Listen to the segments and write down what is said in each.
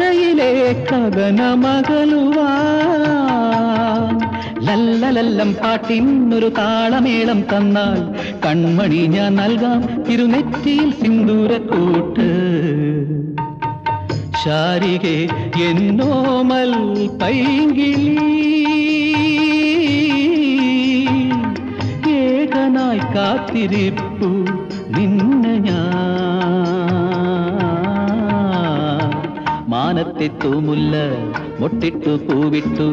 പാതയിലെ കഥനമകലുവാൻ ലല്ലലല്ലം പാട്ടിന്നൊരു താളമേളം തന്നാൽ കൺമണി ഞാൻ നൽകാം ഇരുനെറ്റിയിൽ സിന്ദൂരക്കൂട്ട്. ശാരികെ എന്നോമൽ പൈങ്കിളി. ഏകനായി കാത്തിരിപ്പൂ. വാനത്തെത്തു തൂമുല്ല മൊട്ടിട്ടു പൂവിട്ടു.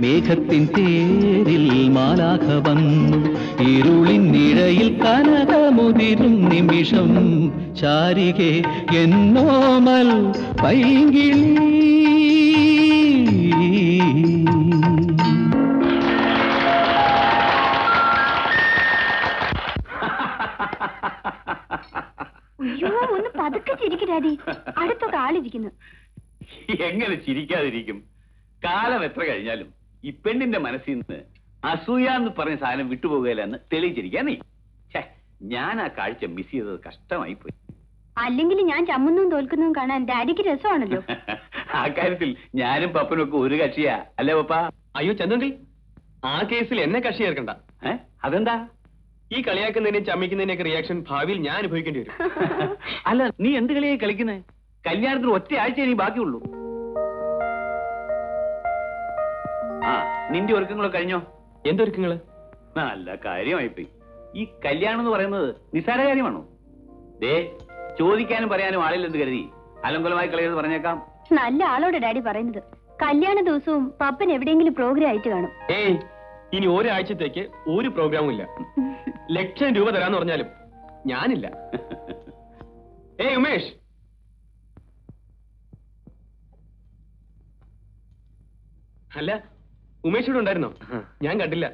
മേഘത്തിൻ തേരിൽ മാലാക വന്നു. ഇരുളിൻ നിഴയിൽ കനകമുതിരും നിമിഷം. ചാരികെ എന്നോമൽ പൈങ്കിളി. അടുത്തൊക്കെ ആളിരിക്കുന്നു. എങ്ങനെ ചിരിക്കാതിരിക്കും? കാലം എത്ര കഴിഞ്ഞാലും ഈ പെണ്ണിന്റെ മനസ്സിൽ നിന്ന് അസൂയ എന്ന് പറഞ്ഞ സാധനം വിട്ടുപോകുകയില്ല എന്ന് തെളിയിച്ചിരിക്കാൻ നീ ഞാൻ ആ കാഴ്ച മിസ് ചെയ്തത് കഷ്ടമായി പോയി അല്ലെങ്കിൽ ഞാൻ ചമ്മുന്നും തോൽക്കുന്നതും കാണാൻ ഡാഡിക്ക് രസമാണല്ലോ. ആ കാര്യത്തിൽ ഞാനും പപ്പനും ഒക്കെ ഒരു കക്ഷിയാ. അല്ലേ പപ്പാ? അയ്യോ ചന്ദ്രി ആ കേസിൽ എന്നെ കക്ഷി ചേർക്കണ്ട. അതെന്താ? ഈ കളിയാക്കുന്നതിനെയും ചമ്മിക്കുന്നതിനെയൊക്കെ റിയാക്ഷൻ ഭാവിയിൽ ഞാൻ അനുഭവിക്കേണ്ടി വരും. അല്ല നീ എന്ത് കളിയായി കളിക്കുന്നത് കല്യാണത്തിന് ഒറ്റ ആഴ്ച ഇനി ബാക്കിയുള്ളൂ. ആ നിന്റെ ഒരുക്കങ്ങളൊക്കെ കഴിഞ്ഞോ? എന്തൊരുക്കങ്ങൾ? നല്ല കാര്യമായിപ്പോയി ഈ കല്യാണം എന്ന് പറയുന്നത് നിസ്സാര കാര്യമാണോ? ദേ ചോദിക്കാനും പറയാനും ആളില്ലെന്ന് കരുതി അലങ്കുലമായി കളയെന്ന് പറഞ്ഞേക്കാം. നല്ല ആളോട് ഡാഡി പറയുന്നത്. കല്യാണ ദിവസവും പപ്പൻ എവിടെയെങ്കിലും പ്രോഗ്രാം ആയിട്ട് കാണും. ഏയ് ഇനി ഒരാഴ്ചത്തേക്ക് ഒരു പ്രോഗ്രാമും ഇല്ല. ലക്ഷം രൂപ തരാന്ന് പറഞ്ഞാലും ഞാനില്ല. ഏയ് ഉമേഷ് അല്ല ഉമേഷ് ഇവിടെ ഉണ്ടായിരുന്നോ? ഞാൻ കണ്ടില്ല.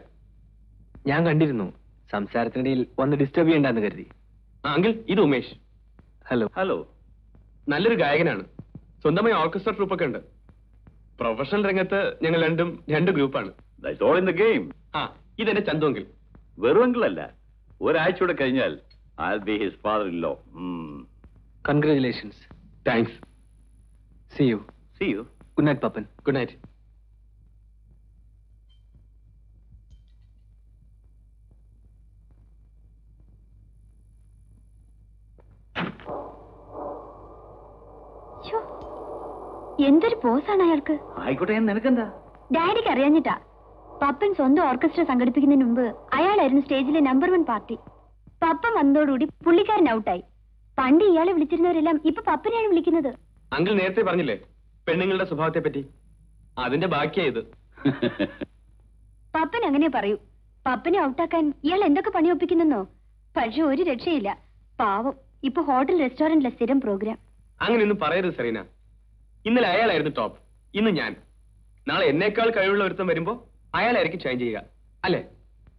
ഞാൻ കണ്ടിരുന്നു. സംസാരത്തിനിടയിൽ ഒന്ന് ഡിസ്റ്റർബ് ചെയ്യണ്ടെന്ന് കരുതി. അങ്കിൾ ഇത് ഉമേഷ്. ഹലോ. ഹലോ. നല്ലൊരു ഗായകനാണ്. സ്വന്തമായി ഓർക്കസ്ട്ര ട്രൂപ്പൊക്കെ ഉണ്ട് പ്രൊഫഷണൽ രംഗത്ത് ഞങ്ങൾ രണ്ടും രണ്ട് ഗ്രൂപ്പാണ് that's all in the game ആ ഇതെന്റെ ചന്തു അങ്കിൾ. വെറുമെങ്കിലല്ല ഒരാഴ്ച കൂടെ കഴിഞ്ഞാൽ I be his father in law congratulations thanks see you see you good night Pappan good night ശ്ശോ, എന്തൊരു പോസാണ് അയാൾക്ക്? ആയിക്കോട്ടെ ഞാൻ നിനക്കെന്താ? ഡാഡിക്ക് അറിയാഞ്ഞിട്ടാ. പപ്പൻ സ്വന്തം ഓർക്കസ്ട്ര സംഘടിപ്പിക്കുന്നതിന് മുമ്പ് അയാളായിരുന്നു സ്റ്റേജിലെ നമ്പർ വൺ പാർട്ടി. പപ്പൻ വന്നതോടുകൂടി പുള്ളിക്കാരൻ ഔട്ടായി. പണ്ട് ഇയാളെ വിളിച്ചിരുന്നവരെല്ലാം ഇപ്പൊ പപ്പനെയാണ് വിളിക്കുന്നത്. അങ്കിൾ നേരത്തെ പറഞ്ഞില്ലേ പെണ്ണുങ്ങളുടെ സ്വഭാവത്തെ പറ്റി അതിന്റെ ബാക്കിയായത് പപ്പൻ അങ്ങനെ പറയൂ. പപ്പനെ ഔട്ടാക്കാൻ ഇയാൾ എന്തൊക്കെ പണി ഒപ്പിക്കുന്നെന്നോ? പക്ഷെ ഒരു രക്ഷയില്ല. പാവം. ഇപ്പൊ ഹോട്ടൽ റെസ്റ്റോറന്റിലെ സ്ഥിരം പ്രോഗ്രാം അങ്ങനെയൊന്നും പറയരുത് സെറീന. ഇന്നലെ അയാളായിരുന്നു ടോപ്പ് ഇന്ന് ഞാൻ. നാളെ എന്നേക്കാൾ കഴിവുള്ള ഒരുത്തം വരുമ്പോ അയാളായിരിക്കും ചേഞ്ച് ചെയ്യുക. അല്ലേ?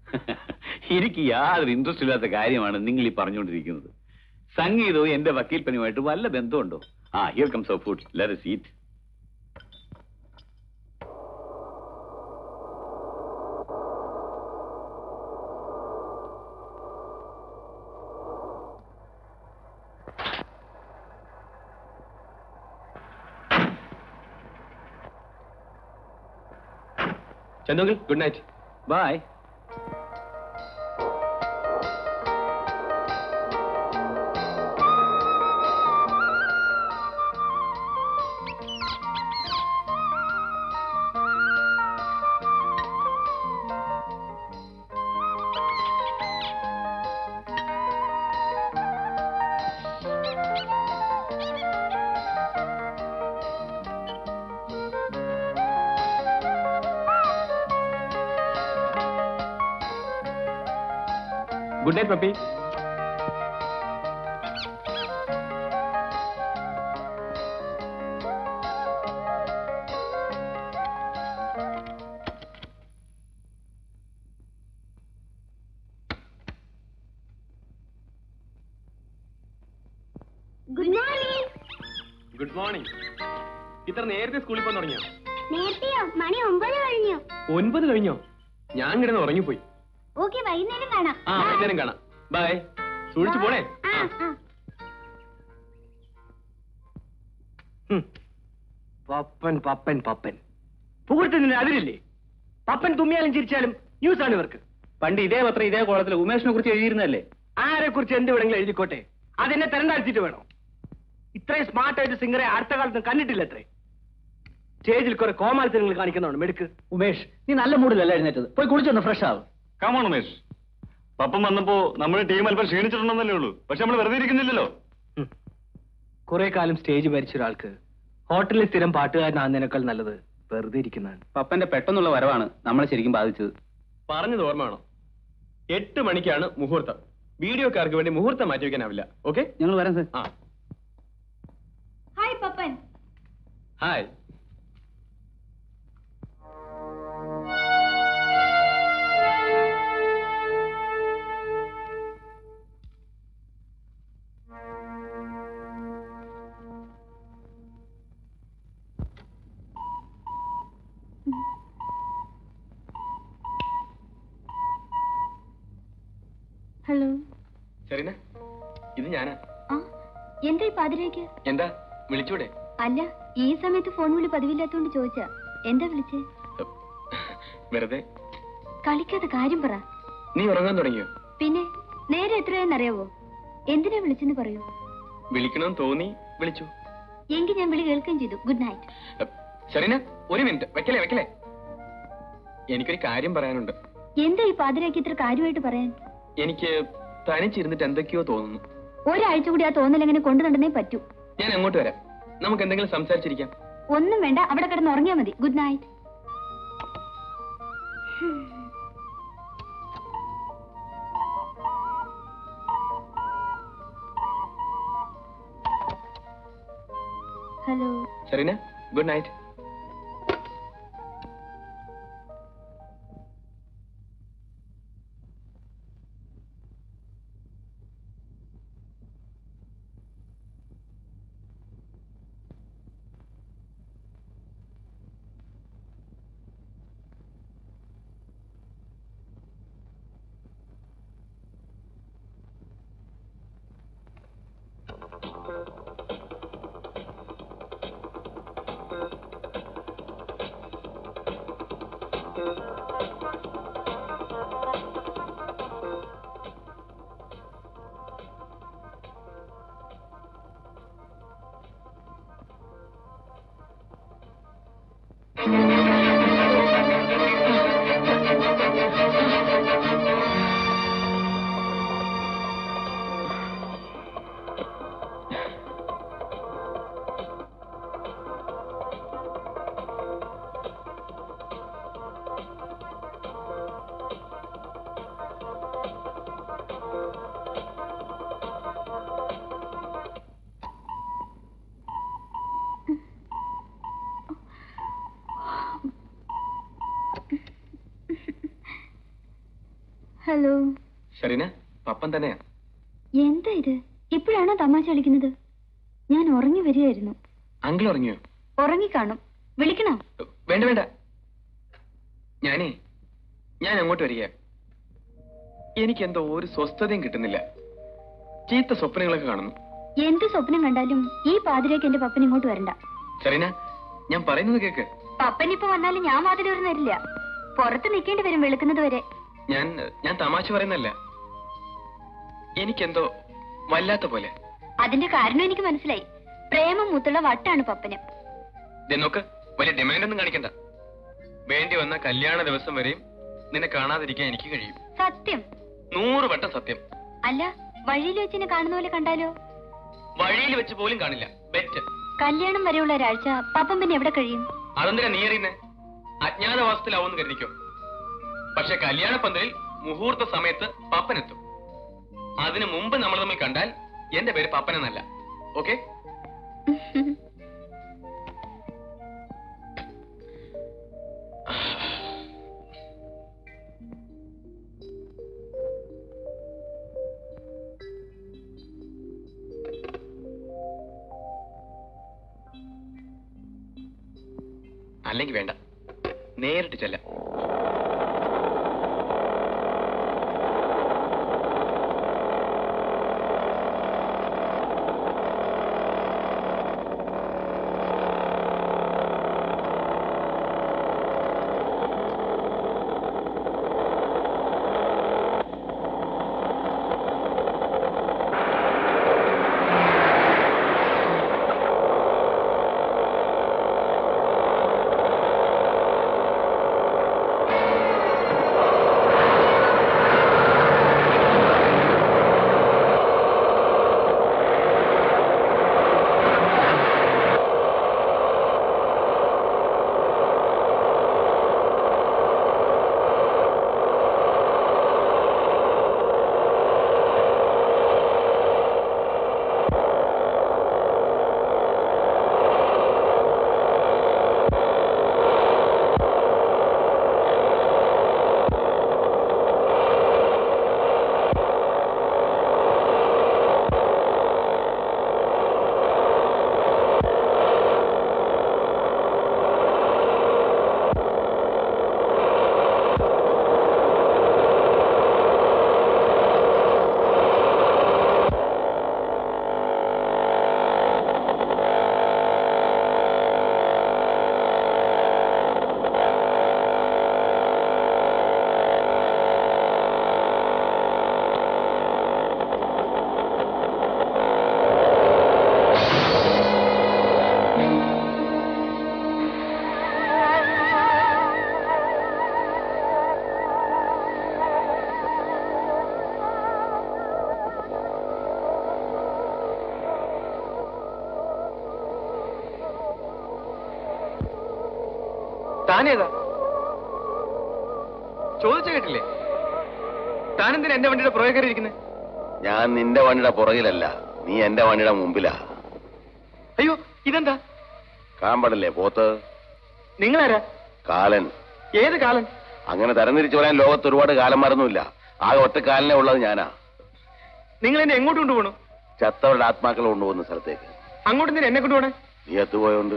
എനിക്ക് യാതൊരു ഇൻട്രസ്റ്റ് ഇല്ലാത്ത കാര്യമാണ് നിങ്ങൾ ഈ പറഞ്ഞുകൊണ്ടിരിക്കുന്നത്. സംഗീതവും എന്റെ വക്കീൽ പനിയുമായിട്ട് വല്ല ബന്ധമുണ്ടോ ആ here comes of food let's eat ചന്തുങ്കിൽ good night bye good night Pappi good Pappan Pappan. പുകഴ്ത്തുന്നതിന് അതിരില്ലേ? പപ്പൻ തുമ്മിയാലും ചിരിച്ചാലും ന്യൂസ് ആണ് ഇവർക്ക്. പണ്ട് ഇതേ പത്രം ഇതേ കോളത്തിൽ ഉമേഷിനെ കുറിച്ച് എഴുതിയിരുന്നല്ലേ ആരെ കുറിച്ച് എന്ത് വേണമെങ്കിലും എഴുതിക്കോട്ടെ. അതെന്നെ തെരഞ്ഞെടുത്തിട്ട് വേണോ? ഇത്രയും സ്മാർട്ടായിട്ട് സിംഗറെ അടുത്ത കാലത്ത് കണ്ടിട്ടില്ല അത്രേ സ്റ്റേജിൽ കുറെ കോമാളിത്തരങ്ങൾ കാണിക്കുന്നതാണ് മെടുക്ക്. ഉമേഷ് നീ നല്ല മൂഡിലല്ല എഴുന്നേറ്റത്? പോയി കുളിച്ചൊന്ന് ഫ്രഷ് ആവും. Come on Umesh. പപ്പം വന്നപ്പോ നമ്മുടെ ടീം അല്പം ക്ഷീണിച്ചിട്ടുണ്ടെന്നല്ലേ ഉള്ളൂ. പക്ഷെ നമ്മൾ വെറുതെ ഇരിക്കുന്നില്ലല്ലോ. കുറെ കാലം സ്റ്റേജ് ഭരിച്ച ഒരാൾക്ക് ഹോട്ടലിൽ സ്ഥിരം പാട്ടുകാരനാകുന്നതിനേക്കാൾ നല്ലത്. വെറുതെ ഇരിക്കുന്നതാണ്. പപ്പന്റെ പെട്ടെന്നുള്ള വരവാണ് നമ്മളെ ശരിക്കും ബാധിച്ചത്. പറഞ്ഞത് ഓർമ്മയാണോ എട്ട് മണിക്കാണ് മുഹൂർത്തം. വീഡിയോക്കാർക്ക് വേണ്ടി മുഹൂർത്തം മാറ്റി വെക്കാനാവില്ല. ഓക്കെ? ഞങ്ങൾ വരാം സർ. ആ. Hi Pappan. Hi. Hello. Sareena ഇത് ഞാനാ. ആ എന്താ ഈ പാതിരേക്ക് എന്താ? വിളിച്ചൂടെ? അല്ല ഈ സമയത്ത് ഫോൺ വിളി പതിവില്ലാത്തോണ്ട് ചോദിച്ചാ. എന്താ വിളിച്ചേ? വെറുതെ. കളിക്കാതെ കാര്യം പറ. നീ ഉറങ്ങാൻ തുടങ്ങിയോ? പിന്നെ നേരെ എത്രയാന്നറിയാവോ എന്തിനാ വിളിച്ചെന്ന് പറയൂ? വിളിക്കണം തോന്നി വിളിച്ചു. എങ്കിൽ ഞാൻ വിളി കേൾക്കുകയും ചെയ്തു. Good night. ശരീന ഒരു മിനിറ്റ്. വെക്കലേ വെക്കലേ എനിക്കൊരു കാര്യം പറയാനുണ്ട്. എന്താ ഈ പാതിരാക്കി ഇത്ര കാര്യമായിട്ട് പറയാൻ? എനിക്ക് തനിച്ചിരുന്നിട്ട് എന്തൊക്കെയോ തോന്നുന്നു. ഒരാഴ്ച കൂടി ആ തോന്നൽ എങ്ങനെ കൊണ്ടു നടന്നേ പറ്റൂ. ഞാൻ അങ്ങോട്ട് വരാം. നമുക്ക് എന്തെങ്കിലും സംസാരിച്ചിരിക്കാം. ഒന്നും വേണ്ട അവിടെ കിടന്ന് ഉറങ്ങിയാ മതി. Good night hello Sareena good night Pappan തന്നെയാണ്. എന്താ ഇത്? ഇപ്പോഴാണോ തമാശ കളിക്കുന്നത്? ഞാൻ ഉറങ്ങി വരികയായിരുന്നു. അങ്കിൾ ഉറങ്ങിയോ? ഉറങ്ങി കാണും വിളിക്കണോ വേണ്ട വേണ്ട. ഞാനേ ഞാൻ അങ്ങോട്ട് വരിക എനിക്കെന്തോ ഒരു സ്വസ്ഥതയും കിട്ടുന്നില്ല. ചീത്ത സ്വപ്നങ്ങളൊക്കെ കാണുന്നു. എന്ത് സ്വപ്നം കണ്ടാലും ഈ പാതിരേക്ക് എന്റെ പപ്പൻ ഇങ്ങോട്ട് വരണ്ട. ശരീന ഞാൻ പറയുന്നത് കേക്ക്. പപ്പൻ ഇപ്പൊ വന്നാലും ഞാൻ മാതിരി വരുന്നില്ല പുറത്ത് നിൽക്കേണ്ടി വരും വെളുക്കുന്നത് വരെ. ഞാൻ ഞാൻ തമാശ പറയുന്നല്ല എനിക്കെന്തോ വല്ലാത്ത പോലെ. അതിന്റെ കാരണം എനിക്ക് മനസ്സിലായി. പ്രേമം മൂത്തുള്ള വട്ടാണ് പപ്പന്. നോക്ക് വലിയ ഡിമാൻഡ് ഒന്നും കാണിക്കണ്ട. വേണ്ടി വന്ന കല്യാണ ദിവസം വരെയും നിന്നെ കാണാതിരിക്കാൻ എനിക്ക് കഴിയും. സത്യം? നൂറ് വട്ടം സത്യം. അല്ല വഴിയിൽ വെച്ച് കാണുന്ന പോലെ കണ്ടാലോ? വഴിയിൽ വെച്ച് പോലും കാണില്ല. ബെറ്റ് കല്യാണം വരെയുള്ള ഒരാഴ്ച പപ്പൻ പിന്നെ എവിടെ കഴിയും? അതെന്തിനാ നീ അറിയുന്നേ? അജ്ഞാതവാസത്തിലാവുമെന്ന് കരുതിക്കോ. പക്ഷെ കല്യാണ പന്തലിൽ മുഹൂർത്ത സമയത്ത് പപ്പനെത്തും അതിനു മുമ്പ് നമ്മൾ തമ്മിൽ കണ്ടാൽ എന്റെ പേര് പപ്പനെന്നല്ല ഓക്കെ അല്ലെങ്കിൽ വേണ്ട. നേരിട്ട് ചെല്ലാം. കേട്ടില്ലേ താനെന്തിനാ എന്റെ വണ്ടിയുടെ പുറകെ കയറിയിരിക്കുന്നത് ഞാൻ നിന്റെ വണ്ടിയുടെ പുറകിലല്ല നീ എന്റെ വണ്ടിയുടെ മുമ്പിലാ. അയ്യോ ഇതെന്താ? കാമ്പടല്ലേ പോത്ത്? നിങ്ങളാരാ? കാലൻ. ഏത് കാലൻ? അങ്ങനെ തരംതിരിച്ചു പറയാൻ ലോകത്ത് ഒരുപാട് കാലന്മാരൊന്നുമില്ല. ആകെ ഒറ്റ കാലനെ ഉള്ളത് ഞാനാ. നിങ്ങൾ എന്നെ എങ്ങോട്ട് കൊണ്ടുപോകണം? ചത്തവരുടെ ആത്മാക്കളെ കൊണ്ടുപോകുന്ന സ്ഥലത്തേക്ക്. അങ്ങോട്ട് എന്നെ കൊണ്ടുപോകണേ? നീ എത്തുപോയോണ്ട്?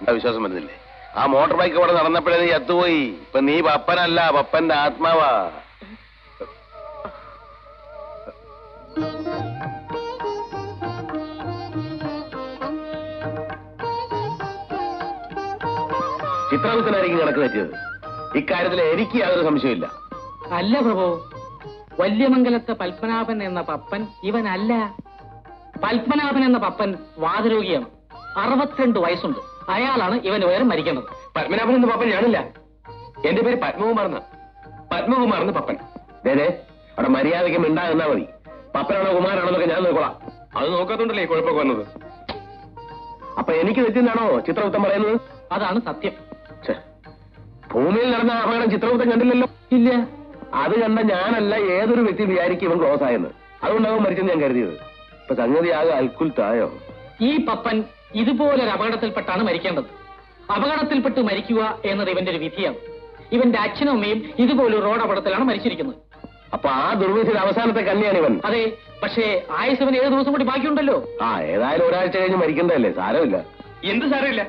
എന്താ വിശ്വാസം വരുന്നില്ലേ? ആ മോട്ടോർ ബൈക്ക് ഇവിടെ നടന്നപ്പോഴേ നീ എത്തുപോയി ഇപ്പൊ നീ പപ്പനല്ല പപ്പന്റെ ആത്മാവാ. ചിത്രാംസനായിരിക്കും കണക്ക് തെറ്റിയത്. ഇക്കാര്യത്തിൽ എനിക്ക് യാതൊരു സംശയമില്ല അല്ല പ്രഭു വല്യമംഗലത്തെ പത്മനാഭൻ എന്ന പപ്പൻ ഇവനല്ല. പത്മനാഭൻ എന്ന പപ്പൻ വാതരോഗിയാണ് അറുപത്തിരണ്ട് വയസ്സുണ്ട്. അയാളാണ് ഇവൻ വേറെ മരിക്കുന്നത്. പത്മനാഭൻ എന്ന പപ്പൻ ഞാനില്ല. എന്റെ പേര് പത്മകുമാർന്ന. പത്മകുമാർന്ന് പപ്പൻ. അതെ അവിടെ മര്യാദയ്ക്ക് മിണ്ടാകുന്നാ മതി. പപ്പനാണോ കുമാരാണെന്നൊക്കെ ഞാൻ നോക്കോളാം. അത് നോക്കാത്തോണ്ടല്ലേ കുഴപ്പമൊക്കെ വന്നത്? അപ്പൊ എനിക്ക് തെറ്റിന്നാണോ ചിത്രഗുപ്തം പറയുന്നത്? അതാണ് സത്യം. ഭൂമിയിൽ നടന്ന അപകടം ചിത്രഗുപ്തം കണ്ടില്ലല്ലോ? ഇല്ല. അത് കണ്ട ഞാനല്ല ഏതൊരു വ്യക്തി വിചാരിക്കും ഇവൻ ക്ലോസ് ആയെന്ന് അതുകൊണ്ടാവും മരിച്ചെന്ന് ഞാൻ കരുതിയത്. ഇപ്പൊ സംഗതി ആകെ അൽക്കുൽത്തായോ? ഈ പപ്പൻ ഇതുപോലൊരു അപകടത്തിൽപ്പെട്ടാണ് മരിക്കേണ്ടത്. അപകടത്തിൽപ്പെട്ട് മരിക്കുക എന്നത് ഇവന്റെ ഒരു വിധിയാണ്. ഇവന്റെ അച്ഛനും അമ്മയും ഇതുപോലൊരു റോഡ് അപകടത്തിലാണ് മരിച്ചിരിക്കുന്നത്. അപ്പൊ ആ ദുർവിധിയുടെ അവസാനത്തെ കല്യാണിവൻ ഇവൻ. അതെ പക്ഷേ ആയുസ് ഇവൻ ഏഴ് ദിവസം കൂടി ബാക്കിയുണ്ടല്ലോ. ആ ഏതായാലും ഒരാഴ്ച കഴിഞ്ഞ് മരിക്കണ്ടല്ലേ സാരമില്ല. എന്ത് സാരമില്ല?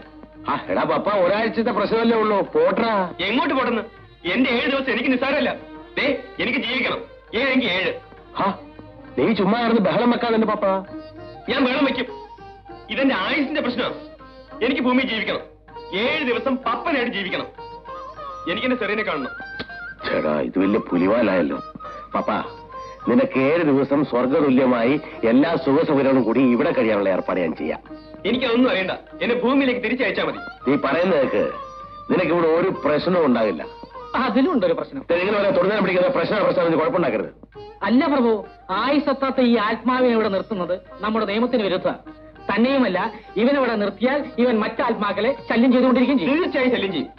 ആ എടാ പപ്പ ഒരാഴ്ചത്തെ പ്രശ്നമല്ലേ ഉള്ളൂ. പോട്ടാ എങ്ങോട്ട് പോടുന്നു എന്റെ ഏഴ് ദിവസം എനിക്ക് നിസ്സാരമല്ല. ദേ എനിക്ക് ജീവിക്കണം. ഏഴെങ്കിൽ ഏഴ്. ഹാ നീ ചുമ്മാ ബഹളം വെക്കാതെ പപ്പ. ഞാൻ ബഹളം വെക്കും. ഇതെന്റെ ആയുസിന്റെ പ്രശ്നമാണ് എനിക്ക് ഭൂമി ജീവിക്കണം. ഏഴ് ദിവസം പപ്പനായിട്ട് ജീവിക്കണം. എനിക്ക് എന്റെ ചെറിയനെ കാണണം. ചേടാ ഇത് വലിയ പുലിവാലായല്ലോ. പപ്പ നിനക്ക് ഏഴ് ദിവസം സ്വർഗതുല്യമായി എല്ലാ സുഖസൗകര്യങ്ങളും കൂടി ഇവിടെ കഴിയാനുള്ള ഏർപ്പാട് ഞാൻ ചെയ്യാം. എനിക്കതൊന്നും അറിയണ്ട. എന്നെ ഭൂമിയിലേക്ക് തിരിച്ചയച്ചാൽ മതി. നീ പറയുന്നതൊക്കെ നിനക്ക് ഇവിടെ ഒരു പ്രശ്നവും ഉണ്ടാകില്ല. അതിലും ഉണ്ടൊരു പ്രശ്നം. നിങ്ങൾ വരെ തുടരാൻ പിടിക്കുന്ന പ്രശ്ന പ്രശ്നം കുഴപ്പമുണ്ടാക്കരുത്. അല്ല പ്രഭു ആയുസത്താത്ത ഈ ആത്മാവിനെ ഇവിടെ നിർത്തുന്നത് നമ്മുടെ നിയമത്തിന് വിരുദ്ധ തന്നെയുമല്ല ഇവനവിടെ നിർത്തിയാൽ ഇവൻ മറ്റാത്മാക്കളെ ശല്യം ചെയ്തുകൊണ്ടിരിക്കും ചെയ്യും. തീർച്ചയായും ശല്യം ചെയ്യും.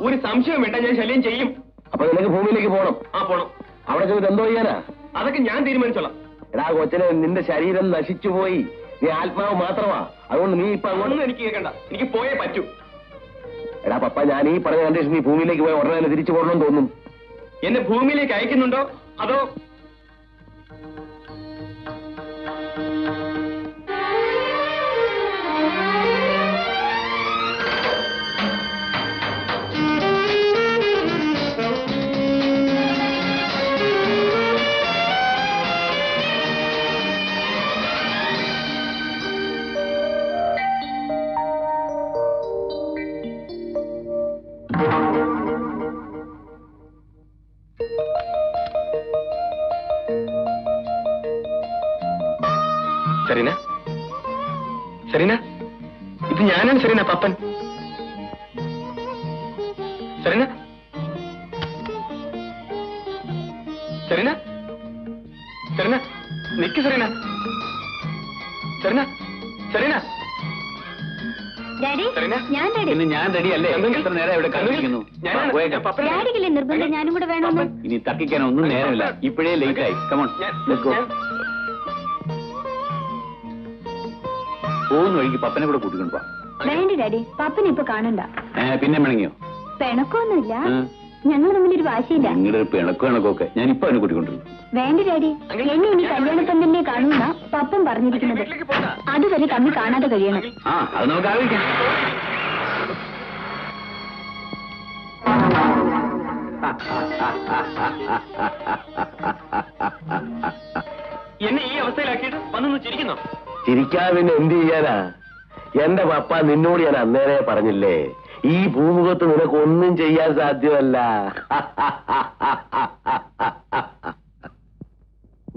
ഒരു സംശയം വേണ്ട ഞാൻ ശല്യം ചെയ്യും. അപ്പൊ നിനക്ക് ഭൂമിയിലേക്ക് പോകണം ആ പോണം. അവിടെ ചെന്നിട്ട് എന്തോ ചെയ്യാനാ? അതൊക്കെ ഞാൻ തീരുമാനിച്ചോളാം. എടാ കൊച്ചനെ നിന്റെ ശരീരം നശിച്ചു പോയി. നീ ആത്മാവ് മാത്രമാ. അതുകൊണ്ട് നീ ഇപ്പൊ ഒന്നും എനിക്ക് കേൾക്കണ്ട. എനിക്ക് പോയേ പറ്റൂ. എടാ പപ്പ ഞാൻ ഈ പറഞ്ഞ കണ്ടീഷൻ നീ ഭൂമിയിലേക്ക് പോയ ഉടനെ തന്നെ തിരിച്ചു പോകണമെന്ന് തോന്നും. എന്നെ ഭൂമിയിലേക്ക് അയക്കുന്നുണ്ടോ? അതോ പിന്നെ ഞാൻ റെഡിയല്ലേ? എത്ര നേരം ഇവിടെ പപ്പനാണ്. ഡാഡിക്കില്ലേ നിർബന്ധം? ഞാനും കൂടെ വേണമെന്ന് ഇനി തർക്കിക്കാൻ ഒന്നും നേരമില്ല. ഇപ്പോഴേ ലേറ്റ് ആയി. കമോൺ പോകുന്ന വഴിക്ക് പപ്പനെ കൂടെ കൂട്ടിക്കൊണ്ട് വേണ്ട ഡാഡി പപ്പനെ ഇപ്പൊ കാണണ്ട. പിന്നെ മിണങ്ങിയോ പിണക്കൊന്നുമില്ല ഞങ്ങൾ തമ്മിൽ ഒരു വാശിയില്ല. നിങ്ങളുടെ ഒരു പിണക്കോ ഇണക്കൊക്കെ ഞാൻ ഇപ്പൊ അവനെ കൂട്ടിക്കൊണ്ടിരുന്നു വേണ്ട ഡാഡി. എന്നെ ഇനി കല്യാണപ്പന്തലിനെ കാണുന്ന പപ്പൻ പറഞ്ഞിരിക്കുന്നത്. അതുവരെ തമ്മിൽ കാണാതെ കഴിയണം. ആ അത് നമുക്ക് ആലോചിക്കാം. എന്നെ ഈ അവസ്ഥയിലാക്കിയിട്ട് വന്നൊന്ന് ചിരിക്കുന്നോ? ചിരിക്കാതെ പിന്നെ എന്ത് ചെയ്യാനാ? എന്റെ പപ്പ നിന്നോട് ഞാൻ അന്നേരെ പറഞ്ഞില്ലേ ഈ ഭൂമുഖത്ത് നിനക്ക് ഒന്നും ചെയ്യാൻ സാധ്യമല്ല.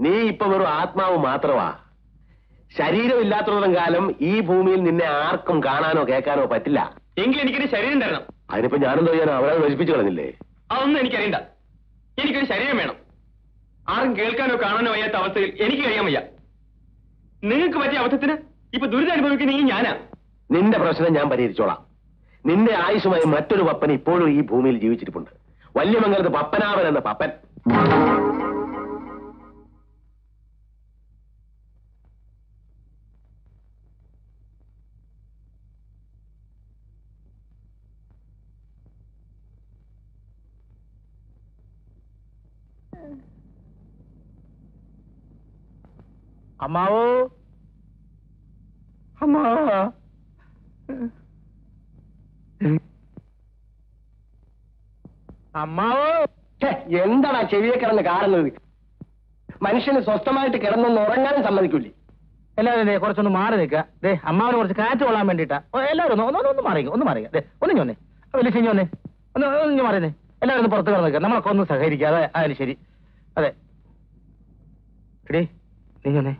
നീ ഇപ്പൊ വെറും ആത്മാവ് മാത്രമാ. ശരീരമില്ലാത്തത്തോളം കാലം ഈ ഭൂമിയിൽ നിന്നെ ആർക്കും കാണാനോ കേൾക്കാനോ പറ്റില്ല. എങ്കിൽ എനിക്കൊരു ശരീരം തരണം. അതിനിപ്പോ ഞാനെന്തോ ചെയ്യാനോ? അവരെ നശിപ്പിച്ചു കളഞ്ഞില്ലേ? അതൊന്നും എനിക്കറിയണ്ട. എനിക്കൊരു ശരീരം വേണം. ആരും കേൾക്കാനോ കാണാനോ വയ്യാത്ത അവസ്ഥയിൽ എനിക്ക് കഴിയാൻ വയ്യ. നിങ്ങൾക്ക് പറ്റിയ അവസ്ഥത്തിന് ഇപ്പൊ ദുരിതം അനുഭവിക്കുന്ന ഈ ഞാനാ. നിന്റെ പ്രശ്നം ഞാൻ പരിഹരിച്ചോളാം. നിന്റെ ആയുഷുമായി മറ്റൊരു പപ്പൻ ഇപ്പോഴും ഈ ഭൂമിയിൽ ജീവിച്ചിരിപ്പുണ്ട്. വല്യമംഗലത്ത് പപ്പനാവൻ എന്ന പപ്പൻ. അമ്മാവോ? അമ്മാ അമ്മാവോ? എന്താടാ ചെവിയെ കിടന്ന് കാണുന്നത് മനുഷ്യന് സ്വസ്ഥമായിട്ട് കിടന്നൊന്ന് ഉറങ്ങാനും സമ്മതിക്കൂലേ. എല്ലാവരും ദേ കുറച്ചൊന്ന് മാറി നിൽക്കുക. ദേ അമ്മാവന് കുറച്ച് കാറ്റ് കൊള്ളാൻ വേണ്ടിട്ടാ എല്ലാവരും ഒന്ന് ഒന്ന് ഒന്ന് മാറി ഒന്ന് മാറി ദേ ഒന്ന് ഞൊന്നേ വലിയ ചിഞ്ഞു വന്നേ. ഒന്ന് ഒന്ന് മാറിയേ എല്ലാവരും ഒന്ന് പുറത്ത് കിടന്ന് നിൽക്കുക. നമ്മളൊക്കെ ഒന്ന് സഹകരിക്കുക. അതെ അതിന് ശരി. അതെ. എടീ നീ ഞൊന്നേ.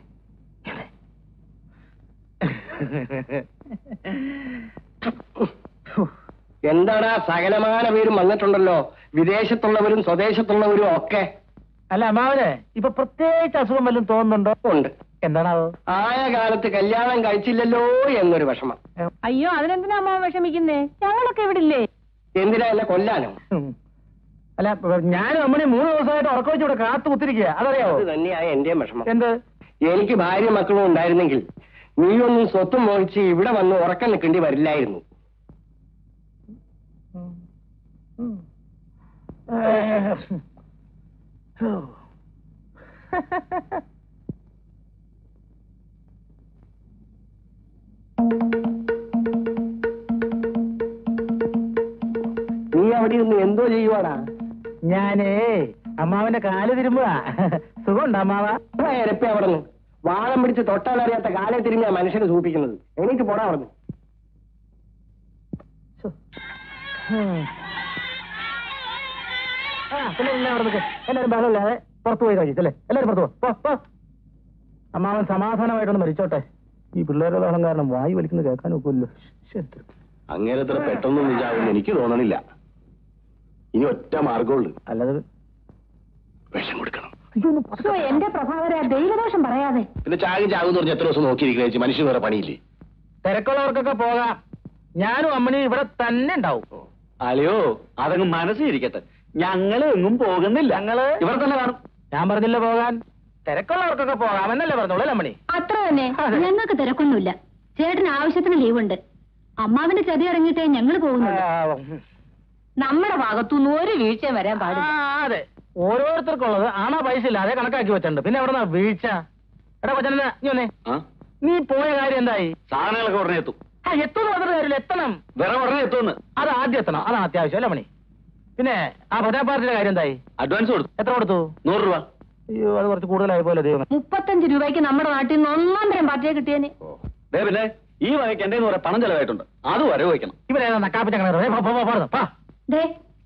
എന്താടാ സകലമാന പേരും വന്നിട്ടുണ്ടല്ലോ? വിദേശത്തുള്ളവരും സ്വദേശത്തുള്ളവരും ഒക്കെ. അല്ല അമ്മാവനെ ഇപ്പൊ പ്രത്യേകിച്ച് അസുഖം വല്ലതും തോന്നുന്നുണ്ടോ? ഉണ്ട്. എന്താണാവോ? ആയ കാലത്ത് കല്യാണം കഴിച്ചില്ലല്ലോ എന്നൊരു വിഷമം. അയ്യോ അതിനെന്തിനാ അമ്മാവൻ വിഷമിക്കുന്നേ? ഞങ്ങളൊക്കെ ഇവിടെ ഇല്ലേ എന്തിനാ എന്നെ കൊല്ലാനോ? അല്ല ഞാൻ നമ്മുടെ മൂന്ന് ദിവസമായിട്ട് ഉറക്കം വെച്ച് ഇവിടെ കാത്തു കുത്തിരിക്കുക അതറിയാവോ? അത് തന്നെയാ എന്റെയും വിഷമം. എന്ത്? എനിക്ക് ഭാര്യ മക്കളും ഉണ്ടായിരുന്നെങ്കിൽ നീയൊന്നും സ്വത്തും മോഹിച്ച് ഇവിടെ വന്ന് ഉറക്കം നിൽക്കേണ്ടി വരില്ലായിരുന്നു. നീ അവിടെ ഇരുന്ന് എന്തോ ചെയ്യുവാടാ? ഞാനേ അമ്മാവന്റെ കാൽ തിരുമ്പുക സുഖമുണ്ടോ അമ്മാവാ? ഇരപ്പി അവിടെ നിന്ന്. വാഴം പിടിച്ച് തൊട്ടാലറിയാത്ത കാലെ തിരിഞ്ഞാ മനുഷ്യനെ സൂപ്പിക്കുന്നത്. എനിക്ക് പോടാ പറഞ്ഞു. എല്ലാവരും ബഹളമില്ലാതെ പുറത്തു പോയി കഴിച്ചല്ലേ എല്ലാവരും പുറത്തു പോ. അമ്മാവൻ സമാധാനമായിട്ടൊന്ന് മരിച്ചോട്ടെ. ഈ പിള്ളേരുടെ ബഹളം കാരണം വായി വലിക്കുന്നത് കേൾക്കാൻ ഒക്കുമല്ലോ അങ്ങനെ ഇത്ര പെട്ടെന്നൊന്നും എനിക്ക് തോന്നണില്ല. ഇനി ഒറ്റ മാർഗമുള്ളൂ അല്ലാതെ വിഷം കൊടുക്കണം. എന്റെ പ്രഭാകര ദൈവദോഷം പറയാതെ. പിന്നെ ചാകും ചാകും എന്ന് പറഞ്ഞ് എത്ര ദിവസം നോക്കിയിരിക്കുന്ന ചേച്ചി? മനുഷ്യന് വേറെ പണിയില്ലേ? തിരക്കുള്ളവർക്കൊക്കെ പോകാം. ഞാനും അമ്മണിയും ഇവിടെ തന്നെ ഉണ്ടാവും. അല്ലയോ അതങ്ങ് മനസ്സിരിക്കട്ടെ ഞങ്ങൾ എങ്ങും പോകുന്നില്ല. ഞങ്ങൾ ഇവിടെ തന്നെ കാണും. ഞാൻ പറഞ്ഞില്ല പോകാൻ. തിരക്കുള്ളവർക്കൊക്കെ പോകാമെന്നല്ലേ പറഞ്ഞോളൂ അമ്മണി? അത്ര തന്നെ. ഞങ്ങൾക്ക് തിരക്കൊന്നുമില്ല. ചേട്ടന് ആവശ്യത്തിന് ലീവുണ്ട്. അമ്മാവിന്റെ ചതി ഇറങ്ങിയിട്ടേ ഞങ്ങൾ പോകുന്നു. നമ്മുടെ ഭാഗത്തുനിന്ന് ഒരു വീഴ്ചയും വരാൻ ആ, പാടില്ല അതെ. ഓരോരുത്തർക്കുള്ളത് ആണാ പൈസ ഇല്ല അതേ കണക്കാക്കി വെച്ചിട്ടുണ്ട്. പിന്നെ എവിടെ വീഴ്ച? എടാ കൊച്ചനെ നീ ഒന്നേ നീ പോയ കാര്യം എന്തായി? സാധനങ്ങളൊക്കെ ഉടനെ എത്തും. ആ എത്തുന്നു മാത്രം കാര്യമില്ല എത്തണം. വേറെ ഉടനെ എത്തുമെന്ന്. അത് ആദ്യം എത്തണം. അതാണ് അത്യാവശ്യം അല്ലേ മണി? പിന്നെ ആ ഭജന പാർട്ടിയുടെ കാര്യം എന്തായി? അഡ്വാൻസ് കൊടുത്തു. എത്ര കൊടുത്തു? നൂറ് രൂപ. അയ്യോ അത് കുറച്ച് കൂടുതലായി പോലെ ദൈവം മുപ്പത്തഞ്ച് രൂപയ്ക്ക് നമ്മുടെ നാട്ടിൽ നിന്ന് ഒന്നാം തരം പാർട്ടിയെ കിട്ടിയേനെ. ദേ പിന്നെ ഈ വകയ്ക്ക് എന്റെ കുറെ പണം ചെലവായിട്ടുണ്ട്. അത് വരവ് വയ്ക്കണം. ഇവരേതാ നക്കാപ്പിച്ച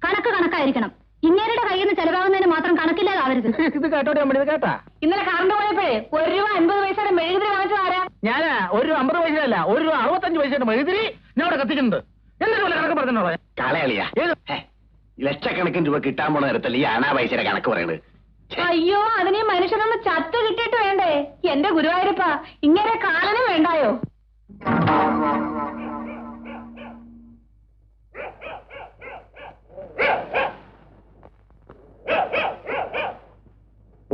കണക്ക് കണക്കായിരിക്കണം. ഇങ്ങേരുടെ കയ്യിൽ നിന്ന് ചെലവാകുന്നതിന് മാത്രം കണക്കില്ലാതാവരുത്. ഇത് കേട്ടോട്ടെ അമ്മ ഇത് കേട്ടാ? ഇന്നലെ കറണ്ട് പോയപ്പോഴേ ഒരു രൂപ അൻപത് പൈസയുടെ മെഴുകുതിരി വാങ്ങിച്ചു ആരാ? ഞാനാ ഒരു രൂപ അമ്പത് പൈസയല്ല ഒരു രൂപ അറുപത്തഞ്ച് പൈസയുടെ മെഴുതിരി ഞാൻ അവിടെ കത്തിക്കുന്നുണ്ട്. എന്നിട്ട് വല്ല കണക്ക് പറഞ്ഞോ കളയളിയാ. ലക്ഷക്കണക്കിന് രൂപ കിട്ടാൻ പോണ നേരത്തല്ല ഈ അനാ പൈസയുടെ കണക്ക് പറയണത് അയ്യോ അതിന് മനുഷ്യനൊന്ന് ചത്ത് കിട്ടിയിട്ട് വേണ്ടേ? എന്റെ ഗുരുവായൂരപ്പ ഇങ്ങനെ കാലനും വേണ്ടായോ?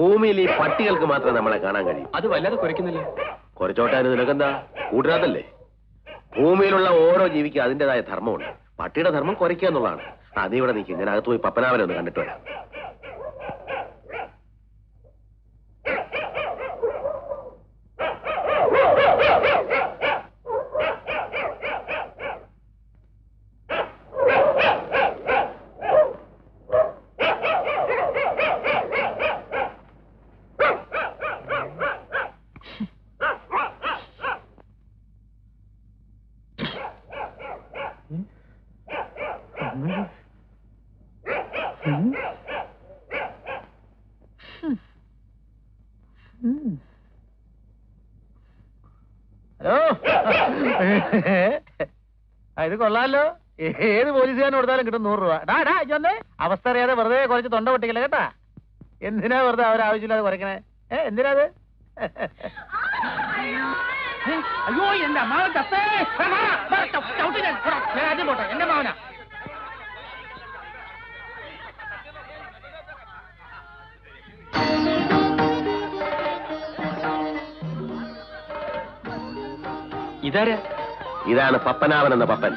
ഭൂമിയിൽ ഈ പട്ടികൾക്ക് മാത്രമേ നമ്മളെ കാണാൻ കഴിയൂ. അത് വല്ലാതെ കുരയ്ക്കുന്നില്ല കുറച്ചോട്ടായിരുന്നു നിനക്കെന്താ? കൂട്ടുകാരല്ലേ ഭൂമിയിലുള്ള ഓരോ ജീവിക്കും അതിന്റേതായ ധർമ്മമുണ്ട്. പട്ടിയുടെ ധർമ്മം കുറയ്ക്കുക എന്നുള്ളതാണ്. അതിവിടെ നിൽക്കും ഞാൻ അകത്ത് പോയി പപ്പനാവനെ ഒന്ന് കണ്ടിട്ട് വരാം. ഇത് കൊള്ളാലോ. ഏത് പോലീസുകാരൻ കൊടുത്താലും കിട്ടും നൂറ് രൂപ. ഡാ ഡാ ഇതൊന്നേ അവസ്ഥ അറിയാതെ വെറുതെ കുറച്ച് തൊണ്ട പൊട്ടിക്കല കേട്ടാ? എന്തിനാ വെറുതെ അവരാവശ്യമില്ലാതെ കുറയ്ക്കണേ? ഏ എന്തിനാ അത്? അയ്യോ എന്റെ അമ്മാവൻ ചത്തേ. ഞാൻ. ആദ്യം പോട്ടെ. എന്റെ മാവനാ ഇതാരാ? ഇതാണ് പപ്പനാവൻ എന്ന പപ്പൻ.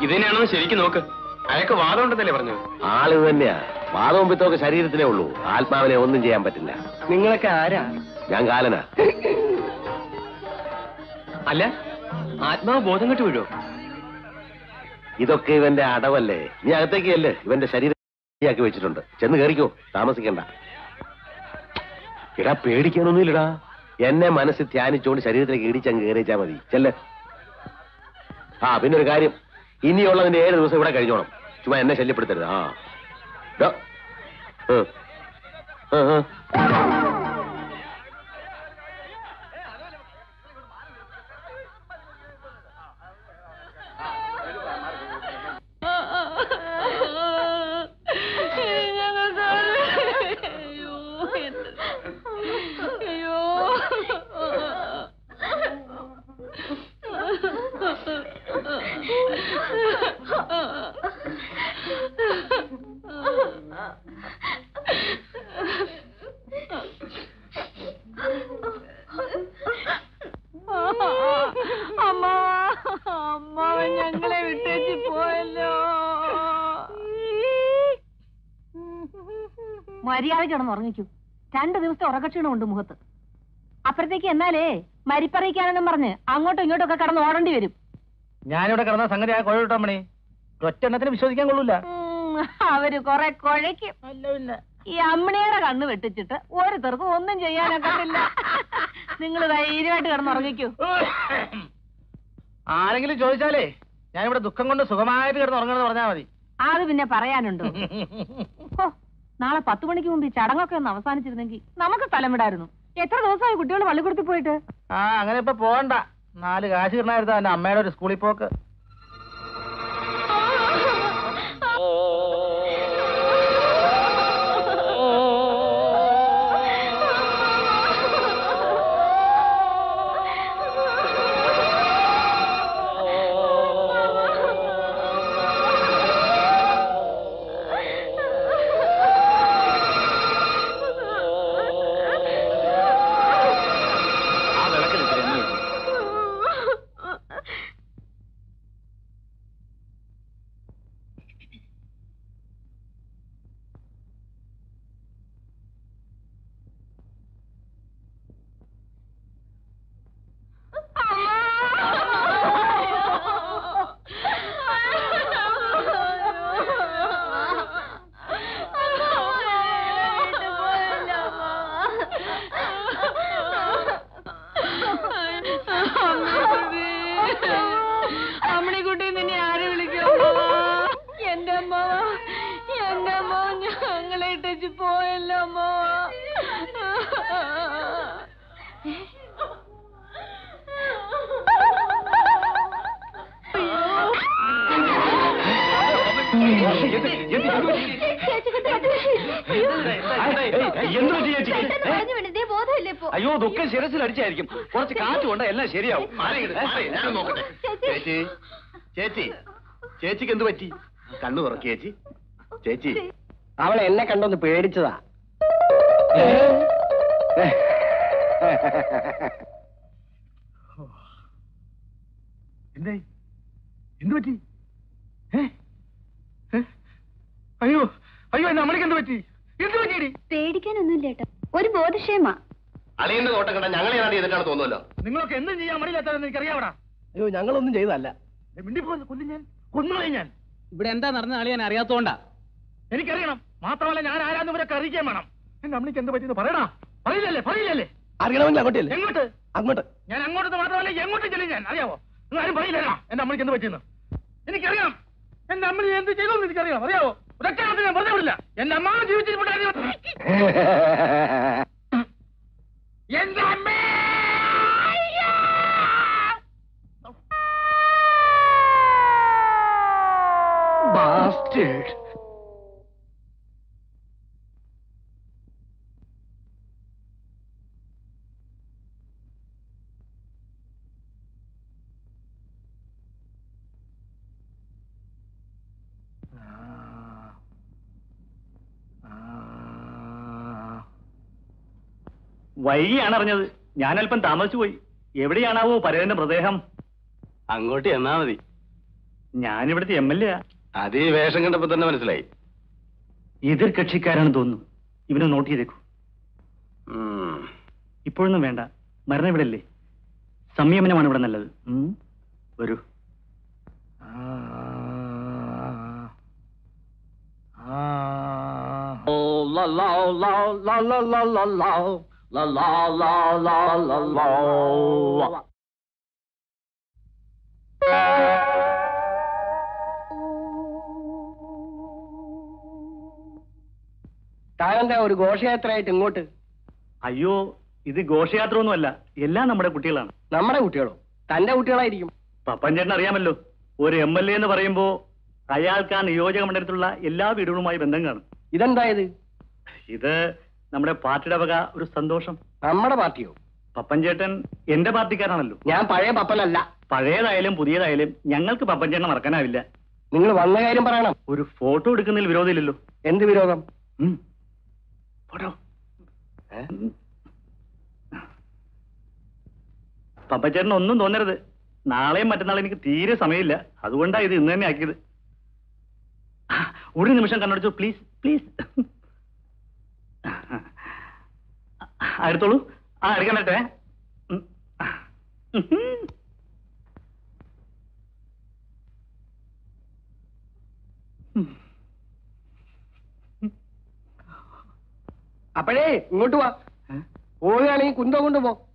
ഇതിനെയാണോ ശരിക്കും നോക്ക്. അയാൾക്ക് വാദം ഉണ്ടെന്നല്ലേ പറഞ്ഞു ആൾ തന്നെയാ. വാദവും പിത്തമൊക്കെ ശരീരത്തിലേ ഉള്ളൂ. ആത്മാവിനെ ഒന്നും ചെയ്യാൻ പറ്റില്ല. നിങ്ങളൊക്കെ ആരാ? ഞാൻ കാലനാ. അല്ല ആത്മാവ് ബോധം കെട്ട് വീഴോ ഇതൊക്കെ ഇവന്റെ അടവല്ലേ? നീ അകത്തേക്ക് അല്ലേ ഇവന്റെ ശരീരം ആക്കി വെച്ചിട്ടുണ്ട്. ചെന്ന് കയറിക്കോ താമസിക്കണ്ട. എടാ പേടിക്കാനൊന്നുമില്ലടാ. എന്നെ മനസ്സ് ധ്യാനിച്ചുകൊണ്ട് ശരീരത്തിലേക്ക് ഇടിച്ചങ്ങ് കയറിച്ചാ മതി. ചെല്ല്. ആ പിന്നെ ഒരു കാര്യം. ഇനിയുള്ളതിന്റെ ഏഴ് ദിവസം ഇവിടെ കഴിഞ്ഞോണം. ചുമ്മാ എന്നെ ശല്യപ്പെടുത്തരുത്. ആ ഡോ. ഏ. ഏ, ഏ. അമ്മ അമ്മാവൻ ഞങ്ങളെ വിട്ടേച്ച് പോയല്ലോ മര്യാദ കിടന്ന് ഉറങ്ങിക്കൂ രണ്ടു ദിവസത്തെ ഉറക്കക്ഷീണമുണ്ട് മുഖത്ത്. അപ്പുറത്തേക്ക് എന്നാലേ മരിപ്പറിക്കാനെന്നും പറഞ്ഞ് അങ്ങോട്ടും ഇങ്ങോട്ടും ഒക്കെ കടന്ന് ഓടേണ്ടി വരും. ഞാനിവിടെ കിടന്ന സംഗതി ആ കുഴ മണി ഒറ്റ എണ്ണത്തിന് വിശ്വസിക്കാൻ കൊള്ളൂല. അവർ കൊറേ കുഴയ്ക്കും. ഈ അമ്മണിയുടെ കണ്ണ് വെട്ടിച്ചിട്ട് ഓരോരുത്തർക്കും ഒന്നും ചെയ്യാനൊക്കത്തില്ല നിങ്ങൾ ധൈര്യമായിട്ട് കിടന്നുറങ്ങിക്കൂ ആരെങ്കിലും ചോദിച്ചാലേ ഞാനിവിടെ ദുഃഖം കൊണ്ട് സുഖമായിട്ട് കിടന്ന് ഉറങ്ങണമെന്ന് പറഞ്ഞാൽ മതി. അത് പിന്നെ പറയാനുണ്ടോ? നാളെ പത്ത് മണിക്ക് മുമ്പ് ഈ ചടങ്ങൊക്കെ ഒന്ന് അവസാനിച്ചിരുന്നെങ്കിൽ നമുക്ക് സ്ഥലം വിടായിരുന്നു. എത്ര ദിവസമായി കുട്ടികൾ പള്ളിക്കൂടത്തിൽ പോയിട്ട്? ആ അങ്ങനെ ഇപ്പൊ പോകണ്ട നാല് കാശ് കിട്ടണായിരുന്നു അമ്മയുടെ ഒരു സ്കൂളിൽ പോക്ക്. കണ്ണു തുറക്കി ചേച്ചി. ചേച്ചി. അവൾ എന്നെ കണ്ടൊന്ന് പേടിച്ചതാ. എന്തേ? എന്തു പറ്റി? അയ്യോ അയ്യോ എന്റെ അമ്മയ്ക്ക് എന്ത് പറ്റി? എന്ത് പറ്റിയടി? പേടിക്കാനൊന്നുമില്ല ഏട്ടാ. ഒരു ബോധക്ഷേമാ അളിയന്റെ നോട്ടം കണ്ട ഞങ്ങളെ ഏതാണ്ട് ചെയ്തിട്ടാണ് തോന്നുമല്ലോ നിങ്ങളൊക്കെ എന്തും ചെയ്യാൻ മടിയില്ലാത്തതെന്ന് എനിക്കറിയാവടാ. അയ്യോ ഞങ്ങളൊന്നും ചെയ്തല്ല മിണ്ടിപ്പോന്ന് കൊല്ലും ഞാൻ? കൊന്നുകളയും ഞാൻ? ഇവിടെ എന്താ നടന്ന അളിയാൻ അറിയാത്തോണ്ടാ. എനിക്കറിയണം. മാത്രമല്ല ഞാൻ ആരാന്ന് ഇവരൊക്കെ അറിയിക്കാൻ വേണം. എന്റെ അമ്മയ്ക്ക് എന്ത് പറ്റിയെന്ന് പറയടാ. പറയില്ലല്ലേ പറയില്ലല്ലേ? അറിയണമെങ്കിൽ അങ്ങോട്ടല്ലേ എങ്ങോട്ട്? അങ്ങോട്ട്. ഞാൻ അങ്ങോട്ട് മാത്രമല്ല എങ്ങോട്ട് ചെല്ലും ഞാൻ? അറിയാവോ? നിങ്ങൾ ആരും പറയില്ലല്ലോ. എന്റെ അമ്മയ്ക്ക് എന്ത് പറ്റിയെന്ന്? എനിക്കറിയാം എന്റെ അമ്മ എന്ത് ചെയ്തു എനിക്കറിയാം അറിയാവോ? ഇതൊക്കെ ഞാൻ വെറുതെ വിടില്ല. എന്റെ അമ്മ ജീവിച്ചിരിപ്പുണ്ടായിരുന്നു എന്റെ അമ്മേ! adopted. വൈകിയാണ് അറിഞ്ഞത് ഞാനല്പം താമസിച്ചു പോയി. എവിടെയാണാവോ പരേന്റെ മൃതദേഹം? അങ്ങോട്ട് എന്നാ മതി. ഞാനിവിടുത്തെ എം എൽ എ അത് ഈ വേഷം കണ്ടപ്പോ തന്നെ മനസ്സിലായി. എതിർ കക്ഷിക്കാരാണെന്ന് തോന്നുന്നു. ഇവനെ നോട്ട് ചെയ്തേക്കൂ. ഉം. ഇപ്പോഴൊന്നും വേണ്ട. മരണം ഇവിടെ അല്ലേ സംയമനമാണ് ഇവിടെ നല്ലത്. വരൂ. വരൂ താനെന്താ ഒരു ഘോഷയാത്രയായിട്ട് ഇങ്ങോട്ട്? അയ്യോ ഇത് ഘോഷയാത്ര ഒന്നുമല്ല എല്ലാം നമ്മുടെ കുട്ടികളാണ്. നമ്മുടെ കുട്ടികളോ? തന്റെ കുട്ടികളായിരിക്കും. പപ്പൻ ചേട്ടൻ അറിയാമല്ലോ ഒരു എം എൽ എ എന്ന് പറയുമ്പോ അയാൾക്ക് ആ നിയോജക മണ്ഡലത്തിലുള്ള എല്ലാ വീടുകളുമായി ബന്ധം കാണും ഇതെന്തായത്? ഇത് നമ്മുടെ പാർട്ടിയുടെ വക ഒരു സന്തോഷം. നമ്മുടെ പാർട്ടിയോ? പപ്പൻ ചേട്ടൻ എന്റെ പാർട്ടിക്കാരാണല്ലോ ഞാൻ പഴയ പപ്പനല്ല. പഴയതായാലും പുതിയതായാലും ഞങ്ങൾക്ക് പപ്പൻ ചേട്ടനെ മറക്കാനാവില്ല. നിങ്ങൾ വന്ന കാര്യം പറയണം. ഒരു ഫോട്ടോ എടുക്കുന്നതിൽ വിരോധമില്ലല്ലോ. എന്ത് വിരോധം? ഫോട്ടോ പപ്പച്ചേട്ടന് ഒന്നും തോന്നരുത്. നാളെയും മറ്റന്നാളും എനിക്ക് തീരെ സമയമില്ല. അതുകൊണ്ടാ ഇത് ഇന്ന് തന്നെ ആക്കിയത്. ഒരു നിമിഷം കണ്ണടച്ചു പ്ലീസ് പ്ലീസ് അടുത്തോളൂ ആ എടുക്കാൻ പറ്റേ ഉം. ഉം. അപ്പോഴേ ഇങ്ങോട്ട് വാ. പോവുകയാണെങ്കിൽ കുന്തോ കൊണ്ട് പോ.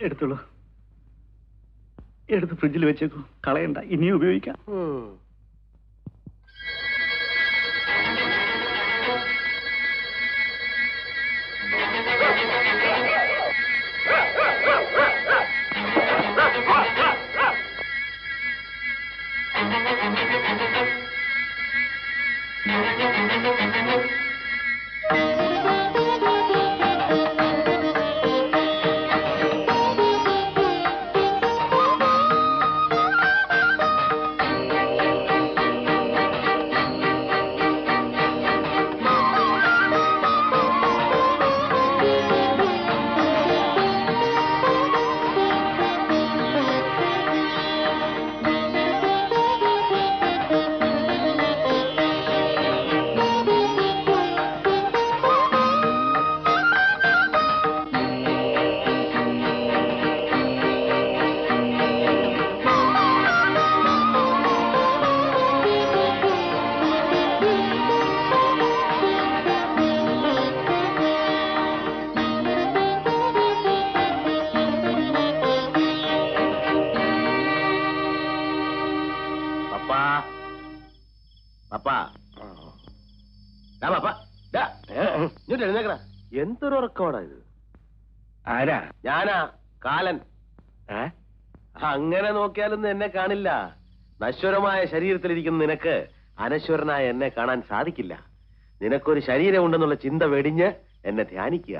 എടുത്തോളൂ. എടുത്ത് ഫ്രിഡ്ജിൽ വെച്ചേക്കൂ. കളയണ്ട. ഇനിയും ഉപയോഗിക്കാം. ഉറക്കമാടാ ഇത് ആരാ? ഞാനാ കാലൻ? അങ്ങനെ നോക്കിയാലൊന്നും എന്നെ കാണില്ല. നശ്വരമായ ശരീരത്തിലിരിക്കുന്ന നിനക്ക് അനശ്വരനായ എന്നെ കാണാൻ സാധിക്കില്ല. നിനക്കൊരു ശരീരമുണ്ടെന്നുള്ള ചിന്ത വെടിഞ്ഞ് എന്നെ ധ്യാനിക്കുക.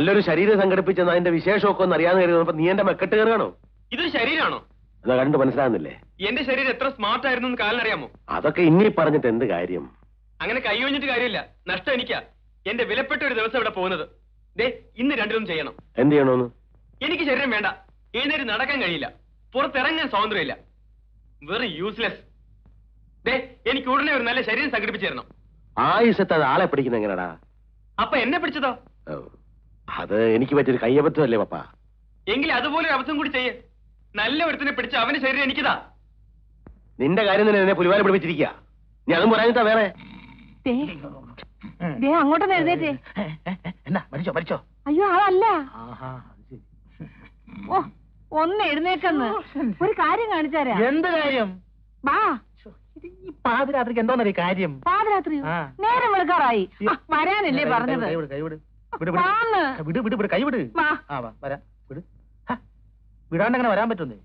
നല്ലൊരു ശരീരം സംഘടിപ്പിച്ചെന്ന് അതിന്റെ വിശേഷമൊക്കെ ഒന്ന് അറിയാന്ന് കരുതുന്നപ്പോ നീ എന്റെ മെക്കെട്ട് കയറുകയാണോ ഇത് ശരീരമാണോ എന്നാ കണ്ടു മനസ്സിലാകുന്നില്ലേ എന്റെ ശരീരം എത്ര സ്മാർട്ട് ആയിരുന്നു എന്ന് കാലിനറിയാമോ അതൊക്കെ ഇനി പറഞ്ഞിട്ട് എന്ത് കാര്യം? അങ്ങനെ കൈയൊഞ്ഞിട്ട് കാര്യമില്ല. നഷ്ടം എനിക്കാ. എന്റെ വിലപ്പെട്ട ഒരു ദിവസം ഇവിടെ പോകുന്നത്. ദേ ഇന്ന് രണ്ടിലും ചെയ്യണം. എന്ത് ചെയ്യണോന്ന്? എനിക്ക് ശരീരം വേണ്ട. എഴുന്നേറ്റ് നടക്കാൻ കഴിയില്ല. പുറത്തിറങ്ങാൻ സ്വാതന്ത്ര്യമില്ല. വെറും യൂസ്ലെസ് ദേ എനിക്ക് ഉടനെ ഒരു നല്ല ശരീരം സംഘടിപ്പിച്ചു തരണം. ആയുസത്തെ അത് ആളെ പിടിക്കുന്ന എങ്ങനെടാ? അപ്പൊ എന്നെ പിടിച്ചതോ? അത് എനിക്ക് പറ്റിയൊരു കയ്യബദ്ധമല്ലേ പപ്പ. എങ്കിൽ അതുപോലെ ഒരു അബദ്ധം കൂടി ചെയ്യേ. നല്ല ഒരുത്തിനെ പിടിച്ച് അവന്റെ ശരീരം എനിക്കിതാ. നിന്റെ കാര്യം തന്നെ എന്നെ പുലിവാല പിടിപ്പിച്ചിരിക്കുക നീ അതും പറയാനിട്ടാ വേറെ അങ്ങോട്ടൊന്ന് എഴുന്നേറ്റേ. എന്നാ മരിച്ചോ മരിച്ചോ? അയ്യോ അതല്ല ആഹാ അത് ശരി. ഓ ഒന്ന് എഴുന്നേക്കെന്ന് ഒരു കാര്യം കാണിച്ചാരാ? എന്ത് കാര്യം? വാ. ഈ പാതിരാത്രിക്ക് എന്തോന്നറിയ കാര്യം? പാതിരാത്രിയോ നേരം വെളുക്കാറായി. വരാനല്ലേ പറഞ്ഞത്. വിട്, വിട്. വിട്, കൈ വിട്. വാ. ആ വാ വരാം. വിട്. വിടാണ്ട് അങ്ങനെ വരാൻ പറ്റുന്നേ?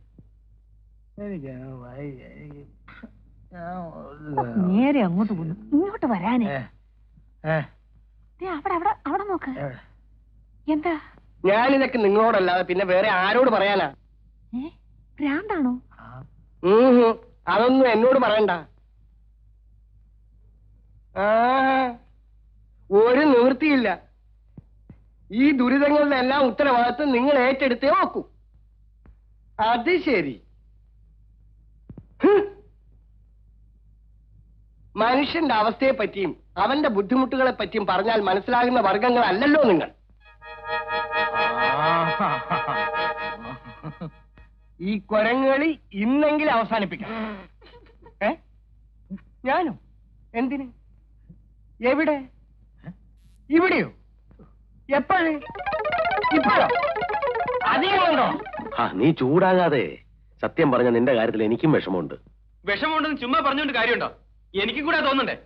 ഞാൻ നേരെ അങ്ങോട്ട് പോന്നു. ഇങ്ങോട്ട് വരാനേ. അവിടെ അവിടെ അവിടെ നോക്ക്? എന്താ? ഞാനിതൊക്കെ നിങ്ങളോടല്ലാതെ പിന്നെ വേറെ ആരോട് പറയാനാ? ഭ്രാന്താണോ. അതൊന്നും എന്നോട് പറയണ്ട. ആ. ഒരു നിവൃത്തിയില്ല. ഈ ദുരിതങ്ങളുടെ എല്ലാം ഉത്തരവാദിത്വം നിങ്ങൾ ഏറ്റെടുത്തേ നോക്കൂ. അത് ശരി. മനുഷ്യന്റെ അവസ്ഥയെ പറ്റിയും അവന്റെ ബുദ്ധിമുട്ടുകളെ പറ്റിയും പറഞ്ഞാൽ മനസ്സിലാകുന്ന വർഗങ്ങളല്ലല്ലോ നിങ്ങൾ. ഈ കൊരങ്ങളി ഇന്നെങ്കിലും അവസാനിപ്പിക്കാം ഞാനോ? എന്തിന്? എവിടെ? ഇവിടെയോ? എപ്പോഴേ? ഇപ്പോഴോ? അധികമുണ്ടോ? ആ നീ ചൂടാകാതെ സത്യം പറഞ്ഞ നിന്റെ കാര്യത്തിൽ എനിക്കും വിഷമമുണ്ട്. വിഷമമുണ്ടെന്ന് ചുമ്മാ പറഞ്ഞുകൊണ്ട് കാര്യമുണ്ടോ? എനിക്കും കൂടെ തോന്നണ്ടേ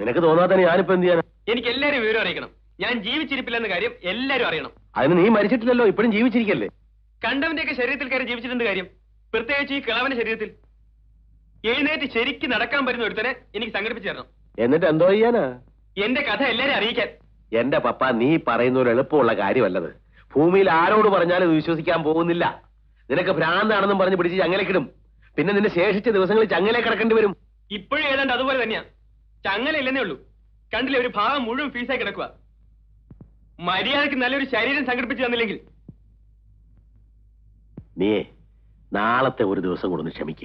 നിനക്ക് തോന്നാതെ ഞാനിപ്പോ എന്ത് ചെയ്യാനാ? എനിക്ക് എല്ലാരും വിവരം അറിയിക്കണം. ഞാൻ ജീവിച്ചിരിപ്പില്ലെന്ന കാര്യം എല്ലാരും അറിയണം. അതിന് നീ മരിച്ചിട്ടില്ലല്ലോ ഇപ്പോഴും ജീവിച്ചിരിക്കല്ലേ? കണ്ടവന്റെയൊക്കെ ശരീരത്തിൽ കയറി ജീവിച്ചിട്ടുണ്ട് കാര്യം? പ്രത്യേകിച്ച് ഈ കിളവന്റെ ശരീരത്തിൽ. എഴുന്നേറ്റ് ശരിക്ക് നടക്കാൻ പറ്റുന്ന ഒരുത്തനെ എനിക്ക് സംഘടിപ്പിച്ചു തരണം. എന്നിട്ട് എന്തോ ചെയ്യാനാ? എന്റെ കഥ എല്ലാരും അറിയിക്കാൻ. എന്റെ പപ്പ നീ പറയുന്ന ഒരു എളുപ്പമുള്ള കാര്യമല്ലത്. ഭൂമിയിൽ ആരോട് പറഞ്ഞാലും ഇത് വിശ്വസിക്കാൻ പോകുന്നില്ല. നിനക്ക് ഭ്രാന്താണെന്നും പറഞ്ഞ് പിടിച്ച് ചങ്ങലക്കിടും. പിന്നെ നിന്റെ ശേഷിച്ച ദിവസങ്ങളിൽ ചങ്ങലെ കിടക്കേണ്ടി വരും. ഇപ്പോഴും ഏതാണ്ട് അതുപോലെ തന്നെയാ. ചങ്ങല ഇല്ലെന്നേ ഉള്ളൂ. കണ്ടില്ലേ ഒരു ഭാഗം മുഴുവൻ ഫീസായി കിടക്കുക മര്യാദയ്ക്ക് നല്ലൊരു ശരീരം സംഘടിപ്പിച്ചു തന്നില്ലെങ്കിൽ. നീയേ നാളത്തെ ഒരു ദിവസം കൂടെ ഒന്ന് ക്ഷമിക്ക.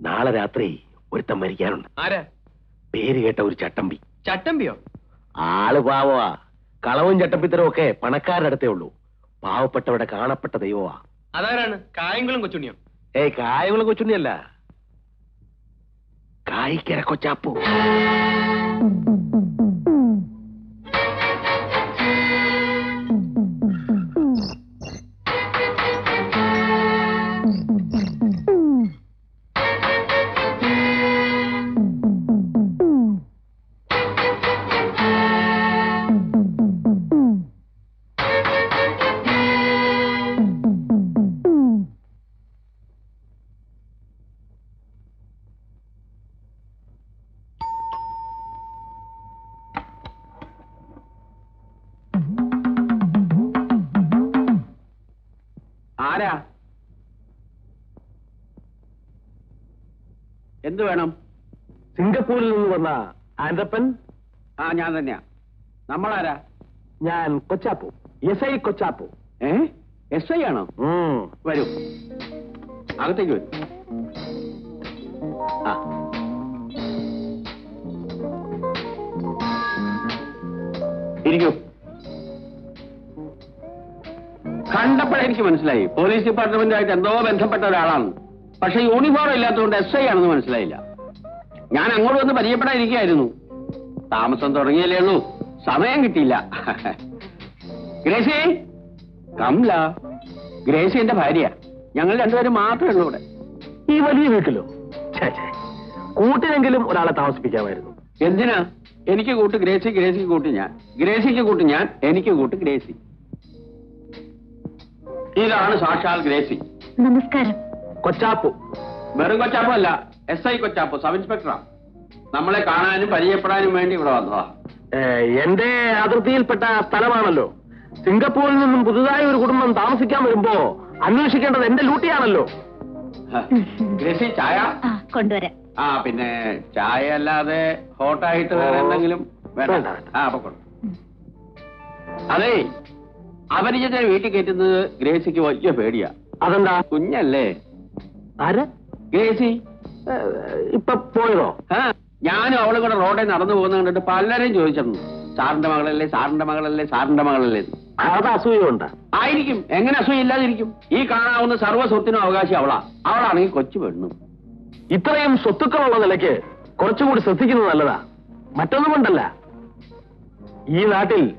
നാളെ രാത്രി ഒരുത്തം മരിക്കാനുണ്ട്. ആരാ? പേര് കേട്ട ഒരു ചട്ടമ്പി. ചട്ടമ്പിയോ? ആൾ പാവമാ. കളവും ചട്ടപ്പിത്തരും ഒക്കെ പണക്കാരുടെ അടുത്തേ ഉള്ളൂ. പാവപ്പെട്ടവരുടെ കാണപ്പെട്ട ദൈവമാ. അതാരാണ്? കായംകുളം കൊച്ചുണ്ണിയോ? ഏയ് കായംകുളം കൊച്ചുണ്ണിയല്ല. കായിക്കര കൊച്ചാപ്പു. വന്ന ആൻഡപ്പൻ ആ ഞാൻ തന്നെയാ. നമ്മളാരാ? ഞാൻ കൊച്ചാപ്പു. S I Kochappu. ഏ? എസ് ഐ ആണോ. വരൂ. അകത്തേക്ക് വരൂ. ആ. ഇരിക്കൂ. കണ്ടപ്പോഴേ എനിക്ക് മനസ്സിലായി. പോലീസ് ഡിപ്പാർട്ട്മെന്റുമായിട്ട് എന്തോ ബന്ധപ്പെട്ട ഒരാളാണ്. പക്ഷെ യൂണിഫോം ഇല്ലാത്തതുകൊണ്ട് എസ് ഐ ആണെന്ന് മനസ്സിലായില്ല. ഞാൻ അങ്ങോട്ട് വന്ന് പരിചയപ്പെടാനിരിക്കായിരുന്നു താമസം തുടങ്ങിയല്ലേ ഉള്ളൂ. സമയം കിട്ടിയില്ല. ഗ്രേസി കമല. ഗ്രേസി എന്റെ ഭാര്യ. ഞങ്ങൾ രണ്ടുപേരും മാത്രമേ ഉള്ളൂ ഇവിടെ. ഈ വലിയ വീട്ടിലോ. കൂട്ടിനെങ്കിലും ഒരാളെ താമസിപ്പിക്കാമായിരുന്നു. എന്തിനാ? എനിക്ക് കൂട്ട് ഗ്രേസി ഗ്രേസിക്ക് കൂട്ട് ഞാൻ. ഗ്രേസിക്ക് കൂട്ട് ഞാൻ എനിക്ക് കൂട്ട് ഗ്രേസി. ഇതാണ് സാക്ഷാൽ ഗ്രേസി. നമസ്കാരം. കൊച്ചാപ്പു. വെറും കൊച്ചാപ്പോ അല്ല. എസ് ഐ കൊച്ചാപ്പോ സബ് ഇൻസ്പെക്ടറാ നമ്മളെ കാണാനും പരിചയപ്പെടാനും വേണ്ടി ഇവിടെ വന്നതാ. എന്റെ അതിർത്തിയിൽപ്പെട്ട സ്ഥലമാണല്ലോ. സിംഗപ്പൂരിൽ നിന്നും പുതുതായി ഒരു കുടുംബം താമസിക്കാൻ വരുമ്പോ അന്വേഷിക്കേണ്ടത് എന്റെ ലൂട്ടിയാണല്ലോ ചായ? ആ കൊണ്ടുവരാം. ആ പിന്നെ ചായ അല്ലാതെ ഹോട്ടായിട്ട് വേറെ എന്തെങ്കിലും വേണ്ട. ആ അതെ അപരിചിതനെ വീട്ടിൽ കയറ്റുന്നത് ഗ്രേസിക്ക് വലിയ പേടിയാ. അതെന്താ? കുഞ്ഞല്ലേ? ആര്? ഗ്രേസി ഇപ്പൊ പോയതോ? ഞാനും അവളും കൂടെ റോഡിൽ നടന്നു പോകുന്ന കണ്ടിട്ട് പലരെയും ചോദിച്ചിരുന്നു. സാറിന്റെ മകളല്ലേ സാറിന്റെ മകളല്ലേ സാറിന്റെ മകളല്ലേ. അത് അസൂയുണ്ട്. ആയിരിക്കും. എങ്ങനെ അസൂയില്ലാതിരിക്കും ഈ കാണാവുന്ന സർവ സ്വത്തിനും അവകാശം അവളാ. അവളാണെങ്കിൽ കൊച്ചു പെണ്ണു. ഇത്രയും സ്വത്തുക്കളുള്ള നിലയ്ക്ക് കുറച്ചുകൂടി ശ്രദ്ധിക്കുന്നത് നല്ലതാ. മറ്റൊന്നും കൊണ്ടല്ല. ഈ നാട്ടിൽ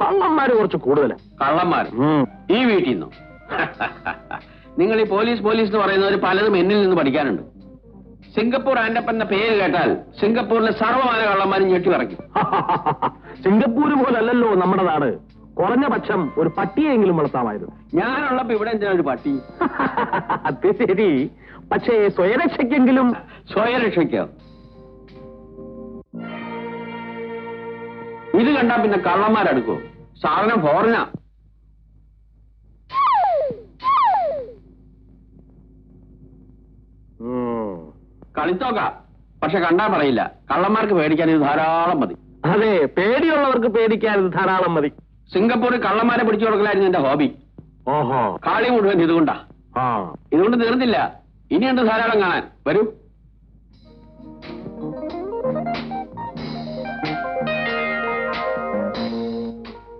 കള്ളന്മാര് കുറച്ച് കൂടുതലാ. കള്ളന്മാർ ഈ വീട്ടിൽ നിന്നോ? നിങ്ങൾ ഈ പോലീസ് പോലീസ് എന്ന് പറയുന്നവർ പലതും എന്നിൽ നിന്ന് പഠിക്കാനുണ്ട്. സിംഗപ്പൂർ ആൻഡപ്പന്റെ പേര് കേട്ടാൽ സിംഗപ്പൂരിലെ സർവമാന കള്ളന്മാരും ഞെട്ടി പറയ്ക്കും സിംഗപ്പൂര് പോലല്ലല്ലോ നമ്മുടെ നാട്. കുറഞ്ഞ പക്ഷം ഒരു പട്ടിയെങ്കിലും വളർത്താമായിരുന്നു. ഞാനുള്ളപ്പോ ഇവിടെ എന്തിനാ ഒരു പട്ടി? അത് ശരി. പക്ഷേ സ്വയരക്ഷയ്ക്കെങ്കിലും സ്വയരക്ഷയ്ക്കോ? ഇത് കണ്ടാ പിന്നെ കള്ളന്മാരെടുക്കോ. സാധനം ഫോറിനാ കളിത്തോക്ക പക്ഷെ കണ്ടാ പറയില്ല. കള്ളന്മാർക്ക് പേടിക്കാൻ ഇത് ധാരാളം മതി. അതെ പേടിയുള്ളവർക്ക് പേടിക്കാൻ ഇത് ധാരാളം മതി. സിംഗപ്പൂരിൽ കള്ളന്മാരെ പിടിച്ചു കൊടുക്കലായിരുന്നു എന്റെ ഹോബി. ഓഹോ. കാളി മുഴുവൻ ഇതുകൊണ്ടാ. ഇതുകൊണ്ട് തീർന്നില്ല. ഇനിയുണ്ട് ധാരാളം കാണാൻ? വരൂ.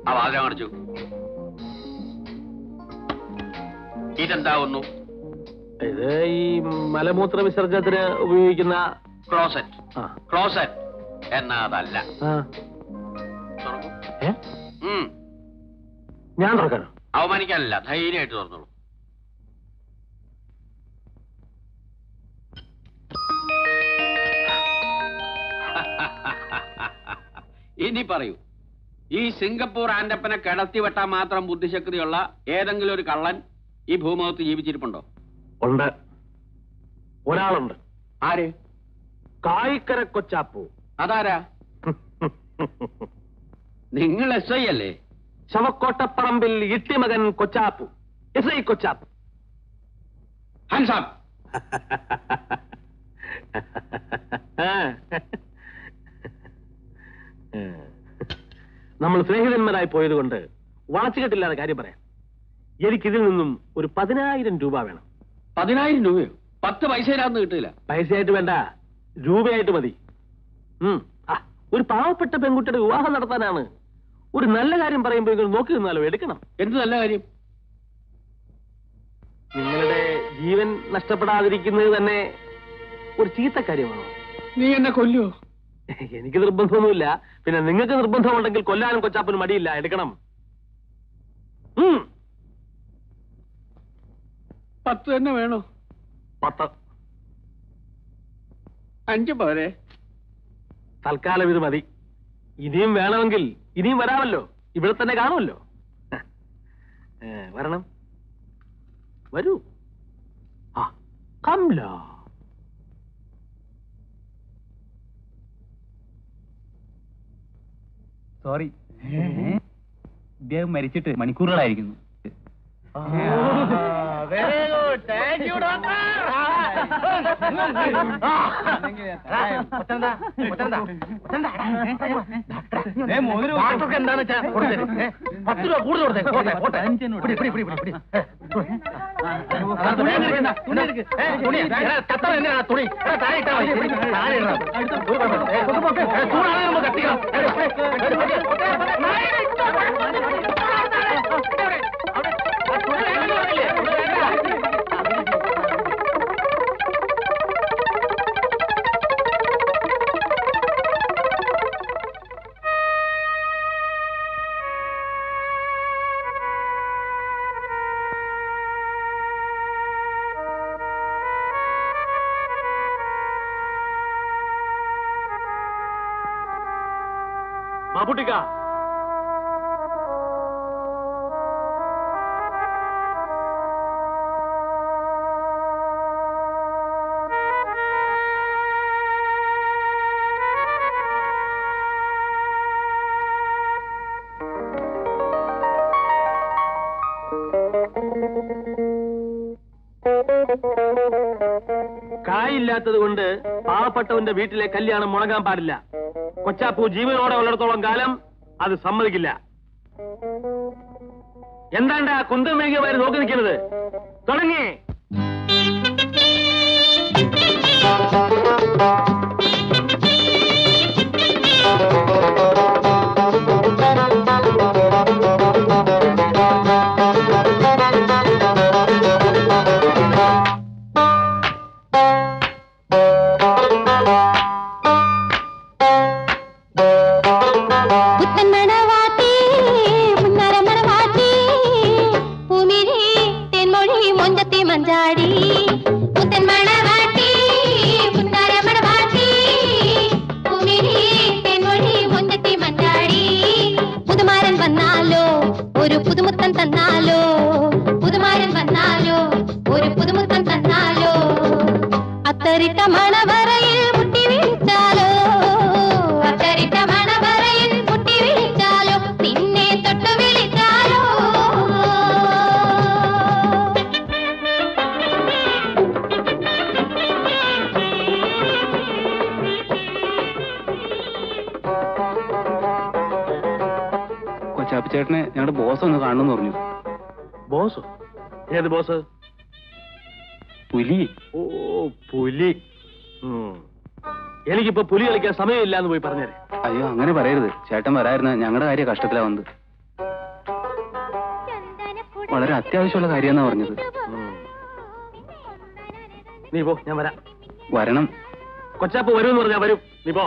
ആ വാതിലടച്ചു ഇതെന്താവുന്നു? ഇത് ഈ മലമൂത്ര വിസർജനത്തിന് ഉപയോഗിക്കുന്ന ക്ലോസറ്റ് ആ. ക്ലോസറ്റ് എന്നതല്ല ആ. തുറക്കൂ. ഏ? ഉം. ഞാൻ തുറക്കാനോ അവമാനിക്കാനല്ല ധൈര്യമായിട്ട് തുറന്നോളൂ ഇനി പറയൂ ഈ സിംഗപ്പൂർ ആൻഡപ്പനെ കിടത്തി വെട്ടാൻ മാത്രം ബുദ്ധിശക്തിയുള്ള ഏതെങ്കിലും ഒരു കള്ളൻ ഈ ഭൂമുഖത്ത് ജീവിച്ചിരിപ്പുണ്ടോ ഉണ്ട്. ഒരാളുണ്ട്. ആര്? കായിക്കര കൊച്ചാപ്പു. അതാരാ? നിങ്ങൾ എസ് ഐ അല്ലേ? ശവക്കോട്ടപ്പറമ്പിൽ ഇട്ടിമകൻ Kochappu. S I Kochappu. Handsome. നമ്മൾ സ്നേഹിതന്മാരായി പോയത് പോയതുകൊണ്ട് വളച്ചുകെട്ടില്ലാതെ കാര്യം പറയാം. എനിക്കിതിൽ നിന്നും ഒരു പതിനായിരം രൂപ വേണം. പതിനായിരം രൂപയോ? പത്ത് പൈസയിലാന്ന് കിട്ടില്ല. പൈസയായിട്ട് വേണ്ട. രൂപയായിട്ട് മതി. ഒരു പാവപ്പെട്ട പെൺകുട്ടിയുടെ വിവാഹം നടത്താനാണ്. ഒരു നല്ല കാര്യം പറയുമ്പോൾ ഇങ്ങനെ നോക്കി നിന്നാലോ? എടുക്കണം. എന്ത് നല്ല കാര്യം? നിങ്ങളുടെ ജീവൻ നഷ്ടപ്പെടാതിരിക്കുന്നത് തന്നെ ഒരു ചീത്ത കാര്യമാണോ? നീ എന്നെ കൊല്ലോ എനിക്ക് നിർബന്ധമൊന്നുമില്ല. പിന്നെ നിങ്ങൾക്ക് നിർബന്ധമുണ്ടെങ്കിൽ കൊല്ലാനും കൊച്ചാപ്പനും മടിയില്ല. എടുക്കണം. പത്ത് തന്നെ വേണോ? പത്ത്. അഞ്ച് പോരെ. തൽക്കാലം ഇത് മതി. ഇനിയും വേണമെങ്കിൽ ഇനിയും വരാമല്ലോ. ഇവിടെ തന്നെ കാണുമല്ലോ. ഏ, വരണം. വരൂ. ആ കംല. സോറി. ഇദ്ദേഹം മരിച്ചിട്ട് മണിക്കൂറുകളായിരിക്കുന്നു. Very good thank you doctor എന്താന്ന് വെച്ചാ ഏ? പത്ത് രൂപ കൂടുതൽ കൊടുത്തേ പോട്ടെ പോട്ടെ പിടി പിടി പിടി പിടി പിടി ആ, തുണി താഴെ ഇട്ടാ മതി. താഴെ ഇടണം. ചൂടാണെങ്കിൽ നമുക്ക് കത്തിക്കണം കായില്ലാത്തത് കൊണ്ട് പാവപ്പെട്ടവന്റെ വീട്ടിലെ കല്യാണം മുടങ്ങാൻ പാടില്ല. കൊച്ചാപ്പൂ ജീവനോടെ ഉള്ളിടത്തോളം കാലം അത് സമ്മതിക്കില്ല. എന്താണ്ട് ആ കുന്തം വരെ നോക്കി നിൽക്കുന്നത്? തുടങ്ങി. സമയമില്ല എന്ന് പോയി പറഞ്ഞേരെ. അയ്യോ അങ്ങനെ പറയരുത്. ചേട്ടൻ വരായിരുന്ന ഞങ്ങളുടെ കാര്യം കഷ്ടത്തിലാ വന്നത്. വളരെ അത്യാവശ്യമുള്ള കാര്യമെന്നാ പറഞ്ഞത്. നീ പോ ഞാൻ വരാം. വരണം. കൊച്ചാപ്പ് വരുമെന്ന് പറഞ്ഞാ വരും. നീ പോ.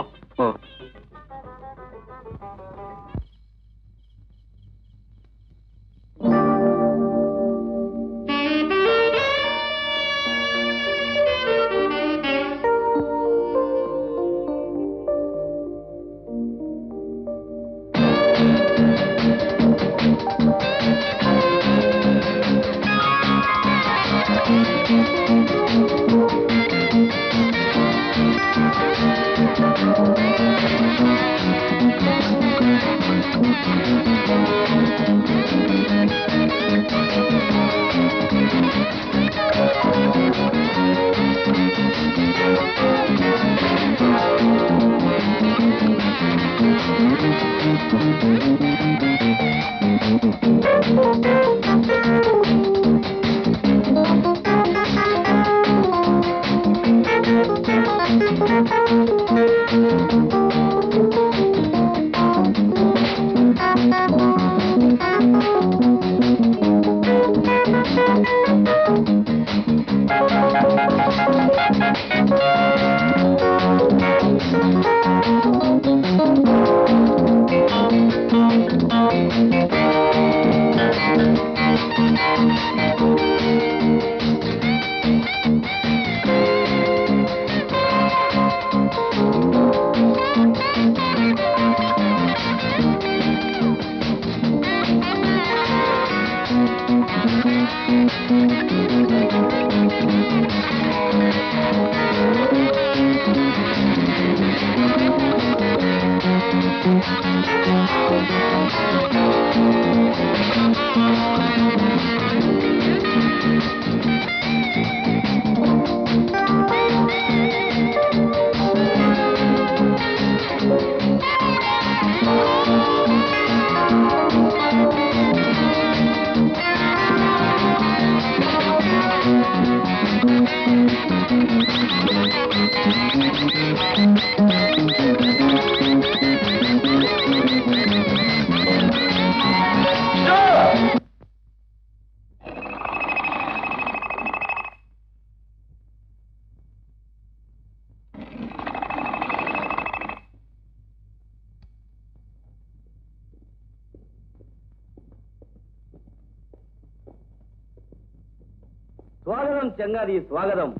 ഓ സ്വാഗതം ചങ്ങാതി സ്വാഗതം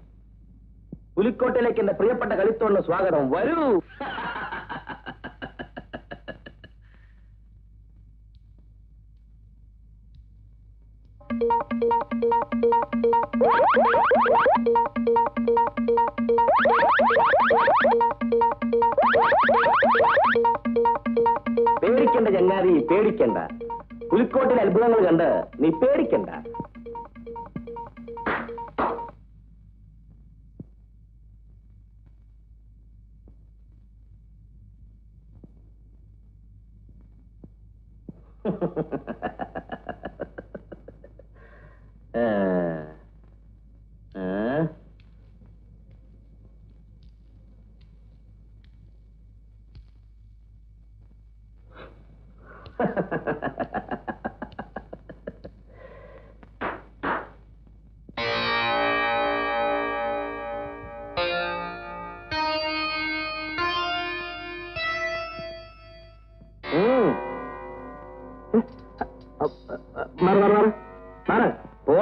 പുലിക്കോട്ടിലേക്ക് എന്റെ പ്രിയപ്പെട്ട കളിത്തോളിന് സ്വാഗതം വരൂ പേടിക്കണ്ട ചങ്ങാതി പേടിക്കണ്ട പുലിക്കോട്ടിലെ അത്ഭുതങ്ങൾ കണ്ട് നീ പേടിക്കണ്ട ആ. ആ. ഉം.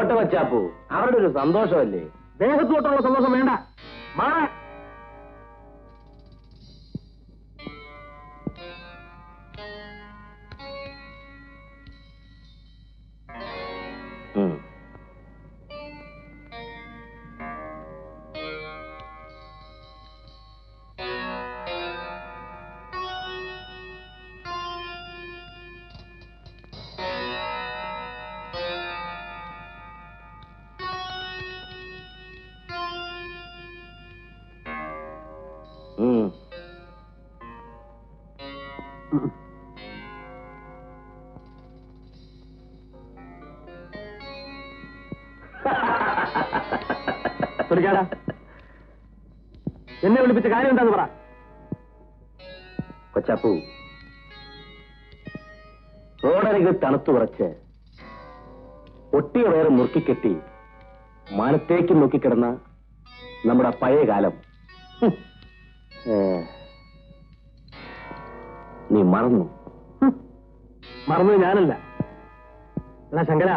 പോട്ടെ വച്ചാപ്പു അവരുടെ ഒരു സന്തോഷമല്ലേ? ദേഹത്തോട്ടുള്ള സന്തോഷം വേണ്ട. മാറ വിളിക്കാടാ എന്നെ വിളിപ്പിച്ച കാര്യം എന്താന്ന് പറ. കൊച്ചാപ്പു റോഡരികിൽ തണുത്തുറച്ച് ഒട്ടിയ വയറ് മുറുക്കിക്കെട്ടി മാനത്തേക്ക് നോക്കിക്കിടന്ന നമ്മുടെ പഴയ കാലം മറന്നു. മറന്നു ഞാനല്ല. എന്നാ ശങ്കര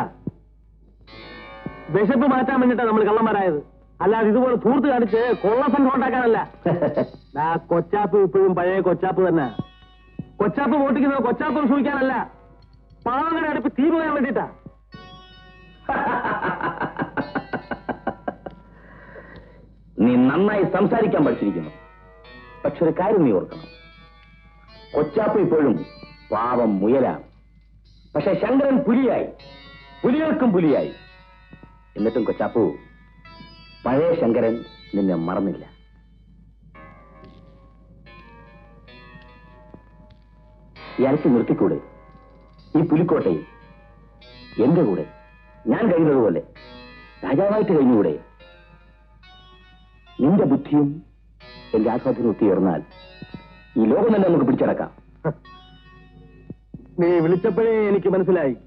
വിശപ്പ് മാറ്റാൻ വേണ്ടിട്ടാ നമ്മൾ കള്ളന്മാരായത്. അല്ലാതെ ഇതുപോലെ തൂർത്ത് കാണിച്ച് കൊള്ള സംഘം ഉണ്ടാക്കാനല്ല. ആ കൊച്ചാപ്പ് ഇപ്പോഴും പഴയ കൊച്ചാപ്പ് തന്നെ. കൊച്ചാപ്പ് വോട്ടിക്കുന്നത് കൊച്ചാപ്പ് ചോദിക്കാനല്ല പാവങ്ങളുടെ അടുപ്പ് തീ പോകാൻ വേണ്ടിട്ടാ നീ നന്നായി സംസാരിക്കാൻ പഠിച്ചിരിക്കുന്നു. പക്ഷെ ഒരു കാര്യം നീ ഓർക്കണം. കൊച്ചാപ്പ് ഇപ്പോഴും പാവം മുയലാണ്. പക്ഷെ ശങ്കരൻ പുലിയായി. പുലികൾക്കും പുലിയായി. എന്നിട്ടും കൊച്ചാപ്പു പഴയ ശങ്കരൻ നിന്നെ മറന്നില്ല. ഈ അരച്ച് നിർത്തിക്കൂടെ? ഈ പുലിക്കോട്ടയിൽ എന്റെ കൂടെ? ഞാൻ കഴിഞ്ഞതുപോലെ രാജാവായിട്ട് കഴിഞ്ഞുകൂടെ? നിന്റെ ബുദ്ധിയും എന്റെ ആസ്വാദനം ഒത്തുചേർന്നാൽ ഈ ലോകം തന്നെ നമുക്ക് പിടിച്ചടക്കാം. നീ വിളിച്ചപ്പോഴേ എനിക്ക് മനസ്സിലായി.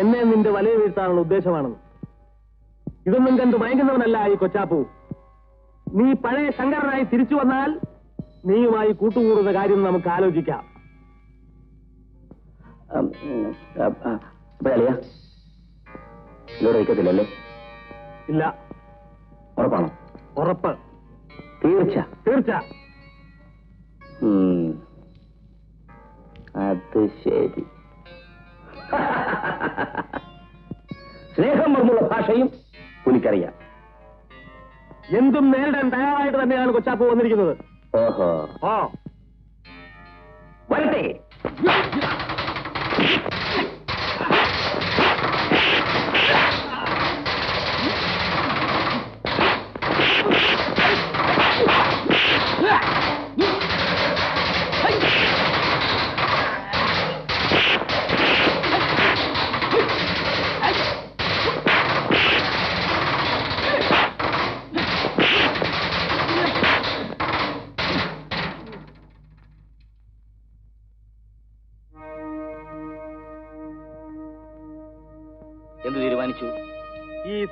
എന്നെ നിന്റെ വലയ വീഴ്ത്താനുള്ള ഉദ്ദേശമാണെന്ന്. ഇതൊന്നും കണ്ട് മയങ്ങുന്നവനല്ല ഈ കൊച്ചാപ്പു. നീ പഴയ ശങ്കരനായി തിരിച്ചു വന്നാൽ നീയുമായി കൂട്ടുകൂടുന്ന കാര്യം നമുക്ക് ആലോചിക്കാം. വയ്ക്കത്തില്ലല്ലേ ഇല്ല. ഉറപ്പാണോ? ഉറപ്പ്. തീർച്ച. തീർച്ച. അത് ശരി. സ്നേഹം എന്നുള്ള ഭാഷയും പുലിക്കറിയാം എന്തും നേരിടാൻ തയ്യാറായിട്ട് തന്നെയാണ് കൊച്ചാപ്പ് വന്നിരിക്കുന്നത്. ഓഹോ. ഓ വരട്ടെ.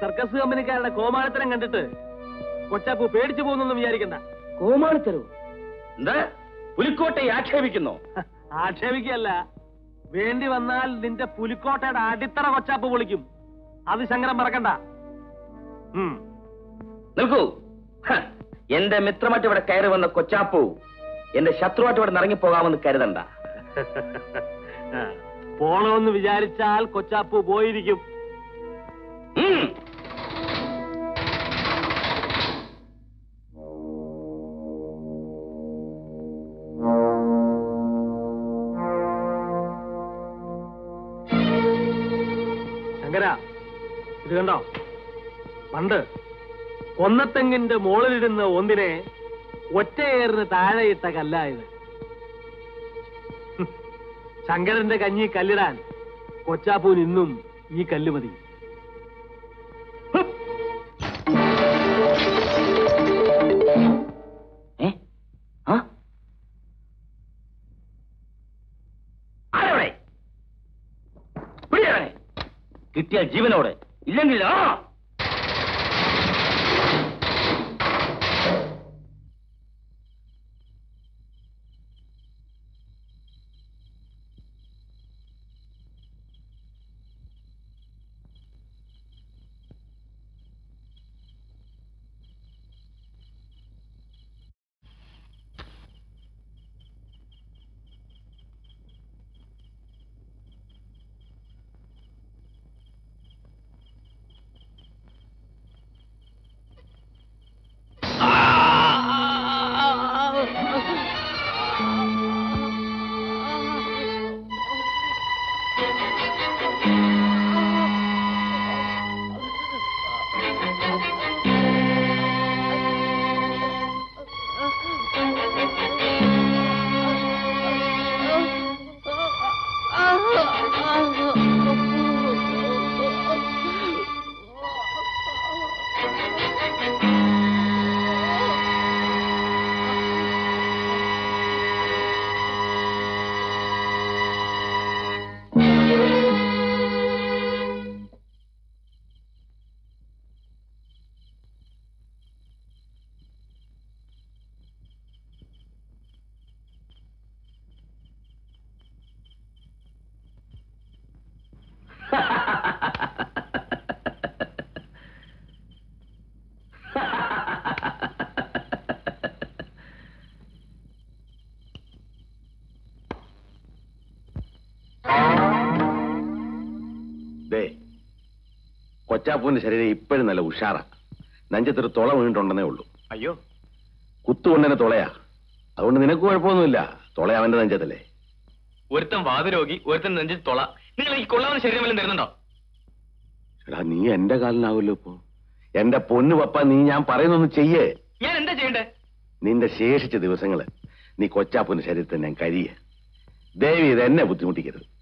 സർക്കസ് കമ്പനിക്കാരുടെ കോമാളിത്തരം കണ്ടിട്ട് കൊച്ചാപ്പു പേടിച്ചു പോകുന്നൊന്നും വിചാരിക്കണ്ട. കോമാളിത്തരോ? എന്താ? പുലിക്കോട്ടെ ആക്ഷേപിക്കുന്നു? ആക്ഷേപിക്കല്ല വേണ്ടി വന്നാൽ നിന്റെ പുലിക്കോട്ടയുടെ അടിത്തറ കൊച്ചാപ്പ് പൊളിക്കും. അത് ശങ്കരം മറക്കണ്ട. നിൽക്കൂ. എന്റെ മിത്രമായിട്ട് ഇവിടെ കയറി വന്ന കൊച്ചാപ്പു എന്റെ ശത്രുവായിട്ട് ഇവിടെ ഇറങ്ങിപ്പോകാമെന്ന് കരുതണ്ട. പോണമെന്ന് വിചാരിച്ചാൽ കൊച്ചാപ്പു പോയിരിക്കും. പണ്ട് കൊന്നത്തെങ്ങിന്റെ മുകളിലിരുന്ന ഒന്നിനെ ഒറ്റയേറിന് താഴെയിട്ട കല്ലായത് ശങ്കരന്റെ കഞ്ഞി കല്ലിടാൻ കൊച്ചാപ്പൂൻ ഇന്നും ഈ കല്ല് മതി. കിട്ടിയ. ജീവനോടെ. ഇല്ലെങ്കിൽ ആ കൊച്ചാപ്പൂവിന്റെ ശരീരം ഇപ്പോഴും നല്ല ഉഷാറാ. നെഞ്ചത്തൊരു തുള വീണിട്ടുണ്ടെന്നേ ഉള്ളൂ. അയ്യോ. കുത്തുകൊണ്ടെന്നെ തുളയാ. അതുകൊണ്ട് നിനക്ക് കുഴപ്പമൊന്നുമില്ല. തുള അവന്റെ നെഞ്ചത്തല്ലേ ഒരുത്തൻ വാതരോഗി ഒരുത്തൻ നെഞ്ചത്ത് തൊള. നിങ്ങൾ ഈ കൊള്ളാവുന്ന ശരീരം വല്ലതും തരുന്നുണ്ടോ? എടാ നീ എന്റെ കാലിനാവല്ലോ ഇപ്പൊ. എന്റെ പൊന്നു പപ്പ നീ ഞാൻ പറയുന്നൊന്നും ചെയ്യേ. ഞാൻ എന്താ ചെയ്യണ്ടേ? നിന്റെ ശേഷിച്ച ദിവസങ്ങൾ നീ കൊച്ചാപ്പൂന്റെ ശരീരത്തിന് ഞാൻ കരിയ. ദേവി ഇത് എന്നെ ബുദ്ധിമുട്ടിക്കരുത്.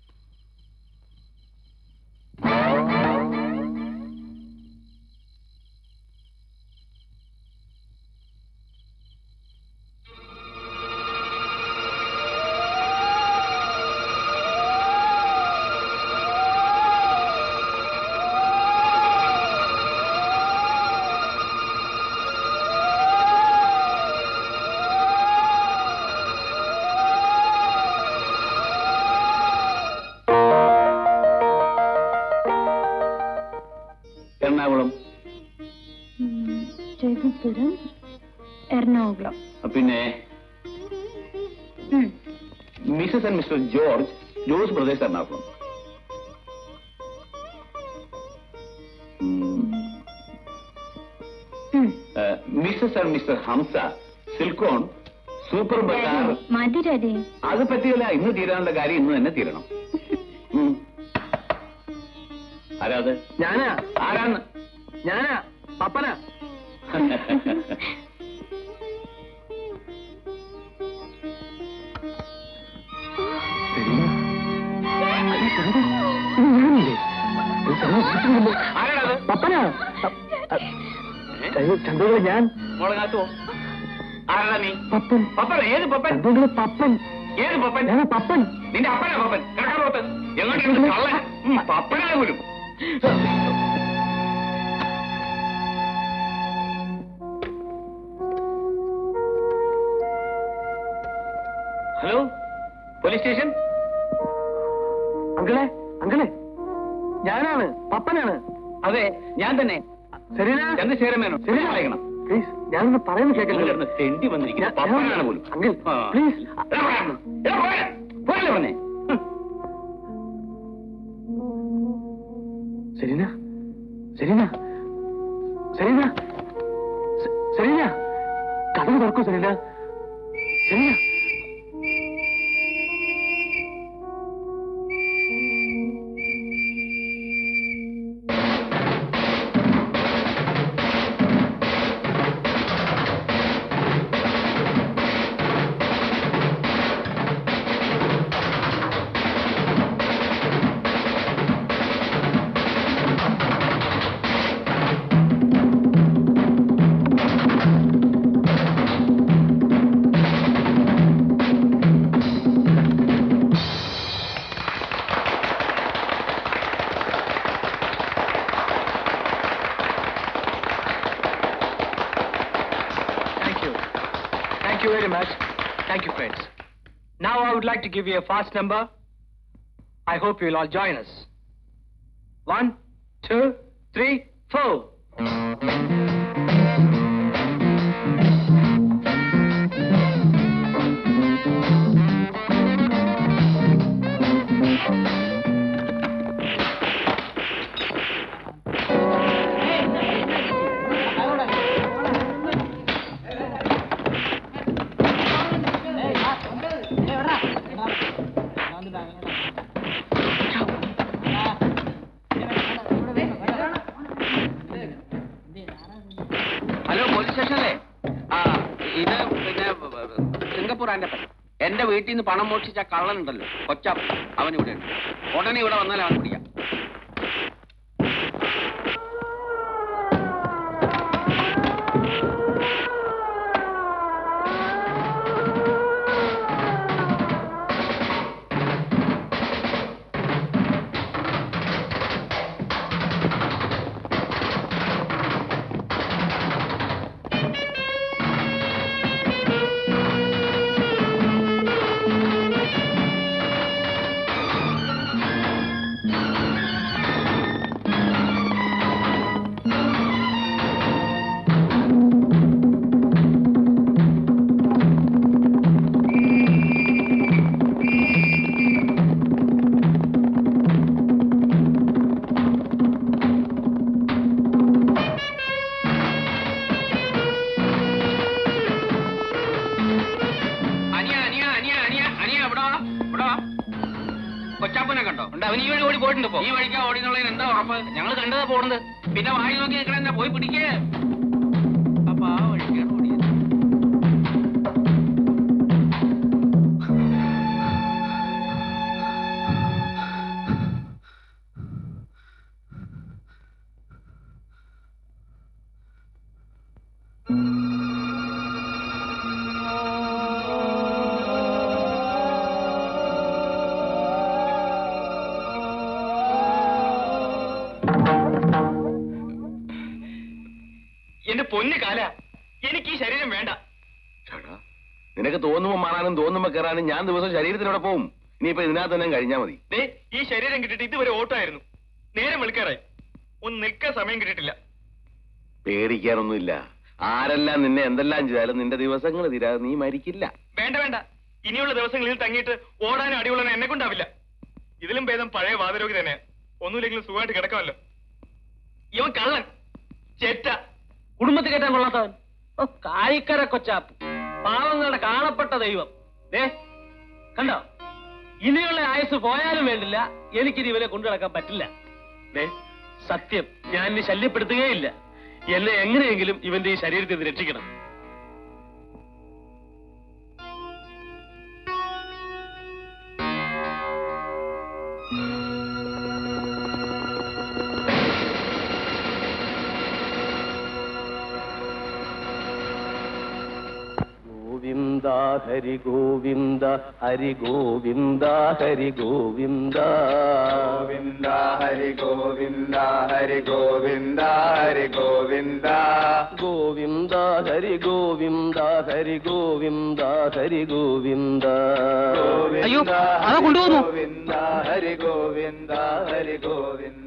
അത് പറ്റിയല്ല ഇന്ന് തീരാനുള്ള കാര്യം ഇന്ന് തന്നെ തീരണം. ആരാത് ആരാ അത്? ഞാനാ. ആരാന്ന്? ഞാനാ. പപ്പനാ. ആരാണത്? പപ്പനാ. ചന്ദ്രകളെ ഞാൻ. മോളെ കാത്തുവോ? ആരാ നീ? പപ്പൻ. പപ്പൻ ഏത് പപ്പൻ? പപ്പൻ. പപ്പൻ? പപ്പൻ. നിന്റെ അപ്പനാ പപ്പൻ. കിടക്കാറോത്ത് എങ്ങോട്ട് കള്ളൻ ഉം, പപ്പനാ പോലും ഹലോ? Police station? അങ്കിളെ അങ്കിളെ. ഞാനാണ് പപ്പനാണ്. അതെ ഞാൻ തന്നെ. ശരീരാ ചന്ദ്രശേഖരമേനോ ശരി അയക്കണം പ്ലീസ് ഞാനൊന്ന് പറയുന്നത് ഇവിടുന്ന് തെണ്ടി വന്നിരിക്കുന്ന. പപ്പനാണ് പോലും. Uncle please. Give you a fast number. I hope you'll all join us. പണം മോഷിച്ച കള്ളനുണ്ടല്ലോ. കൊച്ച അവൻ ഇവിടെ ഉണ്ട്. ഉടനെ ഇവിടെ വന്നാൽ അവൻ തോന്നുമ്പോ ഞാൻ ദിവസം ശരീരത്തിലൂടെ പോവും. ഇനിയിപ്പോ ഇതിനകത്ത് തന്നെ കഴിഞ്ഞാ മതി. ഈ ശരീരം കിട്ടിട്ട് ഇതുവരെ ഓട്ടമായിരുന്നു. നേരം വിളിക്കാറായി. ഒന്ന് നിൽക്കാൻ സമയം കിട്ടിയിട്ടില്ല. പേടിക്കാനൊന്നുമില്ല. ആരെല്ലാം നിന്നെ എന്തെല്ലാം ചെയ്താലും നിന്റെ ദിവസങ്ങൾ തീരാതെ നീ മരിക്കില്ല. വേണ്ട വേണ്ട. ഇനിയുള്ള ദിവസങ്ങളിൽ തങ്ങിയിട്ട് ഓടാനും അടികൊള്ളാനും എന്നെ കൊണ്ടാവില്ല. ഇതിലും ഭേദം പഴയ വാതരോഗി തന്നെ ഒന്നുമില്ലെങ്കിലും സുഖമായിട്ട് കിടക്കാമല്ലോ. ഇവൻ കള്ളൻ. ചേറ്റ. കുടുംബത്തിൽ കയറ്റാൻ കൊള്ളാത്തവൻ. കായിക്കര കൊച്ചാപ്പ്. പാവങ്ങളുടെ കാണപ്പെട്ട ദൈവം. ദേ കണ്ടോ? ഇനിയുള്ള ആയുസ് പോയാലും വേണ്ടില്ല. എനിക്കിനി ഇവനെ കൊണ്ടു നടക്കാൻ പറ്റില്ല. സത്യം ഞാൻ ഇനി ശല്യപ്പെടുത്തുകയില്ല. എന്നെ എങ്ങനെയെങ്കിലും ഇവന്റെ ഈ ശരീരത്തിൽ രക്ഷിക്കണം. ഗോവിന്ദ ഹരി ഗോവിന്ദ ഹരി ഗോവിന്ദ ഹരി ഗോവിന്ദ ഗോവിന്ദ ഹരി ഗോവിന്ദ ഹരി ഗോവിന്ദ ഹരി ഗോവിന്ദ ഗോവിന്ദ ഹരി ഗോവിന്ദ ഹരി ഗോവിന്ദ ഹരി ഗോവിന്ദ അയ്യോ, അതാ കൊണ്ടുപോകുന്നു. ഗോവിന്ദ ഹരി ഗോവിന്ദ ഹരി ഗോവിന്ദ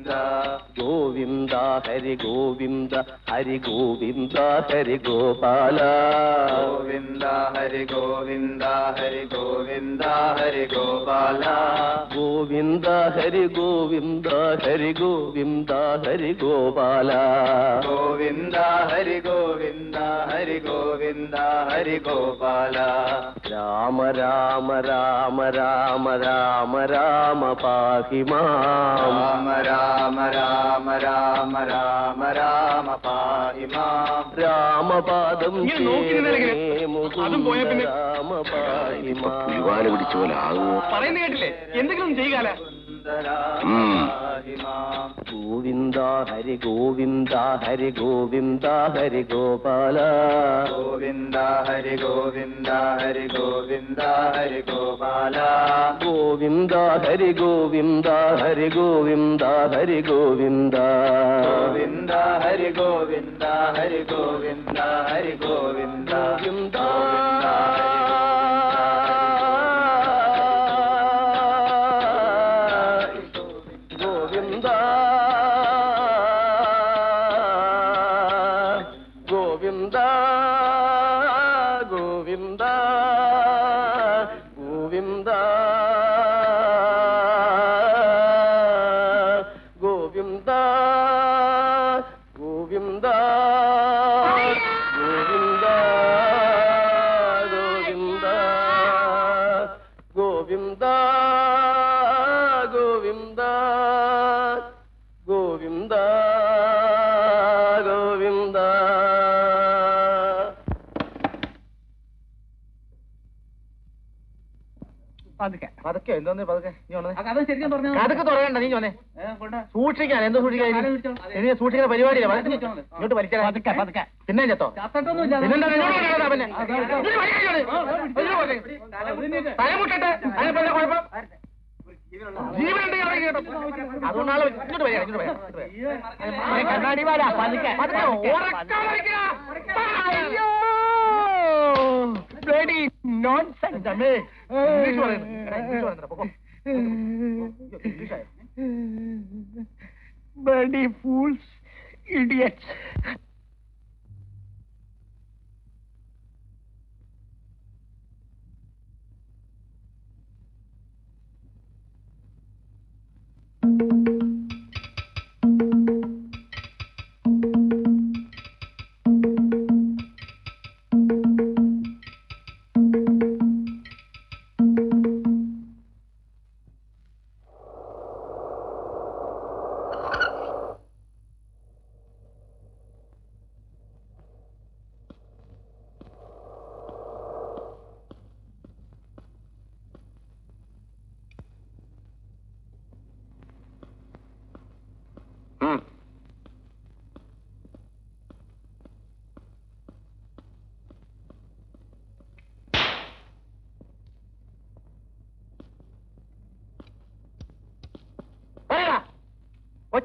గోవింద హరి గోవింద హరి గోవింద హరి గోపాల గోవింద హరి గోవింద హరి గోవింద హరి గోపాల గోవింద హరి గోవింద హరి గోవింద హరి గోపాల గోవింద హరి గోవింద హరి గోవింద హరి గోపాల రామ రామ రామ రామ రామ రామ పాహి మామ రామ രാമ രാമ രാമ രാമ രാമ പായിമാം രാമപാദം രാമപായിമാ പിടിച്ച പോലെ ആകുമോ? പറയുന്ന കേട്ടില്ലേ? എന്തെങ്കിലും ചെയ്യുക గోవింద హరి గోవింద హరి గోవింద హరి గోపాల గోవింద హరి గోవింద హరి గోవింద హరి గోపాల గోవింద హరి గోవింద హరి గోవింద హరి గోవింద గోవింద హరి గోవింద హరి గోవింద హరి గోవింద గోవింద പതുക്കെ എന്തോന്ന് പതുക്കെ നീ കഥക്ക് തുറയണ്ട നീ ചോനെ സൂക്ഷിക്കാൻ എന്ത് സൂക്ഷിക്കാൻ ഇനി? സൂക്ഷിക്കുന്ന പരിപാടിയില്ല? ഇങ്ങോട്ട് വലിച്ചാൽ പിന്നെ ചെത്തോ? തലമുട്ടട്ടെ അതിനെപ്പോ കുഴപ്പം? കണ്ണാടിമാല പതുക്കെ പതുക്കെ ഉറക്കം bloody nonsense. Dame, English one, English one, तेरा Bloody fools, idiots.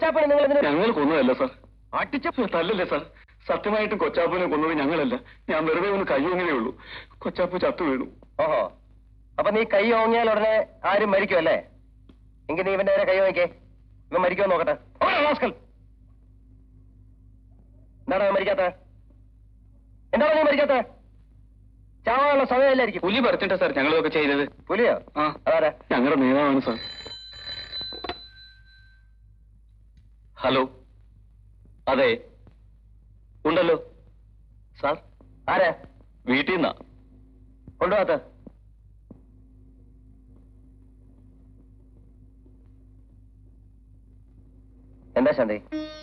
കൊച്ചാപ്പനെ നിങ്ങൾ എന്തിനാ ഞങ്ങൾ കൊന്നതല്ല സാർ. അട്ടിച്ച തല്ലല്ലേ സാർ. സത്യമായിട്ടും കൊച്ചാപ്പനെ കൊന്നത് ഞങ്ങളല്ല. ഞാൻ വെറുതെ ഒന്ന് കൈ കയ്യോങ്ങനെ ഉള്ളൂ. കൊച്ചാപ്പ് ചത്തു വീണു. ഓഹോ. അപ്പൊ നീ കൈ ഓങ്ങിയാൽ ഉടനെ ആരും മരിക്കുമല്ലേ എങ്കിൽ നീ ഇവന്റെ കൈ ഓങ്ങിക്കേ. ഇവൻ മരിക്കുമോ നോക്കട്ടെ. എന്താണ് മരിക്കാത്ത? എന്താണ് നീ മരിക്കാത്ത? ചാവാനുള്ള സമയമല്ലായിരിക്കും. പുലി പറിച്ചിട്ടാ സാർ ഞങ്ങളൊക്കെ ചെയ്തത്. പുലിയോ? ആ. അതാരാ? ഞങ്ങളുടെ നേതാവാണ് സാർ. ഹലോ. അതെ. ഉണ്ടല്ലോ. സാർ ആരാ? വീട്ടിൽ നിന്നാ കൊണ്ടുപോകാത്ത എന്താ ശാന്തി?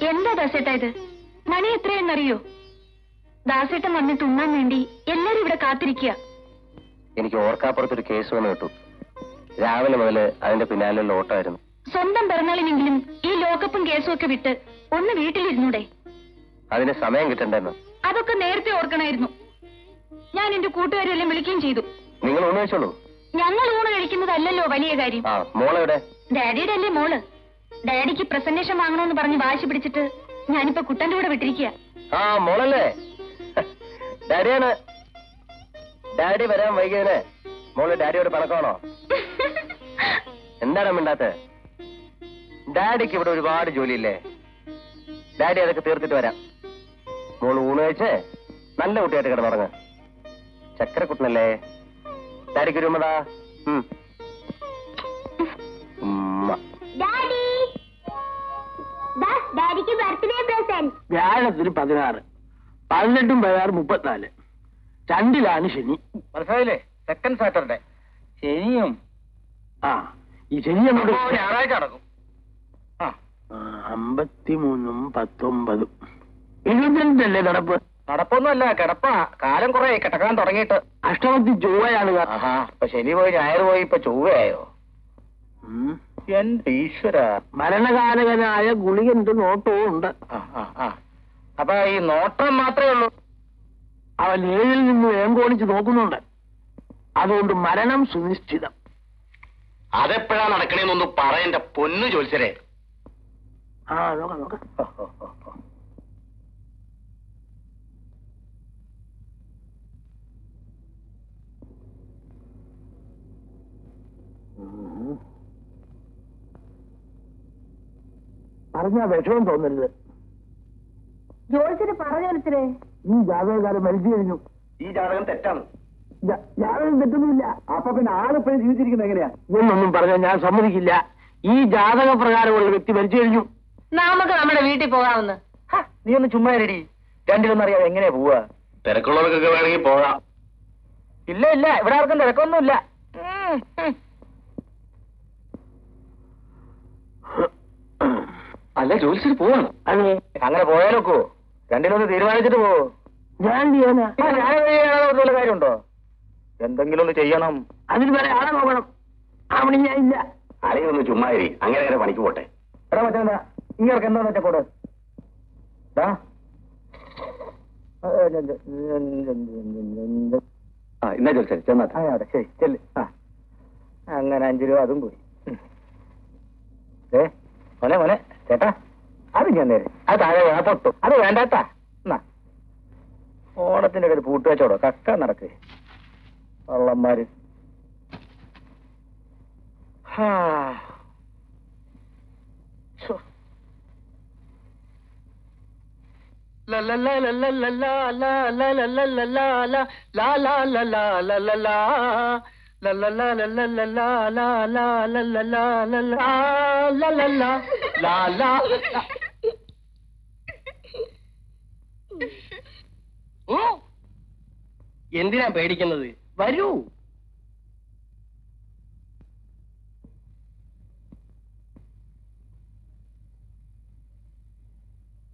എന്താ ദാസേട്ടാ ഇത്? മണി എത്രയെന്നറിയോ ദാസേട്ടൻ വന്നിട്ട് ഉണ്ണാൻ വേണ്ടി എല്ലാരും ഇവിടെ കാത്തിരിക്കുക. എനിക്ക് ഓർക്കാപ്പുറത്തൊരു കേസ് വന്നു കിട്ടു. രാവിലെ മുതൽ അതിന്റെ പിന്നാലെ ഓട്ടമായിരുന്നു. സ്വന്തം പിറന്നാളിനെങ്കിലും ഈ ലോക്കപ്പും കേസും ഒക്കെ വിട്ട് ഒന്ന് വീട്ടിലിരുന്നൂടെ? അതിന് സമയം കിട്ടണ്ടെന്ന്. അതൊക്കെ നേരത്തെ ഓർക്കണമായിരുന്നു ഞാൻ എന്റെ കൂട്ടുകാരെല്ലാം വിളിക്കുകയും ചെയ്തു. നിങ്ങൾ ഊണ് വെച്ചോളൂ ഞങ്ങൾ ഊണ് കഴിക്കുന്നതല്ലല്ലോ വലിയ കാര്യം. മോളെവിടെ? ഡാഡിയുടെ അല്ലേ മോൾ. ഡാഡിക്ക് പ്രസന്റേഷൻ വാങ്ങണമെന്ന് പറഞ്ഞ് വാശി പിടിച്ചിട്ട് ഞാനിപ്പോ കുട്ടന്റെ കൂടെ വിട്ടിരിക്കുക ആ മോളല്ലേ? ഡാഡിയാണ്. ഡാഡി വരാൻ വൈകിയതിന് മോൾ ഡാഡിയോട് പണക്കാണോ എന്താണ് മിണ്ടാത്ത? ഡാഡിക്ക് ഇവിടെ ഒരുപാട് ജോലിയില്ലേ? ഡാഡി അതൊക്കെ തീർത്തിട്ട് വരാം. മോൾ ഊണ് കഴിച്ച് നല്ല കുട്ടിയായിട്ട് കിടന്നുറങ്ങ്. ചക്കരക്കുട്ടനല്ലേ? ഡാഡിക്ക് ഒരു ഉമ്മതാ ഉമ്മ. ഡാഡി. ഡാഡിക്ക് ബർത്ത്ഡേ പ്രസന്റ് വ്യാഴത്തിന് പതിനാറ്. പതിനെട്ടും പതിനാറ് മുപ്പത്തിനാല്. രണ്ടിലാണ് ശനി. മനസ്സിലായില്ലേ? സെക്കൻഡ് സാറ്റർഡേ ശനിയും. ആ ഈ ശനി അങ്ങോട്ട് ഞായറാഴ്ച നടക്കും. അമ്പത്തിമൂന്നും പത്തൊമ്പതും. എഴുപത്തിരണ്ടല്ലേ കിടപ്പ് നടപ്പൊന്നുമല്ല കിടപ്പാ. കാലം കുറെ കിടക്കാൻ തുടങ്ങിയിട്ട്. അഷ്ടമത്തി ചൊവ്വയാണ് ആഹാ ഇപ്പൊ ശനി പോയി ഞായർ പോയി ഇപ്പൊ ചൊവ്വയായോ. എന്റെ ഈശ്വര. മരണകാലകനായ ഗുളികന്റെ നോട്ടവും ഉണ്ട്? അപ്പൊ ഈ നോട്ടം മാത്രമേ ഉള്ളൂ. അവൻ ഏഴിൽ നിന്ന് ഏങ്കോണിച്ച് നോക്കുന്നുണ്ട്. അതുകൊണ്ട് മരണം സുനിശ്ചിതം. അതെപ്പോഴാ നടക്കണേന്നൊന്ന് പറയണ്ട പൊന്നു ജോത്സരെ ആ നോക്കാം നോക്കാം. പറഞ്ഞാ വിഷമം തോന്നരുത്. ജോത്സ്യര് പറഞ്ഞേ ഈ ജാതകക്കാരൻ മരിച്ചു കഴിഞ്ഞു. ഈ ജാതകം തെറ്റാണ്. ജാതകം തെറ്റൊന്നുമില്ല അപ്പൊ പിന്നെ ആളിപ്പോഴും ജീവിച്ചിരിക്കുന്നത് എങ്ങനെയാ? എന്നൊന്നും പറഞ്ഞാൽ ഞാൻ സമ്മതിക്കില്ല. ഈ ജാതക പ്രകാരമുള്ള വ്യക്തി മരിച്ചു കഴിഞ്ഞു. നമുക്ക് നമ്മുടെ വീട്ടിൽ പോകാമെന്ന് നീ ഒന്ന് ചുമ്മാ ഇരടി. രണ്ടിലൊന്നും അറിയാതെ എങ്ങനെയാ പോവാ തിരക്കുള്ളവർക്കൊക്കെ വേണമെങ്കിൽ പോകാം. ഇല്ല ഇല്ല ഇവിടെ ആർക്കും തിരക്കൊന്നും ഇല്ല അല്ല ജോലിച്ചിട്ട് പോവാണ്. അങ്ങനെ പോയാലൊക്കോ രണ്ടിലൊന്ന് തീരുമാനിച്ചിട്ട് പോവോ. ഞാൻ കാര്യമുണ്ടോ? എന്തെങ്കിലും ഒന്ന് ചെയ്യണം. അതിന് വരെ ആളെ നോക്കണം. അവിടെ ഞാൻ ഇല്ല. അറിയൊന്ന് ഒന്ന് ചുമ്മാ ഇരി. അങ്ങനെ പണിക്ക് പോട്ടെ. എടാ മച്ചാ ഇങ്ങനെ എന്താന്ന് വെച്ചാ കൂടെ അങ്ങനെ അഞ്ചു രൂപ അതും പോയി. മോനെ മോനെ ചേട്ടാ. അത് ഞാൻ നേരെ അത് താഴെ പൊട്ടും. അത് വേണ്ടാത്ത എന്നാ. ഓണത്തിന്റെ കയ്യിൽ പൂട്ട് വെച്ചോടോ കക്ക നടക്ക്. വള്ളന്മാര് ഹാ. എന്തിനാ പേടിക്കുന്നത് വരൂ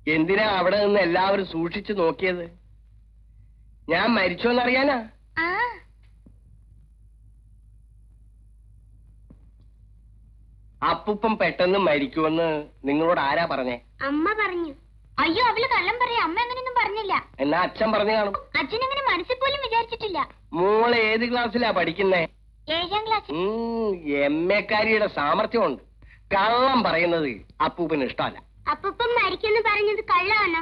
എന്തിനാ അവിടെ നിന്ന് എല്ലാവരും സൂക്ഷിച്ചു നോക്കിയത്? ഞാൻ മരിച്ചോന്നറിയാനാ? അപ്പുപ്പം പെട്ടെന്ന് മരിക്കുമെന്ന് നിങ്ങളോട് ആരാ പറഞ്ഞേ? അമ്മ പറഞ്ഞു. അയ്യോ അവൾ കള്ളം പറയാ. അമ്മ അങ്ങനെയൊന്നും പറഞ്ഞില്ല. എന്നാ അച്ഛൻ പറഞ്ഞു കാണും. അച്ഛൻ അങ്ങനെ മനസ്സിൽ പോലും വിചാരിച്ചിട്ടില്ല. മോൾ ഏത് ക്ലാസ്സിലാ പഠിക്കുന്നേ? ഏഴാം ക്ലാസ് എം എക്കാരിയുടെ സാമർഥ്യമുണ്ട്. കള്ളം പറയുന്നത് അപ്പൂപ്പിന് ഇഷ്ടമല്ല അപ്പൂപ്പൻ മരിക്കുന്നു പറഞ്ഞത് കള്ളാണോ?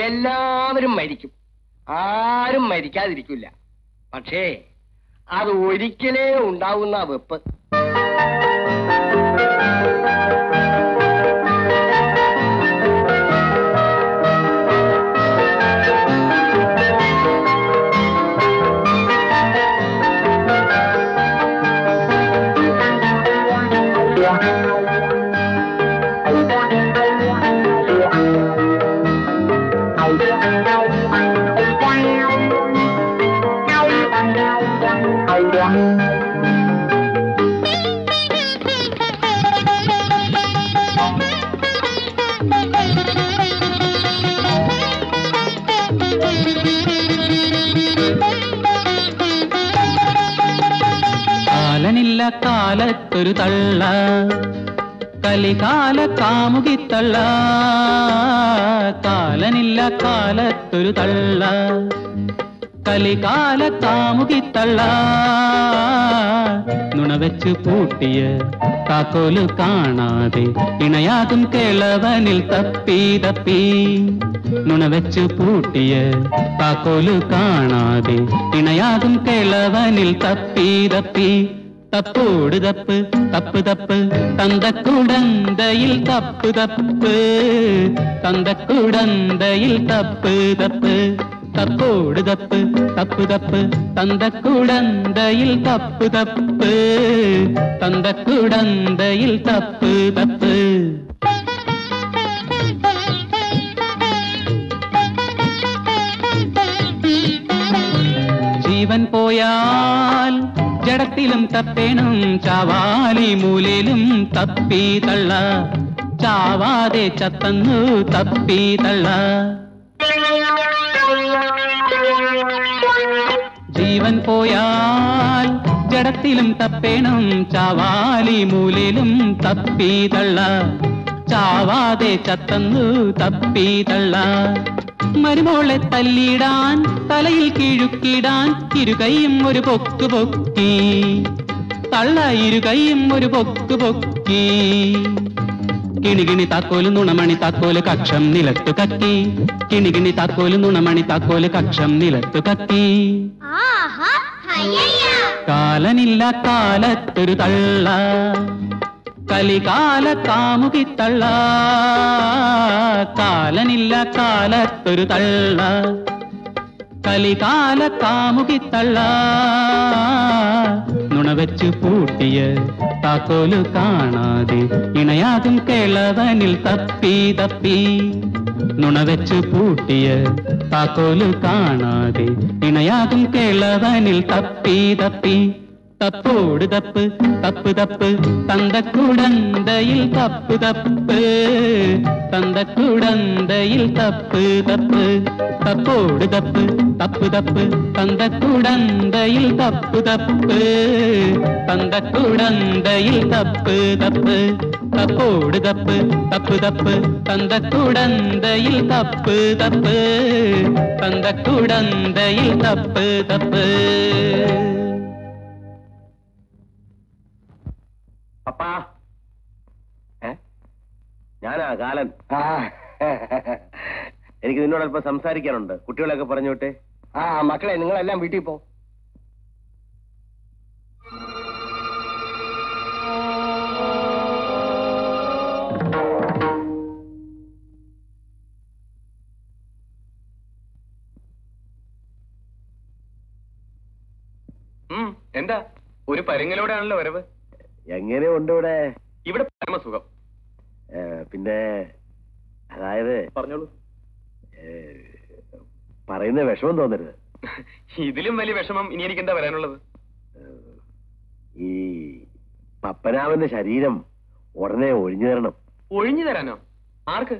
എല്ലാവരും മരിക്കും. ആരും മരിക്കാതിരിക്കില്ല. പക്ഷേ അത് ഒരിക്കലേ ഉണ്ടാവുന്ന വെപ്പ്. കാലത്തൊരു തള്ള കലികാല കാമുകിത്തള്ള കാലനില്ല കാലത്തൊരു തള്ള കലികാല കാമുകിത്തള്ള. നുണവെച്ച് പൂട്ടിയ താക്കോൽ കാണാതെ ഇണയാകും കിളവനിൽ തപ്പി തപ്പി. നുണവെച്ച് പൂട്ടിയ താക്കോൽ കാണാതെ ഇണയാകും കിളവനിൽ തപ്പി തപ്പി. തപ്പോട് തപ്പ് തപ്പ് തപ്പ് തന്തക്കുടന്തയിൽ തപ്പ് തപ്പ് തന്തക്കുടന്തയിൽ തപ്പ് തപ്പ് തപ്പോട് തപ്പ് തപ്പ് തപ്പ് തന്തക്കുടന്തയിൽ തപ്പ് തപ്പ് തന്തക്കുടന്തയിൽ തപ്പ് തപ്പ് ജീവൻ പോയാൽ ജഡത്തിലും തപ്പേണം ചാവാലി മൂലയിലും തപ്പി തള്ള. ചാവാതെ ചത്തന്നു തപ്പി തള്ള. ജീവൻ പോയാൽ ജഡത്തിലും തപ്പേണം ചാവാലി മൂലയിലും തപ്പി തള്ള. ചാവാതെ ചത്തന്നു തപ്പി തള്ള. മരുമോളെ തല്ലിടാൻ തലയിൽ കിഴുക്കിടാൻ ഇരുകൈയും ഒരു പൊക്ക് പൊക്കി. തള്ള ഇരുകൈയും ഒരു പൊക്ക് പൊക്കി. കിണികിണി താക്കോൽ നുണമണി താക്കോൽ കക്ഷം നിലത്തു കത്തി. കിണികിണി താക്കോൽ നുണമണി താക്കോൽ കക്ഷം നിലത്തു കത്തി. കാലനില്ല കാലത്തൊരു തള്ള. കലികാല കാമുകിത്തള്ള കാലനില്ല കാലത്തൊരു തള്ള. കലികാല കാമുകിത്തള്ള നുണവെച്ച് പൂട്ടിയ താക്കോൽ കാണാതെ ഇണയാകും കേളവനിൽ തപ്പി തപ്പി. നുണവെച്ച് പൂട്ടിയ താക്കോൽ കാണാതെ ഇണയാകും കേളവനിൽ തപ്പി തപ്പി. തപ്പോട് തപ്പ് തപ്പ് തപ്പ് തന്തക്കുടന്തയിൽ തപ്പ് തപ്പ് തന്തക്കുടന്തയിൽ തപ്പ് തപ്പ് തപ്പോട് തപ്പ് തപ്പ് തപ്പ് തന്തക്കുടന്തയിൽ തപ്പ് തപ്പ് തന്തക്കുടന്തയിൽ തപ്പ് തപ്പ് തപ്പോട് തപ്പ് തപ്പ് തപ്പ് തന്തക്കുടന്തയിൽ തപ്പ് തപ്പ് തന്തക്കുടന്തയിൽ തപ്പ് തപ്പ് പപ്പാ ഏ? ഞാനാ കാലൻ. എനിക്ക് നിന്നോട് അല്പം സംസാരിക്കാനുണ്ട്. കുട്ടികളെയൊക്കെ പറഞ്ഞു വിട്ടെ. ആ മക്കളെ നിങ്ങളെല്ലാം വീട്ടിൽ പോ. ഉം, എന്താ? ഒരു പരുങ്ങലോടെയാണല്ലോ വരവ്. എങ്ങനെ ഉണ്ട് ഇവിടെ ഇവിടെ പരമസുഖം പിന്നെ അതായത് പറഞ്ഞോളൂ. പറയുന്ന വിഷമം തോന്നരുത്. ഇതിലും വലിയ വിഷമം ഇനി എനിക്ക് എന്താ പറയാനുള്ളത് ഈ പപ്പനാവന്റെ ശരീരം ഉടനെ ഒഴിഞ്ഞു തരണം. ഒഴിഞ്ഞു തരാനോ? ആർക്ക്?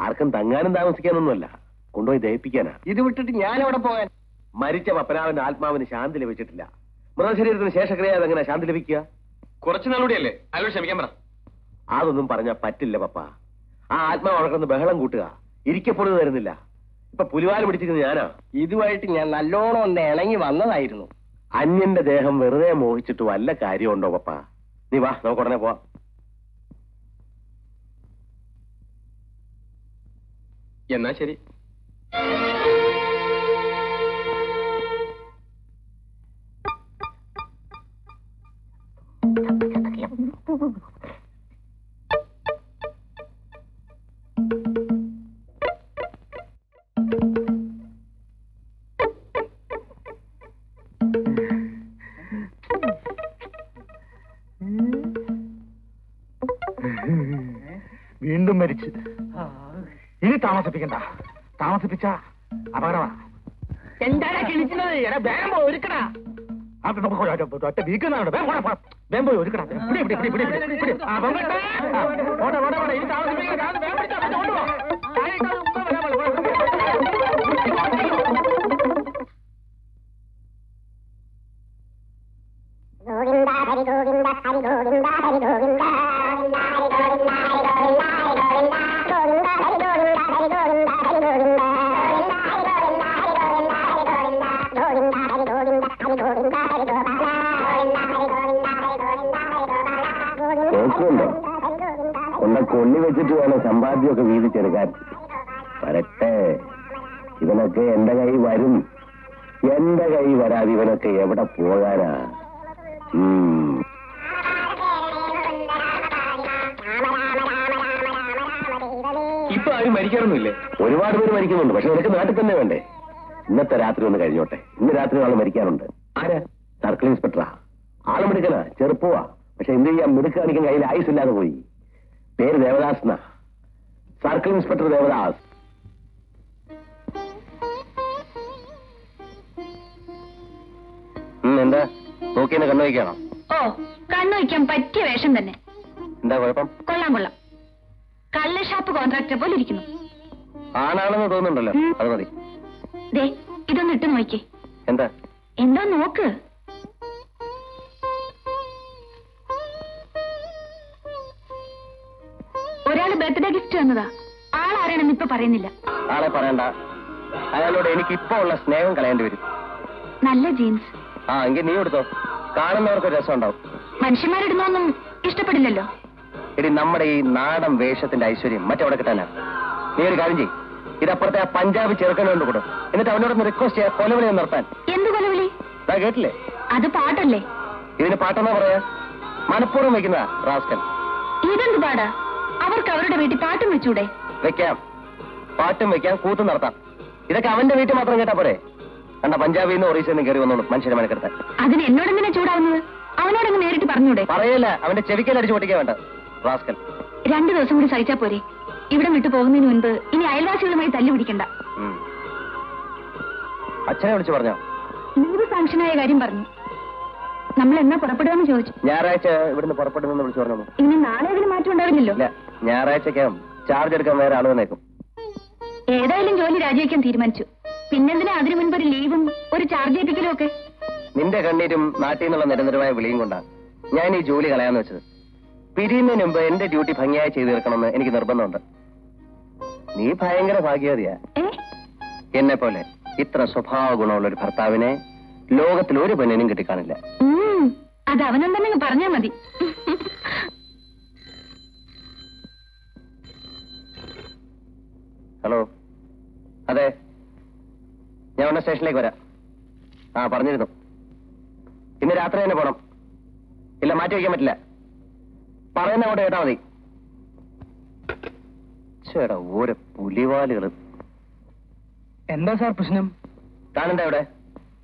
ആർക്കും തങ്ങാനും താമസിക്കാനൊന്നുമല്ല. കൊണ്ടുപോയി ദഹിപ്പിക്കാനാ. ഇത് വിട്ടിട്ട് ഞാൻ അവിടെ പോകാൻ മരിച്ച പപ്പനാവന്റെ ആത്മാവിന് ശാന്തി ലഭിച്ചിട്ടില്ല. മൃതശരീരത്തിന് ശേഷക്രിയ അതെങ്ങനെ ശാന്തി ലഭിക്കുക? കുറച്ചു നാളൂടിയല്ലേ? അയാളോട് ക്ഷമിക്കാൻ പറ. അതൊന്നും പറഞ്ഞാൽ പറ്റില്ല പപ്പ. ആ ആത്മാവ് ഉണർന്ന് ബഹളം കൂട്ടുക. ഇരിക്കപ്പൊഴുത് തരുന്നില്ല ഇപ്പൊ പുലിവാൽ പിടിച്ചിരിക്കുന്നത് ഞാനാ. ഇതുമായിട്ട് ഞാൻ നല്ലോണം ഒന്ന് ഇണങ്ങി വന്നതായിരുന്നു. അന്യന്റെ ദേഹം വെറുതെ മോഹിച്ചിട്ട് വല്ല കാര്യമുണ്ടോ പപ്പ? നീ വാ നമുക്ക് ഉടനെ പോവാ. എന്നാ ശരി. വീണ്ടും മരിച്ച് ഇനി താമസിപ്പിക്കണ്ട. താമസിപ്പിച്ച അപകടമാ. എന്താടാ കിളിക്കുന്നത്? ഒറ്റ വീക്കുന്നുണ്ട് വേഗം പോടാ, പോടാ. വേഗം പോയി ഒരുക്കടാ എവിടെ പോകാനാ. ഇപ്പൊ ആരും മരിക്കാറൊന്നുമില്ലേ? ഒരുപാട് പേര് മരിക്കുന്നുണ്ട് പക്ഷെ നിനക്ക് നാട്ടിൽ തന്നെ വേണ്ടേ? ഇന്നത്തെ രാത്രി ഒന്ന് കഴിഞ്ഞോട്ടെ. ഇന്ന് രാത്രി ആൾ മരിക്കാറുണ്ട്. ആരാ? സർക്കിൾ ഇൻസ്പെക്ടറാ. ആൾ മിടുക്കനാ ചെറുപ്പവാ. പക്ഷെ എന്ത് ചെയ്യാം മിടുക്ക് കാണിക്കാൻ കയ്യിൽ ആയുസ് ഇല്ലാതെ പോയി. ഐശ്വര്യം മറ്റവിടെ കിട്ടാനാ. നീ ഒരു കാര്യം ചെയ്യ്. ഇതപ്പുറത്തെ ആ പഞ്ചാബ് ചെറുക്കനുകൊണ്ട് കൊടു. എന്നിട്ട് അവനോടൊന്ന് റിക്വസ്റ്റ് ചെയ്യാം കൊലവിളി നിർത്താൻ എന്ത് കൊലവിളി? കേട്ടില്ലേ? അത് പാട്ടല്ലേ? ഇതിന് പാട്ടെന്നാ പറയാ? മനഃപൂർവം വെക്കുന്ന റാസ്കൻ ഇതെന്ത് പാടാ? അവർക്ക് അവരുടെ വീട്ടിൽ പാട്ടും വെച്ചൂടെ? വെക്കാം. പാട്ടും വെക്കാം കൂത്തും നടത്താം. ഇതൊക്കെ അവന്റെ വീട്ടിൽ മാത്രം കേട്ടാ പോരെ? കണ്ട പഞ്ചാബിൽ നിന്ന് ഒറീസയിൽ നിന്ന് കയറി വന്നോളൂ മനുഷ്യനെ മനക്കെടുത്താൻ. അതിന് എന്നോടെങ്ങനെ ചൂടാവുന്നത്? അവനോടങ്ങ് നേരിട്ട് പറഞ്ഞൂടെ? പറയല്ല അവന്റെ ചെവിക്കൽ അടിച്ചു പൊട്ടിക്കാൻ വേണ്ട റാസ്കൽ. രണ്ടു ദിവസം കൂടി സഹിച്ചാ പോരെ. ഇവിടെ വിട്ടു പോകുന്നതിന് മുൻപ് ഇനി അയൽവാസികളുമായി തല്ലു പിടിക്കണ്ട. അച്ഛനെ വിളിച്ചു പറഞ്ഞോ? ലീവ് സാങ്ഷനായ കാര്യം പറഞ്ഞു. നമ്മൾ എന്നാ പുറപ്പെടുകയെന്ന് ചോദിച്ചു. ഞായറാഴ്ച ഇവിടുന്ന് പുറപ്പെടുന്നെന്ന് വിളിച്ചു പറഞ്ഞു? ഇനി നാളെ ഇതിന് മാറ്റം ഉണ്ടാവില്ലല്ലോ. ഞായറാഴ്ചക്കാം ഞായറാഴ്ചക്കകം ചാർജ് എടുക്കാൻ വേറെ ആൾ വന്നേക്കും. ഏതായാലും ജോലി രാജിവെക്കാൻ തീരുമാനിച്ചു. പിന്നെന്തിനാ അതിനു മുൻപ് ഒരു ലീവും ഒരു ചാർജ് ഏൽപ്പിക്കലും ഒക്കെ? നിന്റെ കണ്ണീരും നാട്ടിൽ നിന്നുള്ള നിരന്തരമായ വിളിയും കൊണ്ടാണ് ഞാൻ ഈ ജോലി കളയാന്ന് വെച്ചത്. പിരിയുന്നതിന് മുമ്പ് എന്റെ ഡ്യൂട്ടി ഭംഗിയായി ചെയ്തു തീർക്കണമെന്ന് എനിക്ക് നിർബന്ധമുണ്ട്. നീ ഭയങ്കര ഭാഗ്യവതിയാ. എന്നെ പോലെ ഇത്ര സ്വഭാവ ഗുണമുള്ള ഒരു ഭർത്താവിനെ ലോകത്തിൽ ഒരു പെണ്ണിനും കിട്ടിക്കാണില്ല. അത് അവനും തന്നെ പറഞ്ഞാ മതി. ഹലോ. അതെ. ഞാൻ ഉടനെ സ്റ്റേഷനിലേക്ക് വരാം. ആ പറഞ്ഞിരുന്നു. ഇന്ന് രാത്രി തന്നെ പോണം. ഇല്ല മാറ്റി വയ്ക്കാൻ പറ്റില്ല. പറയുന്ന അവിടെ കേട്ടാ മതി. ചേടാ ഓരോ പുലിവാലുകൾ. എന്താ സാർ പ്രശ്നം? താനെന്താ ഇവിടെ?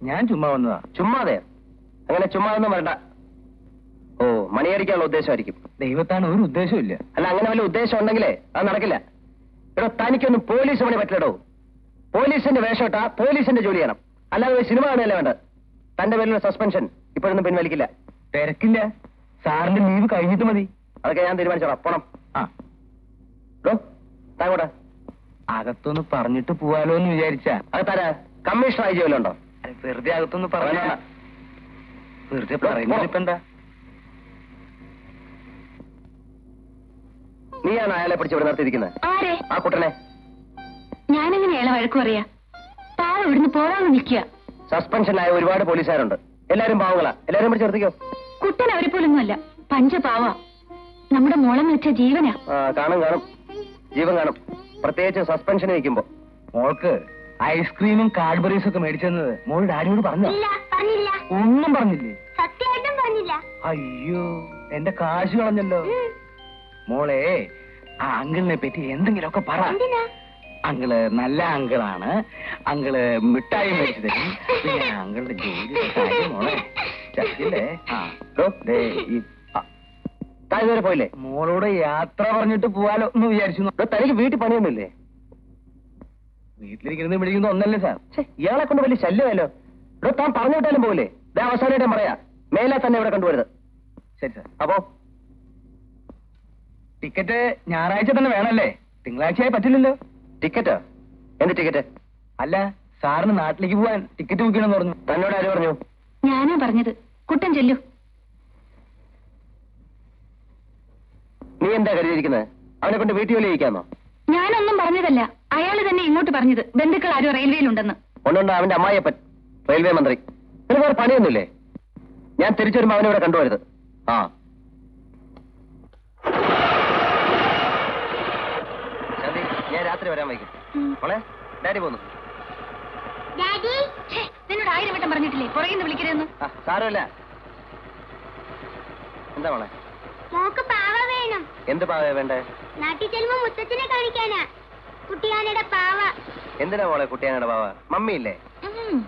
ഞാൻ ചുമ്മാ വന്നതാ. ചുമ്മാതെ? അങ്ങനെ ചുമ്മാ ഒന്നും വരണ്ട. ഓ മണിയടിക്കാനുള്ള ഉദ്ദേശമായിരിക്കും. ദൈവത്താണ് ഒരു ഉദ്ദേശമില്ല അല്ല അങ്ങനെ വല്ല ഉദ്ദേശം ഉണ്ടെങ്കിലേ അത് നടക്കില്ല. ഇവിടെ തനിക്കൊന്നും പോലീസ് പണി പറ്റില്ലടോ. പോലീസിന്റെ വേഷമിട്ടാ പോലീസിന്റെ ജോലി ചെയ്യണം. അല്ലാതെ ഒരു സിനിമ കാണുകയല്ല വേണ്ട തന്റെ പേരിലുള്ള സസ്പെൻഷൻ ഇപ്പോഴൊന്നും പിൻവലിക്കില്ല. തിരക്കില്ല. സാറിന്റെ ലീവ് കഴിഞ്ഞിട്ട് മതി. അതൊക്കെ ഞാൻ തീരുമാനിച്ചോളാം. പോണം. ആ. ഡോ താങ്ങോട്ടെ അകത്തൊന്ന് പറഞ്ഞിട്ട് പോവാലോ എന്ന് വിചാരിച്ച. അത് തരാ കമ്മീഷണർ ആയി ജോലുണ്ടോ വെറുതെ അകത്തൊന്ന് പറഞ്ഞ. വെറുതെ പറയുന്നതിപ്പോ എന്താ? നീയാണ് അയാളെ പിടിച്ച് ഇവിടെ നിർത്തിയിരിക്കുന്നത്. ആരെ? ആ കുട്ടനെ. ഞാനെങ്ങനെ അയാളെ വഴക്കു പറയാ? താഴെ ഇവിടുന്ന് പോരാന്ന് നിൽക്കുക. സസ്പെൻഷനായ ഒരുപാട് പോലീസുകാരുണ്ട്. എല്ലാരും പാവങ്ങളാ. എല്ലാരും പിടിച്ച് നിർത്തിക്കോ. കുട്ടൻ അവരെ പോലൊന്നുമല്ല പഞ്ചപാവ. നമ്മുടെ മോളെന്ന് വെച്ച ജീവനാ. കാണും കാണും. ജീവൻ കാണും. പ്രത്യേകിച്ച് സസ്പെൻഷൻ വയ്ക്കുമ്പോ. മോൾക്ക് ഐസ്ക്രീമും കാഡ്ബറീസും ഒക്കെ മേടിച്ചെന്നത് മോൾ ഡാഡിയോട് പറഞ്ഞു? ഇല്ല പറഞ്ഞില്ല. ഒന്നും പറഞ്ഞില്ലേ? സത്യമായിട്ടും പറഞ്ഞില്ല. അയ്യോ എന്റെ കാശ് കളഞ്ഞല്ലോ. മോളെ ആ അങ്കിളിനെ പറ്റി എന്തെങ്കിലുമൊക്കെ പറ. അങ്കിൾ നല്ല അങ്കിളാണ്. അങ്കിൾ മിഠായി മേടിച്ചു തരും. പിന്നെ അങ്കിളുടെ ജോലി മോളെ. ആ ഈ ഇതുവരെ പോയില്ലേ? മോളോട് യാത്ര പറഞ്ഞിട്ട് പോവാലോ എന്ന് വിചാരിച്ചു. തനിക്ക് വീട്ടിൽ പണിയൊന്നുമില്ലേ? വീട്ടിലിരിക്കുന്നത് വിളിക്കുന്നത് ഒന്നല്ലേ സാർ? ഇയാളെ കൊണ്ട് വലിയ ശല്യമല്ലോ ഇവിടെ താൻ പറഞ്ഞു വിട്ടാലും ഇതേ അവസാനമായിട്ട് പറയാ. മേലെ തന്നെ ഇവിടെ കണ്ടുവരുത് ശരി സാർ. അപ്പോ? ടിക്കറ്റ് ഞായറാഴ്ച തന്നെ വേണമല്ലേ? തിങ്കളാഴ്ചയായി പറ്റില്ലല്ലോ. ടിക്കറ്റ്? എന്ത് ടിക്കറ്റ്? അല്ല സാറിന് നാട്ടിലേക്ക് പോവാൻ ടിക്കറ്റ് ബുക്ക് ചെയ്യണമെന്ന് പറഞ്ഞു. തന്നോട് ആര് പറഞ്ഞു? ഞാനാ പറഞ്ഞത്. കുട്ടൻ ചെല്ലു. നീ എന്താ കരുതിയിരിക്കുന്നത്? അവനെ കൊണ്ട് വീട്ടിൽ ജോലി ചെയ്യിക്കാന്നോ ഞാനൊന്നും പറഞ്ഞതല്ല. അയാൾ തന്നെ ഇങ്ങോട്ട് പറഞ്ഞത് ബന്ധുക്കൾ ആരും റെയിൽവേയിലുണ്ടെന്ന്. ഒന്നുണ്ട് അവന്റെ അമ്മായിയപ്പൻ? റെയിൽവേ മന്ത്രി. നിനക്ക് വേറെ പണിയൊന്നുമില്ലേ? ഞാൻ തിരിച്ചു വരുമ്പോ അവനെ ഇവിടെ കണ്ടുവരുത് ആ. ശാന്തി, ഞാൻ രാത്രി വരാൻ വൈകും. മോളെ ഡാഡി പോന്നു. ഛേ, നിന്നോട് ആയിരം വട്ടം പറഞ്ഞിട്ടില്ലേ? പുറകിൽ നിന്ന് വിളിക്കരുതെന്ന്. ആ സാരമില്ല. എന്താ മോളെ? മോക്ക് പാവ വേണം. എന്ത് പാവയാ വേണ്ടേ? നാട്ടിൽ ചെല്ലുമ്പോ മുത്തച്ഛനെ കാണിക്കാനാ. കുട്ടിയാനയുടെ പാവ. എന്തിനാ മോളെ കുട്ടിയാനയുടെ പാവ? മമ്മിയില്ലേ? ഇല്ലേ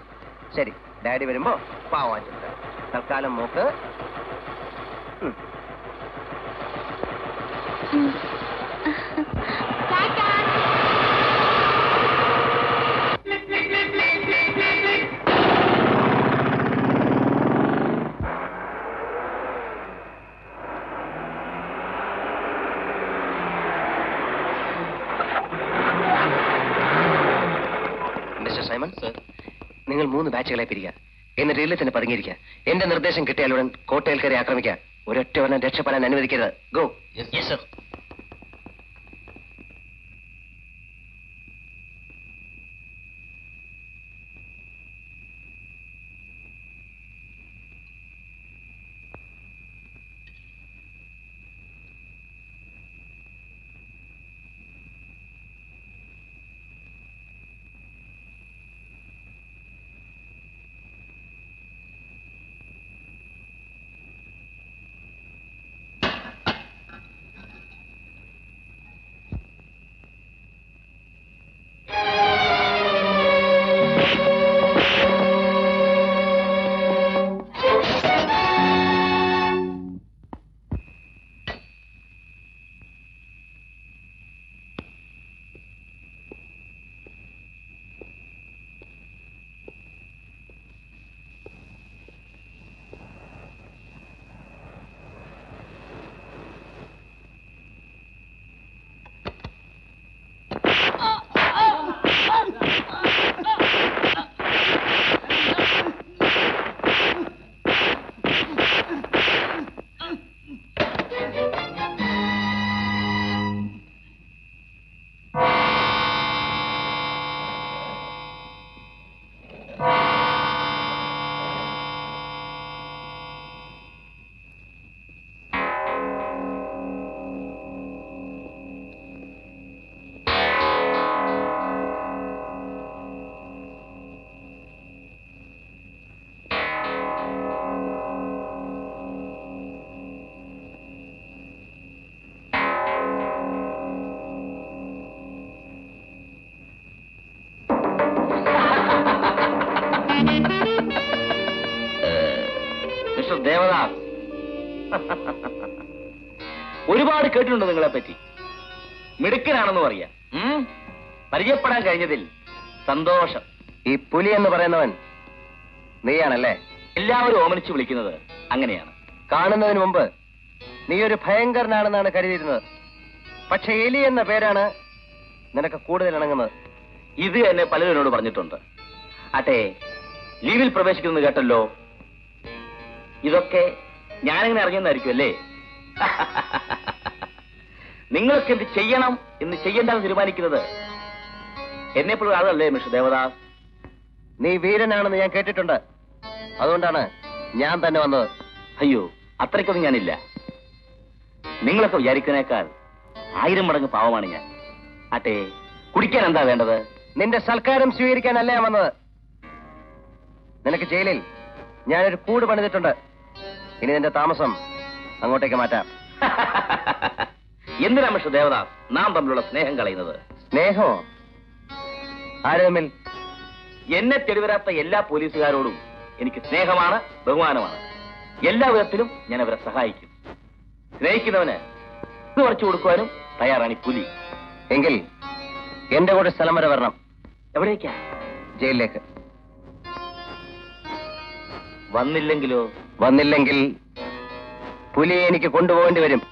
ശരി ഡാഡി വരുമ്പോ പാവ വാങ്ങിച്ചിട്ട് തരാം. തൽക്കാലം മോക്ക്. ഉം. മിസ്റ്റർ സൈമൺ നിങ്ങൾ മൂന്ന് ബാച്ചുകളെ പിരിക്കുക എന്നിട്ട് ഇല്ല തന്നെ പതുങ്ങിയിരിക്കുക എന്റെ നിർദ്ദേശം കിട്ടിയാലുടൻ കോട്ടയിൽ കയറി ആക്രമിക്കുക ഒരൊറ്റവണ്ണം രക്ഷപ്പെടാൻ അനുവദിക്കരുത്. ഗോ യെസ് സർ കേട്ടിട്ടുണ്ട് നിങ്ങളെ പറ്റി? മിടുക്കനാണെന്ന് പറയാം? പരിചയപ്പെടാൻ കഴിഞ്ഞതിൽ സന്തോഷം. ഈ പുലി എന്ന് പറയുന്നവൻ നീയാണല്ലേ? എല്ലാവരും ഓമനിച്ചു വിളിക്കുന്നത് അങ്ങനെയാണ്. കാണുന്നതിന് മുമ്പ് നീ ഒരു ഭയങ്കരനാണെന്നാണ് കരുതിയിരുന്നത്. പക്ഷെ എലി എന്ന പേരാണ് നിനക്ക് കൂടുതൽ ഇണങ്ങുന്നത്. ഇത് എന്നെ പലരും എന്നോട് പറഞ്ഞിട്ടുണ്ട്. അട്ടെ ലീവിൽ പ്രവേശിക്കുന്നത് കേട്ടല്ലോ? ഇതൊക്കെ ഞാനിങ്ങനെ അറിഞ്ഞെന്നായിരിക്കും അല്ലേ? നിങ്ങൾക്ക് എന്ത് ചെയ്യണം എന്ന് ചെയ്യണ്ടെന്ന് തീരുമാനിക്കുന്നത് എന്നെപ്പോഴും ആളല്ലേ മിസ്റ്റർ ദേവദാസ്? നീ വീരനാണെന്ന് ഞാൻ കേട്ടിട്ടുണ്ട്. അതുകൊണ്ടാണ് ഞാൻ തന്നെ വന്നത്. അയ്യോ അത്രയ്ക്കൊന്നും ഞാനില്ല. നിങ്ങളൊക്കെ വിചാരിക്കുന്നേക്കാൾ ആയിരം മടങ്ങ് പാവമാണ് ഞാൻ. അട്ടെ കുടിക്കാൻ എന്താ വേണ്ടത്? നിന്റെ സൽക്കാരം സ്വീകരിക്കാനല്ല ഞാൻ വന്നത്. നിനക്ക് ജയിലിൽ ഞാനൊരു കൂട് പണിതിട്ടുണ്ട്. ഇനി നിന്റെ താമസം അങ്ങോട്ടേക്ക് മാറ്റാം. എന്തിനാ മിസ്റ്റർ ദേവദാസ്? നാം തമ്മിലുള്ള സ്നേഹം കളയുന്നത്. സ്നേഹോ? ആരമിൽ എന്നെ തെരുവരാത്ത എല്ലാ പോലീസുകാരോടും എനിക്ക് സ്നേഹമാണ് ബഹുമാനമാണ്. എല്ലാ വിധത്തിലും ഞാൻ അവരെ സഹായിക്കും. സ്നേഹിക്കുന്നവന് ഇത് പറിച്ചു കൊടുക്കുവാനും തയ്യാറാണ് ഈ പുലി. എങ്കിൽ എന്റെ കൂടെ സ്ഥലം വരെ വരണം. എവിടേക്കാ? ജയിലിലേക്ക്. വന്നില്ലെങ്കിലോ? വന്നില്ലെങ്കിൽ പുലിയെ എനിക്ക് കൊണ്ടുപോകേണ്ടി വരും.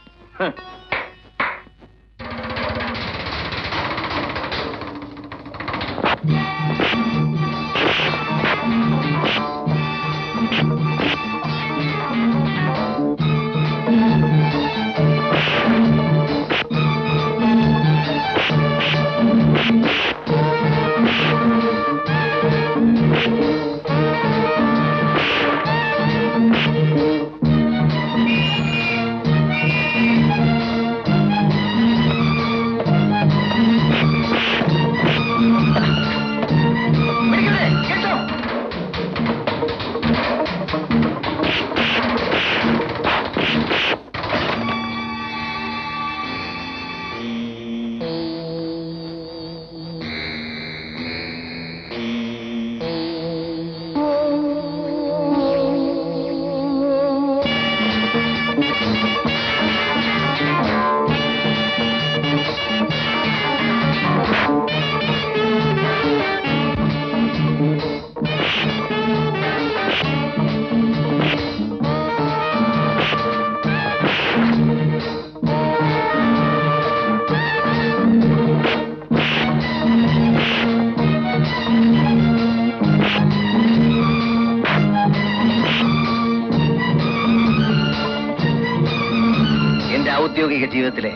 ഔദ്യോഗിക ജീവിതത്തിലെ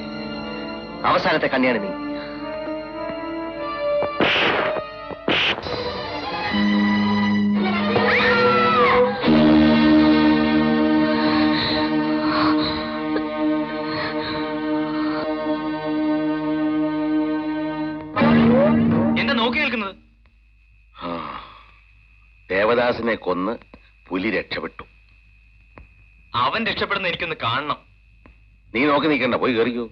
അവസാനത്തെ കണ്ണിയാണ് നീ എന്താ നോക്കി നിൽക്കുന്നത്? ദേവദാസിനെ കൊന്ന് പുലി രക്ഷപ്പെട്ടു. അവൻ രക്ഷപ്പെടുന്ന എനിക്കൊന്ന് കാണണം. നീ നോക്കി നിൽക്കണ്ട പോയി കയറിക്കൂ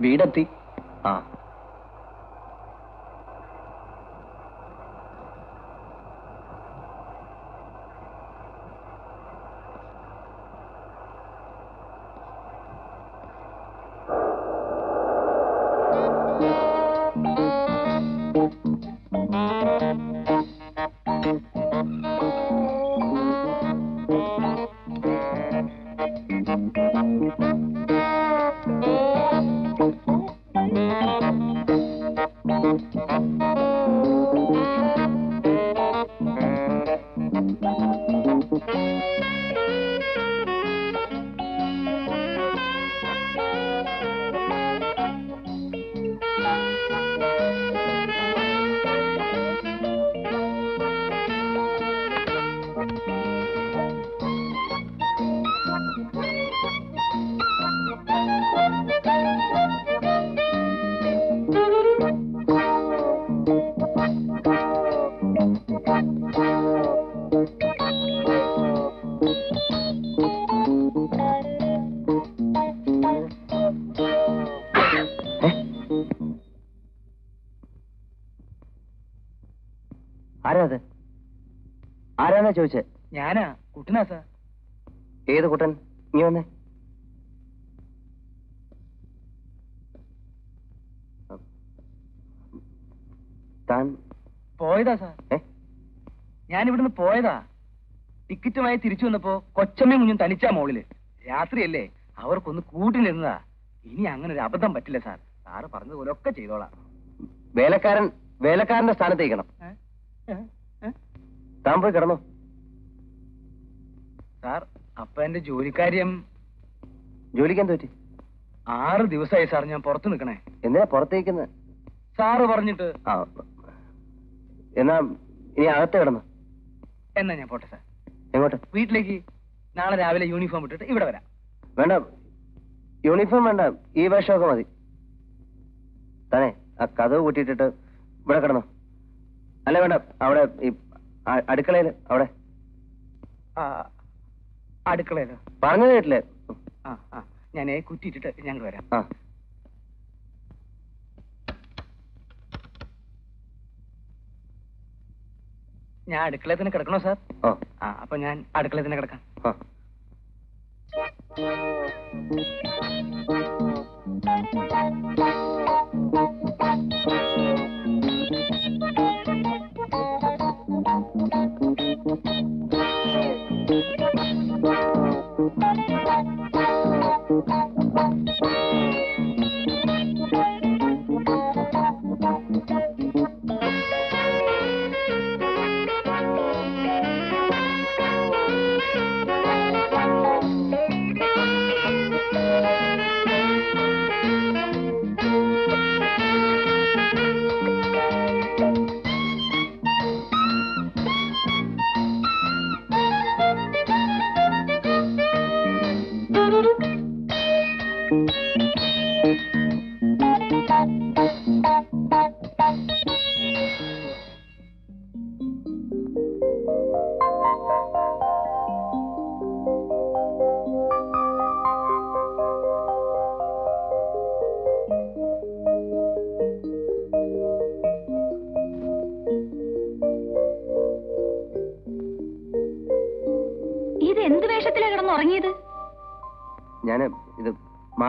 വീടെത്തി ആരാന്നാ ചോദിച്ചേ? ഞാനാ. കുട്ടനാ സാർ. ഏത് കുട്ടൻ? നീ വന്നേ. താൻ പോയതാ സാർ? ഞാൻ ഇവിടുന്ന് പോയതാ. ടിക്കറ്റുമായി തിരിച്ചു വന്നപ്പോ കൊച്ചമ്മയും കുഞ്ഞും തനിച്ചാ മോളിൽ. രാത്രിയല്ലേ അവർക്കൊന്ന് കൂട്ടിനിരുന്നതാ ഇനി അങ്ങനെ ഒരു അബദ്ധം പറ്റില്ല സാർ. സാറ് പറഞ്ഞതുപോലെ ഒക്കെ ചെയ്തോളാം. വേലക്കാരൻ വേലക്കാരന്റെ സ്ഥാനത്തേക്കണം? താൻ പോയി കിടന്നോ. സാർ അപ്പൊ എന്റെ ജോലിക്കാര്യം ജോലിക്ക് ജോലിക്കാൻ പറ്റി? ആറ് ദിവസമായി സാർ ഞാൻ പുറത്ത് നിൽക്കണേ. എന്തിനാ പുറത്തേക്കുന്നത് സാറ് പറഞ്ഞിട്ട് ആ എന്നാ ഇനി അകത്ത് കിടന്നു. എന്നാ ഞാൻ പോട്ടെ സാർ. എങ്ങോട്ട്? വീട്ടിലേക്ക് നാളെ രാവിലെ യൂണിഫോം ഇട്ടിട്ട് ഇവിടെ വരാം. വേണ്ട യൂണിഫോം വേണ്ട ഈ വേഷമൊക്കെ മതി. തന്നെ ആ കഥവ് കൂട്ടിയിട്ടിട്ട് ഇവിടെ കിടന്നു. അല്ല വേണ്ട അവിടെ ഈ അടുക്കളയിൽ അവിടെ. ആ, അടുക്കളയിലോ? പറഞ്ഞു കേട്ടില്ലേ. ആ ആ ഞാൻ കുറ്റിയിട്ടിട്ട് ഞങ്ങൾ വരാം. ആ. ഞാൻ അടുക്കളയിൽ തന്നെ കിടക്കണോ സാർ? ആ. അപ്പൊ ഞാൻ അടുക്കളയിൽ തന്നെ കിടക്കാം ആ ഇത്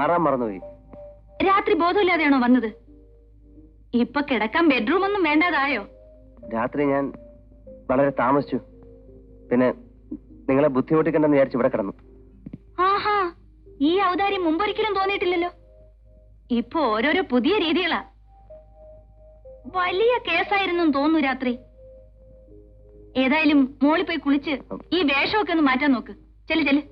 മാറാൻ മറന്നുപോയി. രാത്രി ബോധമില്ലാതെയാണോ വന്നത്? ഇപ്പൊ കിടക്കാൻ ബെഡ്റൂം ഒന്നും വേണ്ടതായോ? രാത്രി ഞാൻ വളരെ താമസിച്ചു. പിന്നെ നിങ്ങളെ ബുദ്ധിമുട്ടിക്കണ്ടെന്ന് വിചാരിച്ചു ഇവിടെ കിടന്നു. ആഹാ ഈ ഔദാര്യം മുമ്പൊരിക്കലും തോന്നിയിട്ടില്ലല്ലോ. ഇപ്പൊ ഓരോരോ പുതിയ രീതികളാ. വലിയ കേസായിരുന്നു തോന്നുന്നു രാത്രി. ഏതായാലും മോളിൽ പോയി കുളിച്ച് ഈ വേഷമൊക്കെ ഒന്ന് മാറ്റാൻ നോക്ക്. ചെല്ലു ചെൽ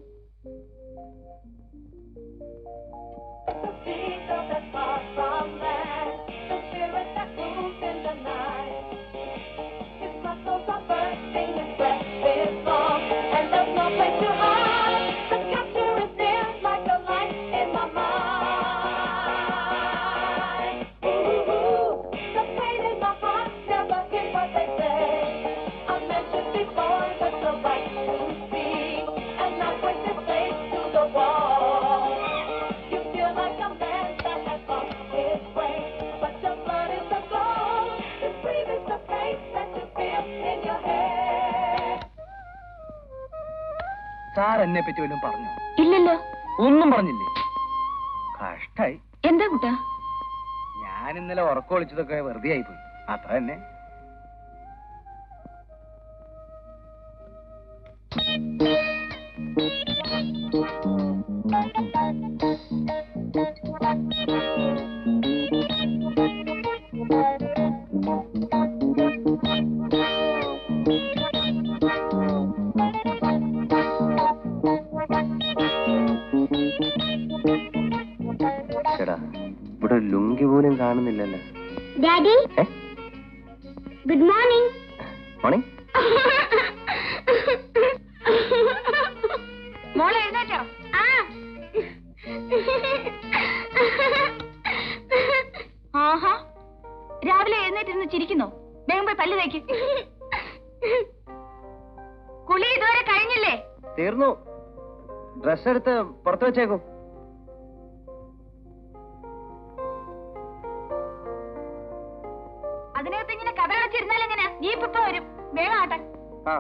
സാർ എന്നെ പറ്റി വല്ലതും പറഞ്ഞു? ഇല്ലല്ലോ. ഒന്നും പറഞ്ഞില്ലേ? കഷ്ടായി. എന്താ കുട്ടാ? ഞാൻ ഇന്നലെ ഉറക്കം ഒളിച്ചതൊക്കെ വെറുതെ ആയിപ്പോയി. അത്ര തന്നെ എഴുന്നേറ്റിരുന്ന് ചിരിക്കുന്നോ? വേഗം പോയി പല്ല് തേക്ക്. കുളി ഇതുവരെ കഴിഞ്ഞില്ലേ? തീർന്നു. ഡ്രസ് എടുത്ത് പുറത്തു വെച്ചേക്കും. അതിനകത്ത് ഇങ്ങനെ കഥ കളിച്ചിരുന്നാൽ നീ ഇപ്പൊ വരും. വേഗം ആട്ടെ. ആ.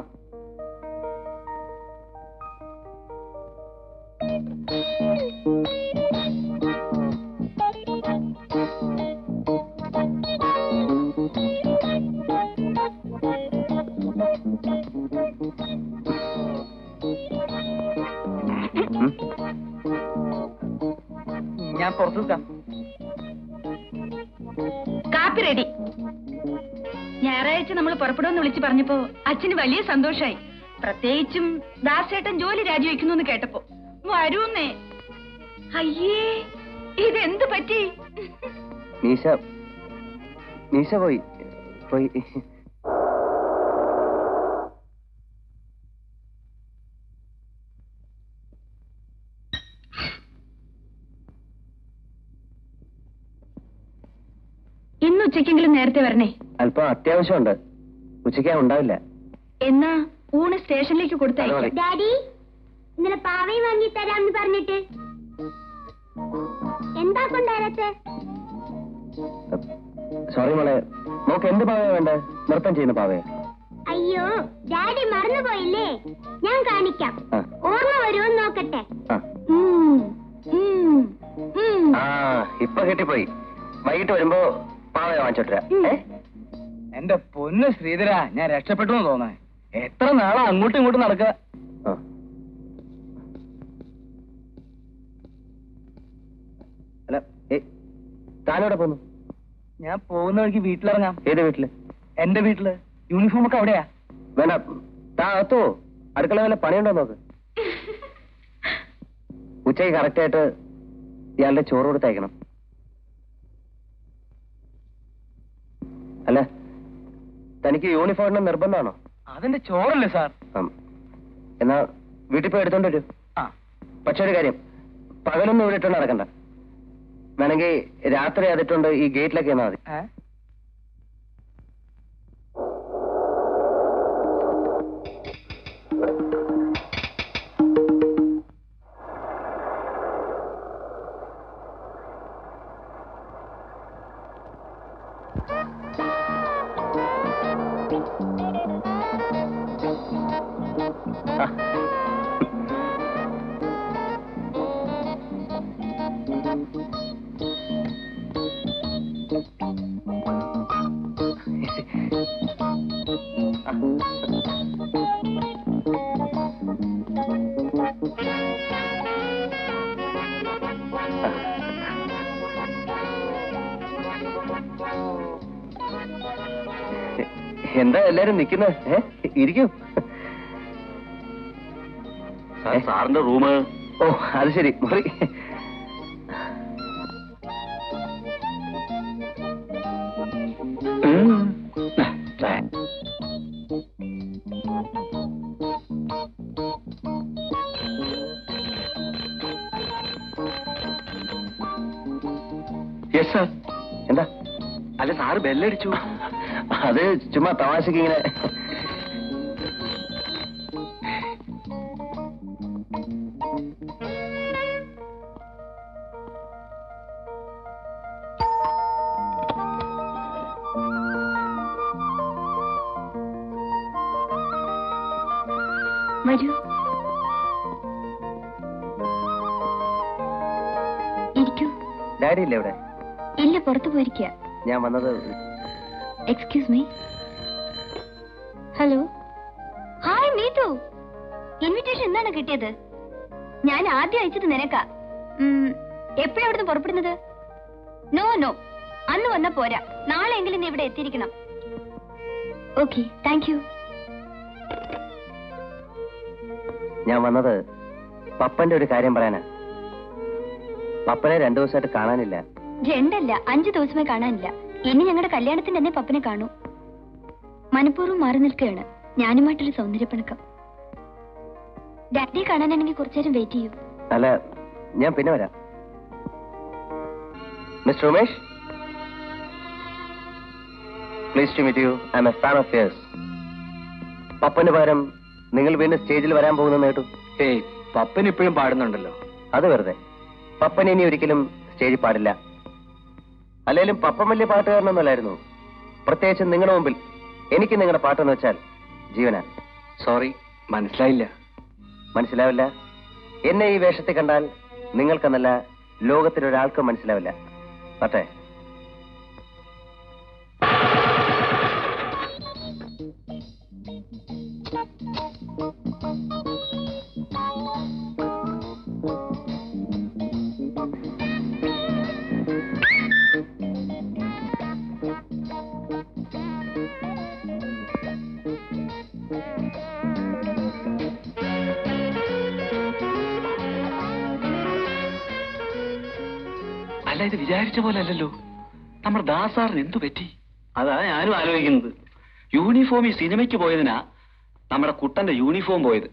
വിളിച്ചു പറഞ്ഞപ്പോ അച്ഛന് വലിയ സന്തോഷായി. പ്രത്യേകിച്ചും ദാസേട്ടൻ ജോലി രാജിവെക്കുന്നു എന്ന് കേട്ടപ്പോ. വരൂന്നേ. അയ്യേ ഇതെന്ത് പറ്റി? മീശ പോയി പോയി. ഇന്ന് ഉച്ചയ്ക്കെങ്കിലും നേരത്തെ വരണേ. അല്പം അത്യാവശ്യമുണ്ട്. ഉച്ചയ്ക്ക് ഉണ്ടാവില്ല. എന്നാ ഊണ് സ്റ്റേഷനിലേക്ക് കൊടുത്തയക്കാം. ഡാഡി ഇന്നലെ പാവയും വാങ്ങി തരാമെന്ന് പറഞ്ഞിട്ട്. എന്താ കൊണ്ടുവരത്തെ? സോറി മോളെ നോക്ക് എന്ത് പാവയാ വേണ്ടേ? നൃത്തം ചെയ്യുന്ന പാവയെ. അയ്യോ ഡാഡി മറന്നുപോയില്ലേ? ഞാൻ കാണിക്കാം. ഓർമ്മ വരുമോ നോക്കട്ടെ. ഇപ്പൊ കിട്ടിപ്പോയി. വൈകിട്ട് വരുമ്പോ പാവ വാങ്ങിച്ചോട്ടരാ ഏ? എന്റെ പൊന്ന് ശ്രീധര ഞാൻ രക്ഷപ്പെട്ടു എന്ന് തോന്നേ എത്ര നാളാ അങ്ങോട്ടും ഇങ്ങോട്ടും നടക്കുക അല്ല താനോടെ പോന്നു? ഞാൻ പോകുന്ന വഴിക്ക് വീട്ടിലിറങ്ങാം. ഏത് വീട്ടിൽ? എന്റെ വീട്ടിൽ. യൂണിഫോം ഒക്കെ അവിടെയാ. വേണ്ട താ അകത്തോ. അടുക്കള വല്ല പണിയുണ്ടോ നോക്ക്. ഉച്ചയ്ക്ക് കറക്റ്റ് ആയിട്ട് ഇയാളുടെ ചോറ് കൊടുത്തയക്കണം. അല്ല തനിക്ക് യൂണിഫോമിന് നിർബന്ധമാണോ? അതിന്റെ ചോറല്ലേ സാർ. എന്നാ വീട്ടിൽ പോയി എടുത്തോണ്ട് വരൂ. ആ. പക്ഷെ ഒരു കാര്യം പകലൊന്നും ഇവിടെ ഇട്ടോണ്ട് നടക്കണ്ട. വേണമെങ്കിൽ രാത്രി അതിട്ടുണ്ട് ഈ ഗേറ്റിലൊക്കെ എന്നാ മതി. ഏ? എന്താ എല്ലാരും നിക്കുന്നത് ഏ ഇരിക്കൂ. സാറിന്റെ റൂമ് ഓ അത് ശരി. മുറി യെസ് സാർ എന്താ? അല്ല സാറ് ബെല്ലടിച്ചു. അത് ചുമ്മാ തമാശക്ക് ഇങ്ങനെ. വരൂ ഇരിക്കൂ. ഡാഡി ഇല്ലേ ഇവിടെ ഇല്ല പുറത്തു പോയിരിക്കുക ഞാൻ വന്നത് excuse me hello hi Meethu invitation എന്താണ് കിട്ടിയത്? ഞാൻ ആദ്യം അയച്ചത് നിനക്കാ. എപ്പോഴാ അവിടുന്ന് പുറപ്പെടുന്നത്? നോ നോ അന്ന് വന്ന പോരാ. നാളെ എങ്കിലും നീ ഇവിടെ എത്തിയിരിക്കണം. ഓക്കെ താങ്ക് യു ഞാൻ വന്നത് പപ്പന്റെ ഒരു കാര്യം പറയാനാ. പപ്പനെ രണ്ടു ദിവസമായിട്ട് കാണാനില്ല. രണ്ടല്ല അഞ്ചു ദിവസമേ കാണാനില്ല. ഇനി ഞങ്ങളുടെ കല്യാണത്തിന്റെ തന്നെ പപ്പനെ കാണൂ. മനഃപൂർവം മാറി നിൽക്കുകയാണ്. ഞാനുമായിട്ടൊരു സൗന്ദര്യപ്പിണക്കം. ഡാഡിയെ കാണാനാണെങ്കിൽ കുറച്ചേരം വെയിറ്റ് ചെയ്യൂ. അല്ല ഞാൻ പിന്നെ വരാം. Mister Umesh? Please to meet you I'm a fan of yours പപ്പന് പകരം നിങ്ങൾ പിന്നെ സ്റ്റേജിൽ വരാൻ പോകുന്ന കേട്ടു. ഏയ് പപ്പൻ ഇപ്പോഴും പാടുന്നുണ്ടല്ലോ. അത് വെറുതെ. പപ്പൻ ഇനി ഒരിക്കലും സ്റ്റേജിൽ പാടില്ല. അല്ലെങ്കിലും പപ്പം വലിയ പാട്ടുകാരനൊന്നല്ലായിരുന്നു പ്രത്യേകിച്ച് നിങ്ങളുടെ മുമ്പിൽ എനിക്ക് നിങ്ങളുടെ പാട്ടെന്ന് വെച്ചാൽ ജീവന. സോറി മനസ്സിലായില്ല. മനസ്സിലാവില്ല? എന്നെ ഈ വേഷത്തിൽ കണ്ടാൽ നിങ്ങൾക്കെന്നല്ല ലോകത്തിലൊരാൾക്കും മനസ്സിലാവില്ല. പറ്റേ ഇത് വിചാരിച്ച പോലെ അല്ലല്ലോ. നമ്മുടെ ദാസാറിന് എന്തു പറ്റി? അതാ ഞാനും ആലോചിക്കുന്നത്. യൂണിഫോം ഈ സിനിമയ്ക്ക് പോയതിനാ നമ്മുടെ കുട്ടന്റെ യൂണിഫോം പോയത്.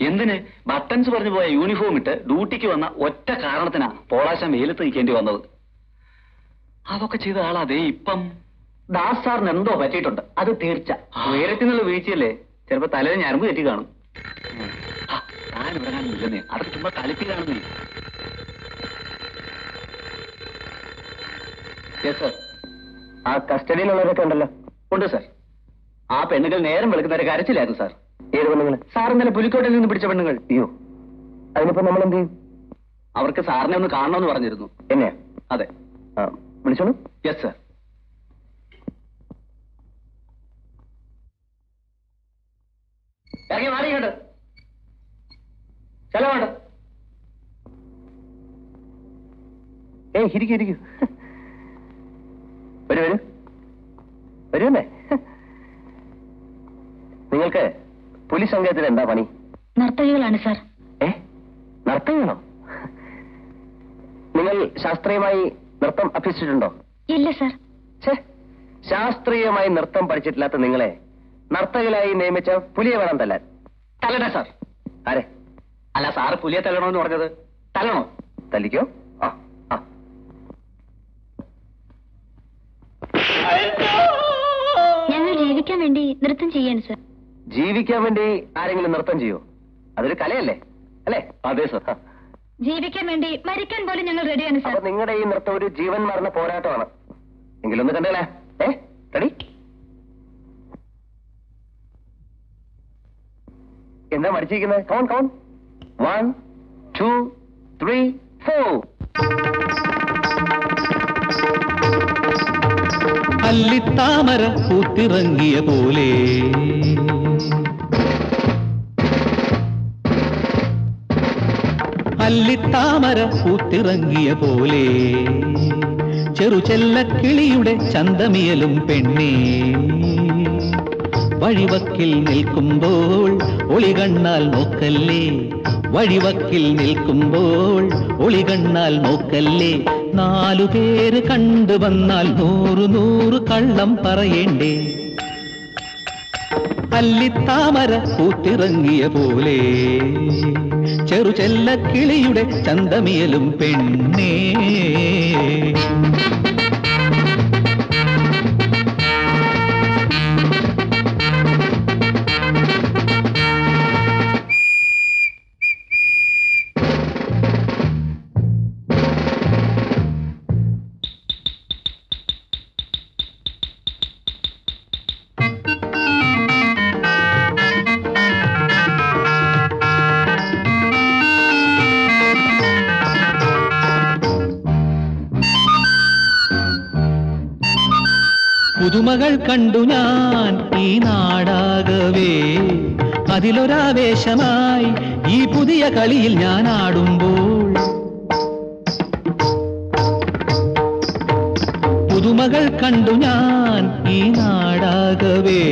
എന്തിന്? ബട്ടൻസ് പറഞ്ഞു പോയ യൂണിഫോം ഇട്ട് ഡ്യൂട്ടിക്ക് വന്ന ഒറ്റ കാരണത്തിനാ പോളാശം വെയിലത്ത് നിൽക്കേണ്ടി വന്നത്. അതൊക്കെ ചെയ്ത ആളാ ദേ ഇപ്പം. ദാസ് സാറിന് എന്തോ പറ്റിയിട്ടുണ്ട്. അത് തീർച്ച. ഉയരത്തിനുള്ള വീഴ്ചയല്ലേ? ചിലപ്പോ തലയിൽ ഞരമ്പ് തെറ്റി കാണും. താൻ ഇവിടെ കാണുന്നില്ലെന്നേ. അതൊക്കെ ചുമ്മാ കളിപ്പി യെസ് സർ ആ കസ്റ്റഡിയിലുള്ളവരൊക്കെ ഉണ്ടല്ലോ. ഉണ്ട് സാർ ആ പെണ്ണുകൾ നേരം വെളുക്കുന്നവരെ കരച്ചിലായിരുന്നു സാർ ഏത് പെണ്ണുങ്ങൾ സാർ ഇന്നലെ പുലിക്കോട്ടിൽ നിന്ന് പിടിച്ച പെണ്ണുങ്ങൾ. അയ്യോ. അതിനിപ്പോ നമ്മൾ എന്ത് ചെയ്യും? അവർക്ക് സാറിനെ ഒന്ന് കാണണമെന്ന് പറഞ്ഞിരുന്നു. എന്നെ? അതെ. വിളിച്ചോളൂ. യെസ് സാർ ഇറങ്ങി മാറിയുണ്ട് ചെലവുണ്ട്. ഏയ് ഇരിക്കും ഇരിക്കൂ. വരൂ വരൂ. വരൂന്നേ നിങ്ങൾക്ക് പുലി സംഘത്തിൽ എന്താ പണി? നർത്തകികളാണ് സാർ. ഏ? നർത്തകികളോ നിങ്ങൾ ശാസ്ത്രീയമായി നൃത്തം അഭ്യസിച്ചിട്ടുണ്ടോ? ഇല്ല സാർ. ശാസ്ത്രീയമായി നൃത്തം പഠിച്ചിട്ടില്ലാത്ത നിങ്ങളെ നർത്തകരായി നിയമിച്ച പുലിയെ വേണം തല്ലാൻ. തലട സാർ. ആരെ? അല്ല സാറ് പുലിയെ തല്ലണമെന്ന് പറഞ്ഞത്. തല്ലണോ? തല്ലിക്കോ ആ ആ ഞങ്ങൾ ജീവിക്കാൻ വേണ്ടി നൃത്തം ചെയ്യാണ് സർ. ജീവിക്കാൻ വേണ്ടി ആരെങ്കിലും നൃത്തം ചെയ്യോ? അതൊരു കലയല്ലേ അല്ലേ? അതെ സർ. ജീവിക്കാൻ വേണ്ടി മരിക്കാൻ പോലും ഞങ്ങൾ റെഡിയാണ് സർ. നിങ്ങളുടെ ഈ നൃത്തം ഒരു ജീവൻ മരണ പോരാട്ടമാണ്. എങ്കിലൊന്ന് കണ്ടേലേ. ഏ? റെഡി? എന്താ മടിച്ചിരിക്കുന്നത് കൗൺ കൗൺ വൺ ടു ത്രീ ഫോർ അല്ലിത്താമര പൂത്തിറങ്ങിയ പോലെ. അല്ലിത്താമര പൂത്തിറങ്ങിയ പോലെ. ചെറുചെല്ലക്കിളിയുടെ ചന്തമിയലും പെണ്ണേ. വഴിവക്കിൽ നിൽക്കുമ്പോൾ ഒളി കണ്ണാൽ നോക്കല്ലേ വഴിവക്കിൽ നിൽക്കുമ്പോൾ ഒളി കണ്ണാൽ നോക്കല്ലേ നാലു പേര് കണ്ടു വന്നാൽ നൂറു നൂറ് കള്ളം പറയേണ്ടേ? അല്ലിത്താമര കൂത്തിറങ്ങിയ പോലെ ചെറുചെല്ല കിളിയുടെ ചന്തമിയലും പെണ്ണേ. അതിലൊരാവേശമായി ഈ പുതിയ കളിയിൽ ഞാൻ ആടുമ്പോൾ പുതുമകൾ കണ്ടു ഞാൻ ഈ നാടാകവേ.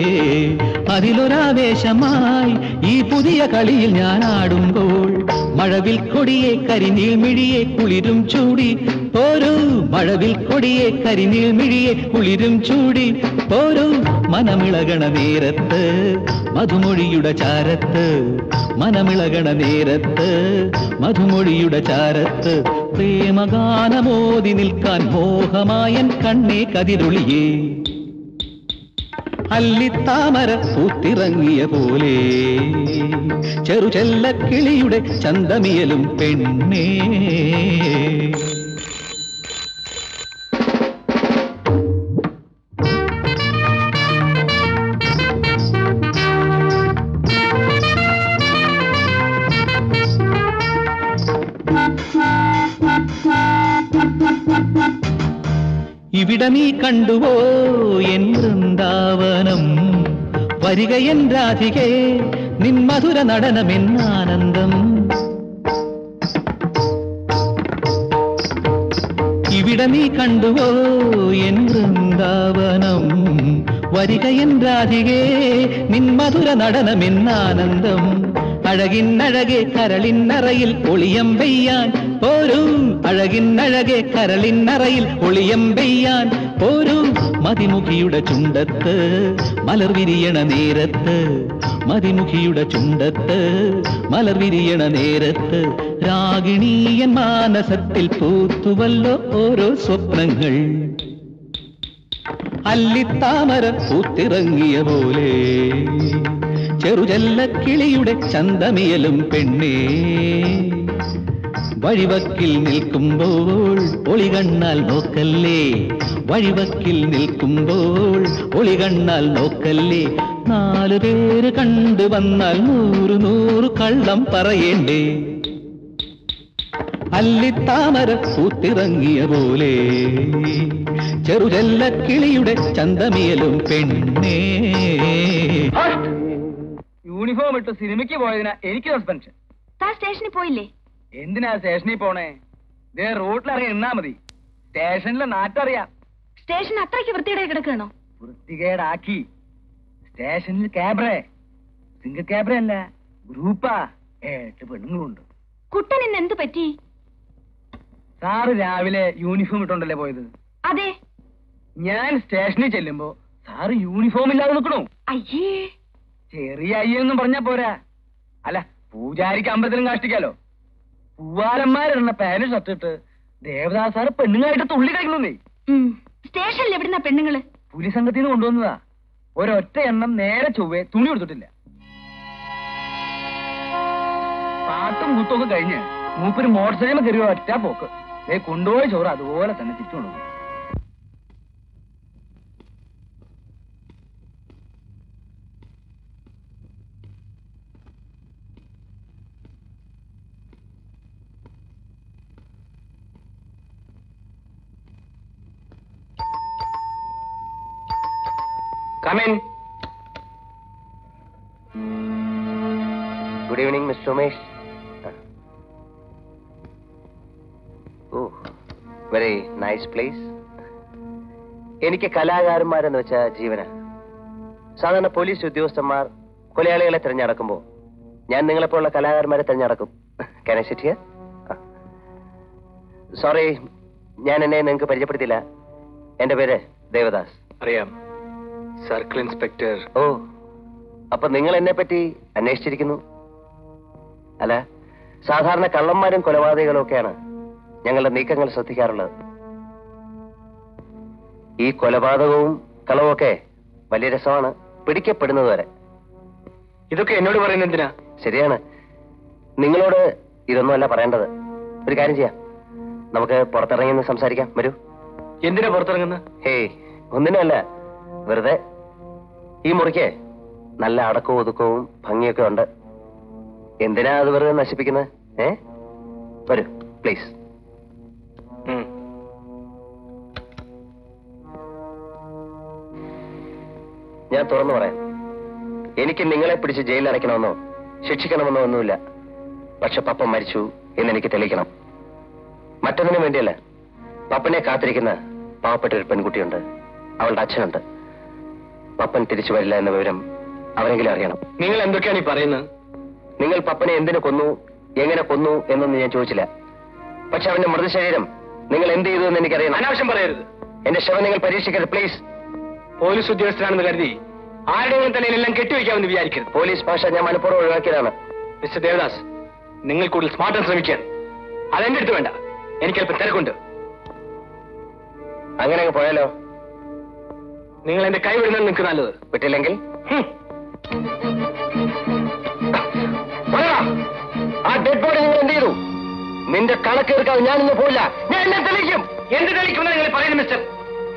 അതിലൊരാവേശമായി ഈ പുതിയ കളിയിൽ ഞാൻ ആടുമ്പോൾ മഴവിൽ കൊടിയെ കരിനീൽ മിഴിയെ കുളിരും ചൂടി. പോരൂ മഴവിൽ കൊടിയെ കരിനീൽ മിഴിയെ കുളിരും ചൂടി. പോരൂ മനമിളകണ നേരത്ത് മധുമൊഴിയുടെ ചാരത്ത്. മനമിളകണ നേരത്ത് മധുമൊഴിയുടെ ചാരത്ത് പ്രേമഗാനമോതി നിൽക്കാൻ മോഹമായൻ കണ്ണേ കതിരൊളിയേ. അല്ലിത്താമര പൂത്തിറങ്ങിയ പോലെ ചെറുചെല്ലക്കിളിയുടെ ചന്തമിയലും പെണ്ണേ. கண்டுவோ என் பிருந்தாவனம் வருக என் ராதிகே நின் மதுர நடனம் என் ஆனந்தம். இவ்விட நீ கண்டுவோ என் பிருந்தாவனம் வருக என் ராதிகே நின் மதுர நடனம் என் ஆனந்தம். அழகின் அழகே கரளின் நரையில் ஒளியம் பெய்யான். போரும் அழகின் அழகே கரளின் நரையில் ஒளியம் பெய்யான். പോരൂ മതിമുഖിയുടെ ചുണ്ടത്ത് മലർ വിരിയണ നേരത്ത്. മതിമുഖിയുടെ ചുണ്ടത്ത് മലർ വിരിയണ നേരത്ത്. രാഗിണീയൻ മാനസത്തിൽ പൂത്തുവല്ലോ ഓരോ സ്വപ്നങ്ങൾ. അല്ലിത്താമര പൂത്തിറങ്ങിയ പോലെ ചെറുചെല്ലക്കിളിയുടെ ചന്തമിയലും പെണ്ണേ. വഴിവക്കിൽ നിൽക്കുമ്പോൾ ഒളികണ്ണാൽ നോക്കല്ലേ വഴിവക്കിൽ നിൽക്കുമ്പോൾ ഒളി കണ്ണാൽ നോക്കല്ലേ? നാല് പേര് കണ്ടു വന്നാൽ നൂറ് നൂറ് കള്ളം പറയേണ്ടേ? അല്ലിത്താമര സൂത്തിറങ്ങിയ പോലെ ചെറുചെല്ലക്കിളിയുടെ ചന്തമിയലും പെണ്ണേ. യൂണിഫോം ഇട്ട് സിനിമയ്ക്ക് പോയതിനാ എനിക്ക് സസ്പെൻഷൻ താൻ സ്റ്റേഷനിൽ പോയില്ലേ? എന്തിനാ സ്റ്റേഷനിൽ പോണേ? ദേ റോട്ടിലിറങ്ങി നിന്നാ മതി. സ്റ്റേഷനിലെ നാട്ടറിയാം സ്റ്റേഷൻ അത്രയ്ക്ക് വൃത്തിയുടെ കിടക്കണോ വൃത്തികേടാക്കി. സ്റ്റേഷനിൽ ക്യാബ്രേ സിംഗിൾ ക്യാബ്ര അല്ല ഗ്രൂപ്പാ. ഏട്ട് പെണ്ണുങ്ങളുണ്ട്. കുട്ടൻ ഇന്ന് എന്ത് പറ്റി? സാറ് രാവിലെ യൂണിഫോം ഇട്ടോണ്ടല്ലേ പോയത്? അതെ. ഞാൻ സ്റ്റേഷനിൽ ചെല്ലുമ്പോ സാറ് യൂണിഫോം ഇല്ലാതെ നിൽക്കണു? അയ്യേ. ചെറിയ അയ്യെന്നും പറഞ്ഞാ പോരാ. അല്ല പൂജാരിക്ക് അമ്പലത്തിലും കാഷ്ടിക്കാലോ? പൂവാലന്മാരിടുന്ന പാന്റ് ഷർട്ടിട്ട് ദേവദാസ് സാറ് പെണ്ണുങ്ങളായിട്ട് തുള്ളി കഴിക്കണമെന്നേ ഉം. സ്റ്റേഷനിൽ എവിടുന്ന പെണ്ണുങ്ങൾ? പുലി സംഘത്തിൽ നിന്ന് കൊണ്ടുവന്നതാ. ഒരൊറ്റ എണ്ണം നേരെ ചൊവ്വേ തുണി കൊടുത്തിട്ടില്ല പാട്ടും കൂത്തൊക്കെ കഴിഞ്ഞ് മൂപ്പര് മോട്ടോർ സൈക്കിൾ കയറി ഒറ്റ പോക്ക്. കൊണ്ടുപോയ ചോറ് അതുപോലെ തന്നെ തിരിച്ചു കൊണ്ടുപോയി Come in. Good evening, Mr. Umesh. Oh, very nice place. എനിക്ക് കലാകാരന്മാരെന്ന് വെച്ച ജീവന സാധാരണ പോലീസ് ഉദ്യോഗസ്ഥന്മാർ കൊലയാളികളെ തിരഞ്ഞെടുക്കുമ്പോൾ ഞാൻ നിങ്ങളെപ്പോലുള്ള കലാകാരന്മാരെ തിരഞ്ഞെടുക്കും കനശിറ്റിയ സോറി ഞാൻ എന്നെ നിങ്ങൾക്ക് പരിചയപ്പെടുത്തില്ല എന്റെ പേര് ദേവദാസ് അറിയാം സർക്കിൾ ഇൻസ്പെക്ടർ. ഓ അപ്പൊ നിങ്ങൾ എന്നെ പറ്റി അന്വേഷിച്ചിരിക്കുന്നു? അല്ല സാധാരണ കള്ളന്മാരും കൊലപാതകളും ഒക്കെയാണ് ഞങ്ങളുടെ നീക്കങ്ങൾ ശ്രദ്ധിക്കാറുള്ളത്. ഈ കൊലപാതകവും കളവും ഒക്കെ വലിയ രസമാണ്. പിടിക്കപ്പെടുന്നത് വരെ. ഇതൊക്കെ എന്നോട് പറയുന്നത് എന്തിനാ? ശരിയാണ്. നിങ്ങളോട് ഇതൊന്നുമല്ല പറയേണ്ടത്. ഒരു കാര്യം ചെയ്യാം. നമുക്ക് പുറത്തിറങ്ങി സംസാരിക്കാം. വരൂ. എന്തിനാ പുറത്തിറങ്ങുന്നത് ഹേയ് ഒന്നിനല്ല വെറുതെ ഈ മുറിക്ക് നല്ല അടക്കവും ഒതുക്കവും ഭംഗിയൊക്കെ ഉണ്ട്. എന്തിനാ അത് വെറുതെ നശിപ്പിക്കുന്നത് ഏ? വരൂ പ്ലീസ് ഞാൻ തുറന്നു പറയാം. എനിക്ക് നിങ്ങളെ പിടിച്ച് ജയിലിൽ അടയ്ക്കണമെന്നോ ശിക്ഷിക്കണമെന്നോ ഒന്നുമില്ല. പക്ഷെ പപ്പ മരിച്ചു എന്ന് എനിക്ക് തെളിയിക്കണം. മറ്റൊന്നിനു വേണ്ടിയല്ല പപ്പനെ കാത്തിരിക്കുന്ന പാവപ്പെട്ട ഒരു പെൺകുട്ടിയുണ്ട്. അവളുടെ അച്ഛനുണ്ട്. പപ്പൻ തിരിച്ചു വരില്ല എന്ന വിവരം അവരെങ്കിലും അറിയണം. നിങ്ങൾ എന്തൊക്കെയാണ് ഈ പറയുന്നത്? നിങ്ങൾ പപ്പനെ എന്തിനു കൊന്നു എങ്ങനെ കൊന്നു എന്നൊന്നും ഞാൻ ചോദിച്ചില്ല. പക്ഷെ അവന്റെ മൃതശരീരം നിങ്ങൾ എന്ത് ചെയ്തു എന്ന് എനിക്കറിയണം. അനാവശ്യം പറയരുത്. എന്റെ ശവം നിങ്ങൾ പരീക്ഷിക്കരുത് പ്ലീസ് പോലീസ് ഉദ്യോഗസ്ഥനാണെന്ന് കരുതി ആരുടെയും തന്നെ എല്ലാം കെട്ടിവെക്കാമെന്ന് വിചാരിക്കരുത്. പോലീസ് ഭാഷ ഞാൻ മനഃപൂർവം ഒഴിവാക്കിയതാണ്. മിസ്റ്റർ ദേവദാസ് നിങ്ങൾ കൂടുതൽ സ്മാർട്ടാൻ ശ്രമിക്കാൻ അതെന്റെ അടുത്ത് വേണ്ട. എനിക്കല്പം തിരക്കുണ്ട്. അങ്ങനെ അങ്ങ് പോയാലോ? നിങ്ങൾ എന്റെ കൈ വിടുന്നത് നിങ്ങൾക്ക് നല്ലത്. വിട്ടില്ലെങ്കിൽ? ആ ഡെഡ് ബോഡി നിങ്ങൾ എന്ത് ചെയ്തു? നിന്റെ കണക്കെടുക്കാതെ ഞാനിന്ന് പോയില്ല ഞാൻ എന്നെ തെളിക്കും എന്ത് തെളിക്കുമെന്ന് നിങ്ങൾ പറയുന്നു മിസ്റ്റർ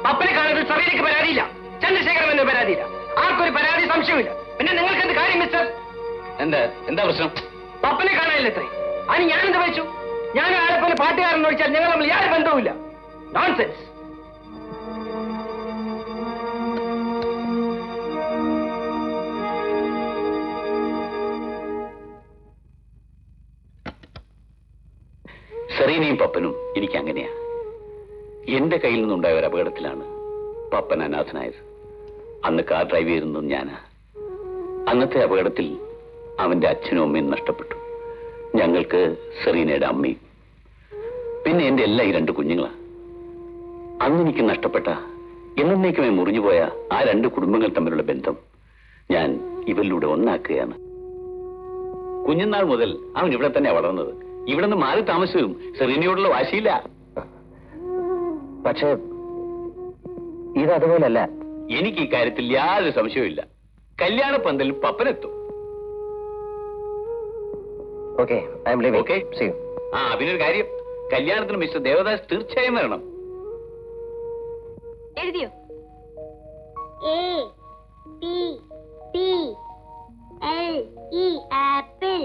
പപ്പനെ കാണുന്നത് സഭയിലേക്ക് പരാതിയില്ല. ചന്ദ്രശേഖരൻ എന്ന പരാതിയില്ല. ആർക്കൊരു പരാതി സംശയമില്ല പിന്നെ നിങ്ങൾക്ക് എന്ത് കാര്യം മിസ്റ്റർ എന്താ എന്താ പ്രശ്നം? പപ്പനെ കാണാനില്ല ഇത്രയും. അതിന് ഞാൻ എന്ത് വെച്ചു? ഞാൻ ആരെ പോലെ പാട്ടുകാരൻ ചോദിച്ചാൽ ഞങ്ങൾ നമ്മൾ യാതൊരു ബന്ധവുമില്ല. നോൺസെൻസ് സെറീനയും പപ്പനും എനിക്ക് അങ്ങനെയാ. എന്റെ കയ്യിൽ നിന്നുണ്ടായ ഒരു അപകടത്തിലാണ് പപ്പൻ അനാഥനായത്. അന്ന് കാർ ഡ്രൈവ് ചെയ്തിരുന്നത് ഞാനാ. അന്നത്തെ അപകടത്തിൽ അവന്റെ അച്ഛനും അമ്മയും നഷ്ടപ്പെട്ടു. ഞങ്ങൾക്ക് സെറീനയുടെ അമ്മയും. പിന്നെ എന്റെ എല്ലാ ഈ രണ്ട് കുഞ്ഞുങ്ങളാ. അന്ന് എനിക്ക് നഷ്ടപ്പെട്ട എന്നേക്കുമായി മുറിഞ്ഞുപോയ ആ രണ്ട് കുടുംബങ്ങൾ തമ്മിലുള്ള ബന്ധം ഞാൻ ഇവരിലൂടെ ഒന്നാക്കുകയാണ്. കുഞ്ഞുനാൾ മുതൽ അവൻ ഇവിടെ തന്നെ വളർന്നത്. ഇവിടെ നിന്ന് മാറി താമസിക്കും സെറീനയോടുള്ള വാശിയില്ല. പക്ഷേ ഇത് അതുപോലല്ല എനിക്ക് ഈ കാര്യത്തിൽ യാതൊരു സംശയവുമില്ല കല്യാണ പന്തലിൽ പപ്പനെത്തും. Okay I'm Okay. സീ ആ അതിനൊരു കാര്യം. കല്യാണത്തിന് മിസ്റ്റർ ദേവദാസ് തീർച്ചയായും വരണം. എഴുതിയോ? A P P L E apple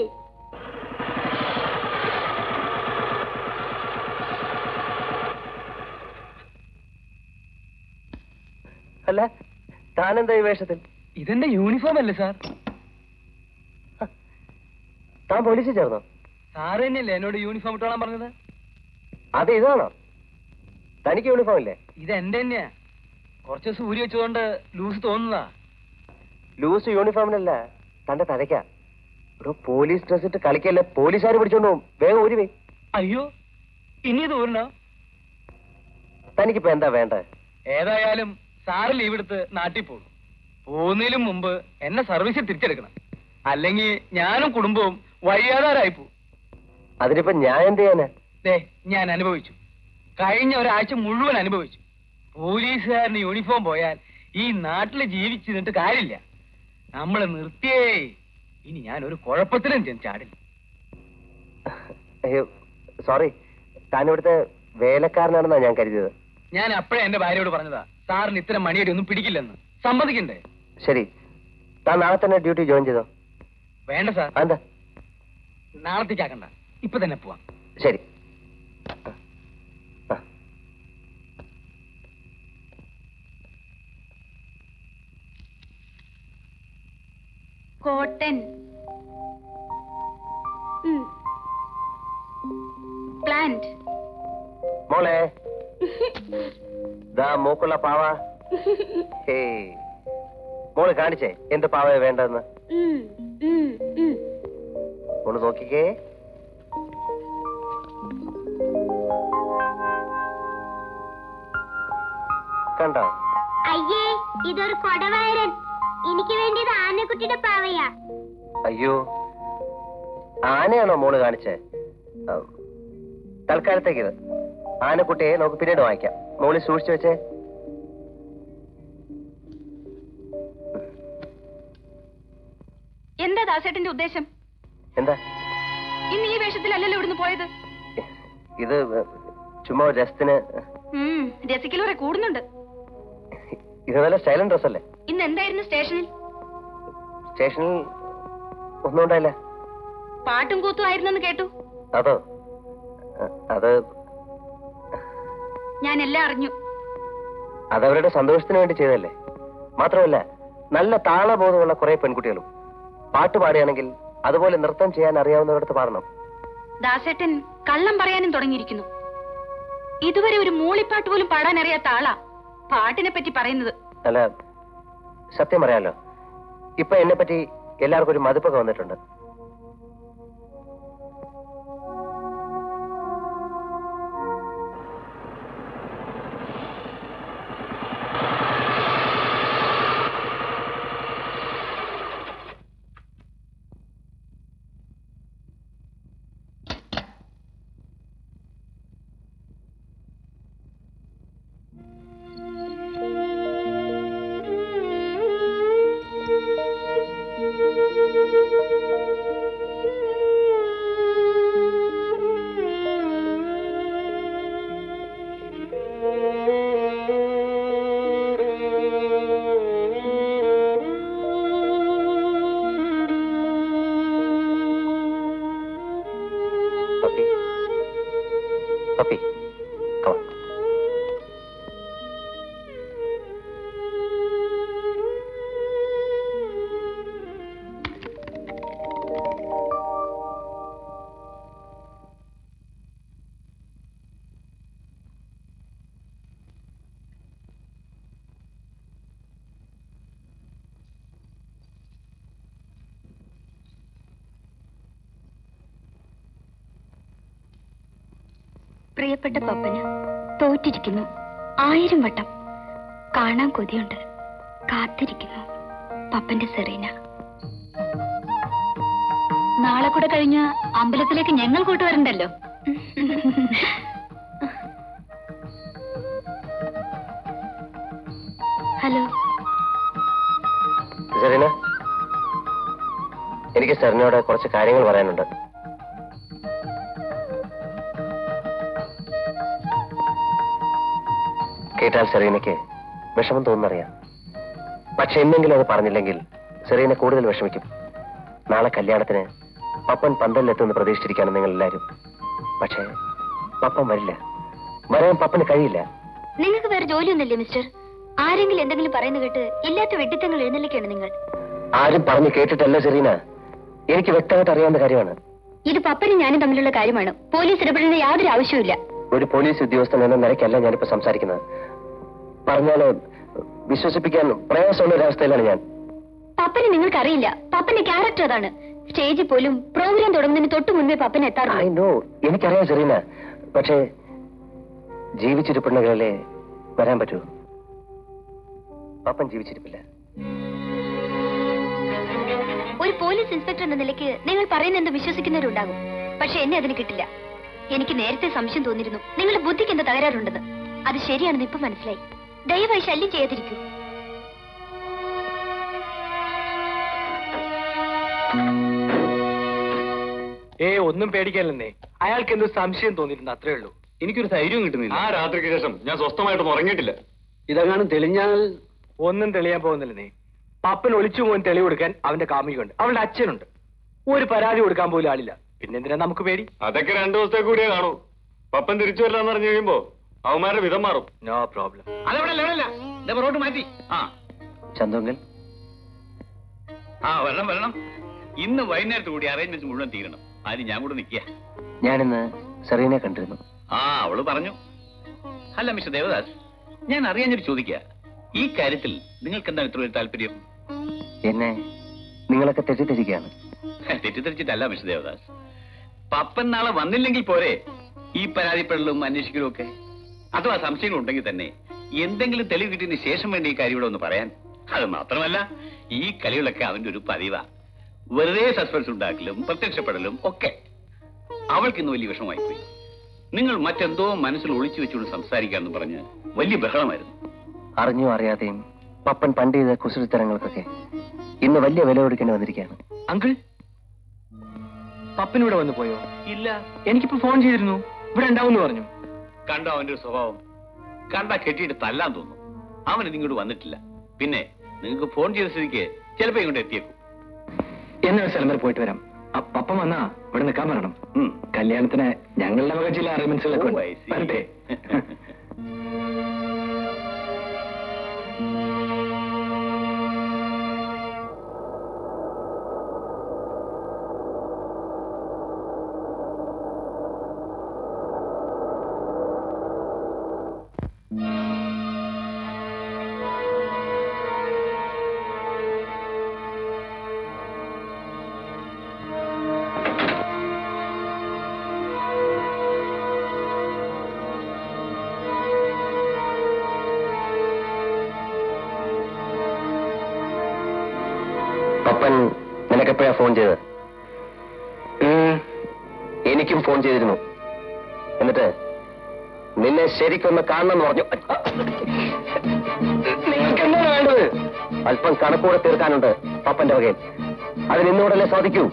അല്ല താനെന്താ ഈ വേഷത്തിൽ? ഇതെന്റെ യൂണിഫോം അല്ലേ സാർ? താൻ പോലീസിൽ ചേർന്നോ? സാർ തന്നെയല്ലേ എന്നോട് യൂണിഫോം ഇട്ടോളാൻ പറഞ്ഞത്? അത് ഇതാണോ? തനിക്ക് യൂണിഫോം ഇല്ലേ? ഇത് എന്റെ തന്നെയാ. കുറച്ച് ദിവസം ഊരി വെച്ചതുകൊണ്ട് ലൂസ് തോന്നുന്നതാ. ലൂസ് യൂണിഫോമിനല്ല തന്റെ തലയ്ക്ക. ഒരു പോലീസ് ഡ്രസ് ഇട്ട് കളിക്കല്ലേ പോലീസുകാർ പിടിച്ചോണ്ട് പോകും വേഗം ഊരി വേ അയ്യോ ഇനി ഇത് ഊരണോ തനിക്കിപ്പോ എന്താ വേണ്ടത്? ഏതായാലും സാറ് ലീവ് എടുത്ത് നാട്ടിൽ പോകും. പോകുന്നതിലും മുമ്പ് എന്നെ സർവീസിൽ തിരിച്ചെടുക്കണം. അല്ലെങ്കിൽ ഞാനും കുടുംബവും വഴിയാതാരായി പോകും. അതിനിപ്പോ ഞാൻ എന്ത് ചെയ്യാനാ? ദേ ഞാൻ അനുഭവിച്ചു. കഴിഞ്ഞ ഒരാഴ്ച മുഴുവൻ അനുഭവിച്ചു. പോലീസുകാരന് യൂണിഫോം പോയാൽ ഈ നാട്ടിൽ ജീവിച്ചിരുന്നിട്ട് കാര്യമില്ല. നമ്മളെ നിർത്തിയേ. ഇനി ഞാൻ ഒരു കുഴപ്പത്തിലും ചെന്ന് ചാടില്ല സോറി താൻ ഇവിടുത്തെ വേലക്കാരനാണെന്നാ ഞാൻ കരുതിയത്. ഞാൻ അപ്പഴേ എന്റെ ഭാര്യയോട് പറഞ്ഞതാ. സാറിന് ഇത്തരം മണിയടി ഒന്നും പിടിക്കില്ലെന്ന്. സമ്മതിക്കണ്ടേ? ശരി. താൻ നാളെ തന്നെ ഡ്യൂട്ടി ജോയിൻ ചെയ്തോ? വേണ്ട സാർ. എന്താ? നാളത്തേക്കാക്കണ്ട ഇപ്പൊ തന്നെ പോവാം. ശരി. കോട്ടൻ. പ്ലാന്റ്. മോളെ. ദാ മൂക്കുള്ള പാവ. മോൾ കാണിച്ചേ എന്ത് പാവ വേണ്ടെന്ന് ഒന്ന് നോക്കിക്കേ. കണ്ടോ? അയ്യേ ഇതൊരു കൊടവായരൻ. എനിക്ക് വേണ്ടിയത് ആനക്കുട്ടിയുടെ പാവയാ. അയ്യോ. ആനയാണോ മോൾ കാണിച്ചേ? തൽക്കാലത്തേക്ക് ഇത്. ആനക്കുട്ടിയെ നമുക്ക് പിന്നീട് വാങ്ങിക്കാം മോൾ സൂക്ഷിച്ചു വെച്ചേ. എന്താ ദാസേട്ടന്റെ ഉദ്ദേശം? എന്താ? ഇന്ന് ഈ വേഷത്തിലല്ലല്ലോ ഇവിടുന്ന് പോയത്? ഇത് ചുമ്മാ രസത്തിന് കുറെ കൂടുന്നുണ്ട്. ഇത് നല്ല സ്റ്റൈലൻ ഡ്രസ് അല്ലേ ഇന്ന് എന്തായിരുന്നു സ്റ്റേഷനിൽ? സ്റ്റേഷനിൽ ഒന്നും ഉണ്ടായില്ല. പാട്ടും കൂത്തും ആയിരുന്നെന്ന് കേട്ടു. അതോ? അത് ഞാൻ എല്ലാം അറിഞ്ഞു. അതവരുടെ സന്തോഷത്തിന് വേണ്ടി ചെയ്തല്ലേ മാത്രമല്ല നല്ല താളബോധമുള്ള കുറെ പെൺകുട്ടികളും. പാട്ട് പാടുകയാണെങ്കിൽ അതുപോലെ നൃത്തം ചെയ്യാൻ അറിയാവുന്നവരടുത്ത് പാടണം. ദാസേട്ടൻ കള്ളം പറയാനും തുടങ്ങിയിരിക്കുന്നു. ഇതുവരെ ഒരു മൂളിപ്പാട്ട് പോലും പാടാൻ അറിയാത്ത ആളാ പാട്ടിനെ പറ്റി പറയുന്നത്. അല്ല സത്യം പറയാലോ. ഇപ്പൊ എന്നെ പറ്റി എല്ലാവർക്കും ഒരു മതിപ്പൊക്കെ വന്നിട്ടുണ്ട്. പ്രിയപ്പെട്ട പപ്പന് തോറ്റിരിക്കുന്നു. ആയിരം വട്ടം. കാണാൻ കൊതിയുണ്ട്. കാത്തിരിക്കുന്നു. പപ്പന്റെ സെറീന. നാളെ കൂടെ കഴിഞ്ഞ് അമ്പലത്തിലേക്ക് ഞങ്ങൾ കൂട്ടുവരണ്ടല്ലോ ഹലോ. സെറീന എനിക്ക് സെറിനോട് കുറച്ച് കാര്യങ്ങൾ എന്നെങ്കിലും അത് പറഞ്ഞില്ലെങ്കിൽ സെറീന കൂടുതൽ വിഷമിക്കും. നാളെ കല്യാണത്തിന് പപ്പൻ പന്തലിലെത്തുമെന്ന് പ്രതീക്ഷിച്ചിരിക്കാണ് നിങ്ങൾ എല്ലാവരും പക്ഷേ പപ്പൻ വരില്ല. വരാൻ പപ്പന് കഴിയില്ല. നിങ്ങൾക്ക് വേറെ ജോലിയൊന്നുമില്ലേ മിസ്റ്റർ? ആരെങ്കിലും എന്തെങ്കിലും പറയുന്ന കേട്ട് ഇല്ലാത്ത വെട്ടിത്തങ്ങൾ എഴുന്നള്ളിക്കാണ് നിങ്ങൾ. ആരും പറഞ്ഞു കേട്ടിട്ടല്ല സെറീന. എനിക്ക് വ്യക്തമായിട്ട് അറിയാവുന്ന കാര്യമാണ്. ഇത് പപ്പനും ഞാനും തമ്മിലുള്ള കാര്യമാണ്. പോലീസ് ഇടപെടേണ്ട യാതൊരു ആവശ്യവുമില്ല. ഒരു പോലീസ് ഉദ്യോഗസ്ഥൻ എന്ന നിലയ്ക്കല്ല ഞാനിപ്പോ സംസാരിക്കുന്നത്. പറഞ്ഞാൽ വിശ്വസിപ്പിക്കാൻ പ്രയാസമുള്ള ഒരവസ്ഥയിലാണ് ഞാൻ. പപ്പനെ നിങ്ങൾക്ക് അറിയില്ല പപ്പന്റെ ക്യാരക്ടർ അതാണ്. സ്റ്റേജിൽ പോലും പ്രോഗ്രാം തുടങ്ങുന്നതിന് തൊട്ട് മുൻപേ പപ്പൻ എത്താറുണ്ട്. എനിക്കറിയാം ചെറിയ പക്ഷേ ജീവിച്ചിരിപ്പുണ്ടെങ്കിലല്ലേ വരാൻ പറ്റൂ? പപ്പൻ ജീവിച്ചിരിപ്പില്ല. ഒരു പോലീസ് ഇൻസ്പെക്ടർ എന്ന നിലയ്ക്ക് നിങ്ങൾ പറയുന്ന എന്ത് വിശ്വസിക്കുന്നവരുണ്ടാകും. പക്ഷെ എന്നെ അതിന് കിട്ടില്ല. എനിക്ക് നേരത്തെ സംശയം തോന്നിയിരുന്നു. നിങ്ങളുടെ ബുദ്ധിക്ക് എന്താ തകരാറുണ്ടെന്ന്. അത് ശരിയാണെന്ന് ഇപ്പൊ മനസ്സിലായി. ദയവായി ശല്യം ചെയ്യാതിരിക്കൂ. ഏ ഒന്നും പേടിക്കാനില്ലെന്നേ. അയാൾക്ക് എന്തോ സംശയം തോന്നിയിരുന്നു അത്രേ ഉള്ളൂ. എനിക്കൊരു ധൈര്യം കിട്ടുന്നില്ല. ആ രാത്രിക്ക് ശേഷം ഞാൻ സ്വസ്ഥമായിട്ടൊന്നും ഉറങ്ങിയിട്ടില്ല. ഇതെങ്ങാനും തെളിഞ്ഞാൽ? ഒന്നും തെളിയാൻ പോകുന്നില്ലെന്നേ. പപ്പൻ ഒളിച്ചു പോകാൻ തെളിവ് കൊടുക്കാൻ അവന്റെ കാമുകയുണ്ട്. അവളുടെ അച്ഛനുണ്ട്. ഒരു പരാതി കൊടുക്കാൻ പോലും ആളില്ല. പിന്നെന്തിനാ നമുക്ക് പേടി? അതൊക്കെ രണ്ടു ദിവസത്തെ കൂടിയേ കാണൂ. പപ്പൻ തിരിച്ചു വരില്ലാന്ന് പറഞ്ഞു കഴിയുമ്പോ അവന്മാരുടെ വിധം മാറും. നോ പ്രോബ്ലം അതവിടെ ലെവലല്ല റോഡ് മാറ്റി. ആ. ചന്തുങ്കൽ ആ വരണം വരണം. ഇന്ന് വൈകുന്നേരത്ത് കൂടി അറേഞ്ച്മെന്റ് മുഴുവൻ തീരണം. അതിന് ഞാൻ കൂടെ നിൽക്കുക. ഞാനിന്ന് സെറീനെ കണ്ടിരുന്നു. ആ അവൾ പറഞ്ഞു. അല്ല മിസ്റ്റർ ദേവദാസ് ഞാൻ അറിയാഞ്ഞൊരു ചോദിക്കുക. ഈ കാര്യത്തിൽ നിങ്ങൾക്ക് എന്താണ് ഇത്ര ഒരു താല്പര്യം? എന്നെ നിങ്ങളൊക്കെ തെറ്റിദ്ധരിക്കുകയാണ്. തെറ്റിദ്ധരിച്ചിട്ടല്ല മിസ്റ്റർ ദേവദാസ്. പപ്പൻ നാളെ വന്നില്ലെങ്കിൽ പോരെ ഈ പരാതിപ്പെടലും അന്വേഷിക്കലും ഒക്കെ? അഥവാ സംശയങ്ങൾ ഉണ്ടെങ്കിൽ തന്നെ എന്തെങ്കിലും തെളിവ് കിട്ടിയതിന് ശേഷം വേണ്ട ഈ കാര്യം ഇവിടെ ഒന്ന് പറയാൻ. അത് മാത്രമല്ല ഈ കളികളൊക്കെ അവന്റെ ഒരു പതിവാ. വെറുതെ സസ്പെൻസ് ഉണ്ടാക്കലും പ്രത്യക്ഷപ്പെടലും ഒക്കെ അവൾക്ക് ഇന്ന് വലിയ വിഷമമായി പോയി നിങ്ങൾ മറ്റെന്തോ മനസ്സിൽ ഒളിച്ചു വെച്ചുകൊണ്ട് സംസാരിക്കാന്ന് പറഞ്ഞ് വലിയ ബഹളമായിരുന്നു. അറിഞ്ഞോ അറിയാതെയും പപ്പൻ പണ്ട് ചെയ്ത കുസൃത്തരങ്ങൾക്കൊക്കെ ഇന്ന് വലിയ വില കൊടുക്കേണ്ടി വന്നിരിക്കുകയാണ്. അങ്കിൾ പപ്പനിവിടെ വന്നു പോയോ? ഇല്ല എനിക്കിപ്പോ ഫോൺ ചെയ്തിരുന്നു. ഇവിടെ ഉണ്ടാവും പറഞ്ഞു. കണ്ടോ അവന്റെ ഒരു സ്വഭാവം. കണ്ട കെട്ടിയിട്ട് തല്ലാൻ തോന്നും. അവൻ ഇതിങ്ങോട്ട് വന്നിട്ടില്ല. പിന്നെ നിങ്ങൾക്ക് ഫോൺ ചെയ്ത സ്ഥിതിക്ക് ചിലപ്പോ ഇങ്ങോട്ട് എത്തിയേക്കും. എന്നെ ഒരു സ്ഥലം വരെ പോയിട്ട് വരാം. അപ്പം വന്നാ ഇവിടെ നിൽക്കാൻ പറയണം. കല്യാണത്തിന് ഞങ്ങളുടെ വക ചില. വരട്ടെ. ശരിക്കൊന്ന് കാണണമെന്ന് പറഞ്ഞു. എന്താണ് അല്പം കണക്കൂടെ തീർക്കാനുണ്ട് പപ്പന്റെ വകയിൽ. അതിന് ഇന്നോടല്ലേ സാധിക്കൂ.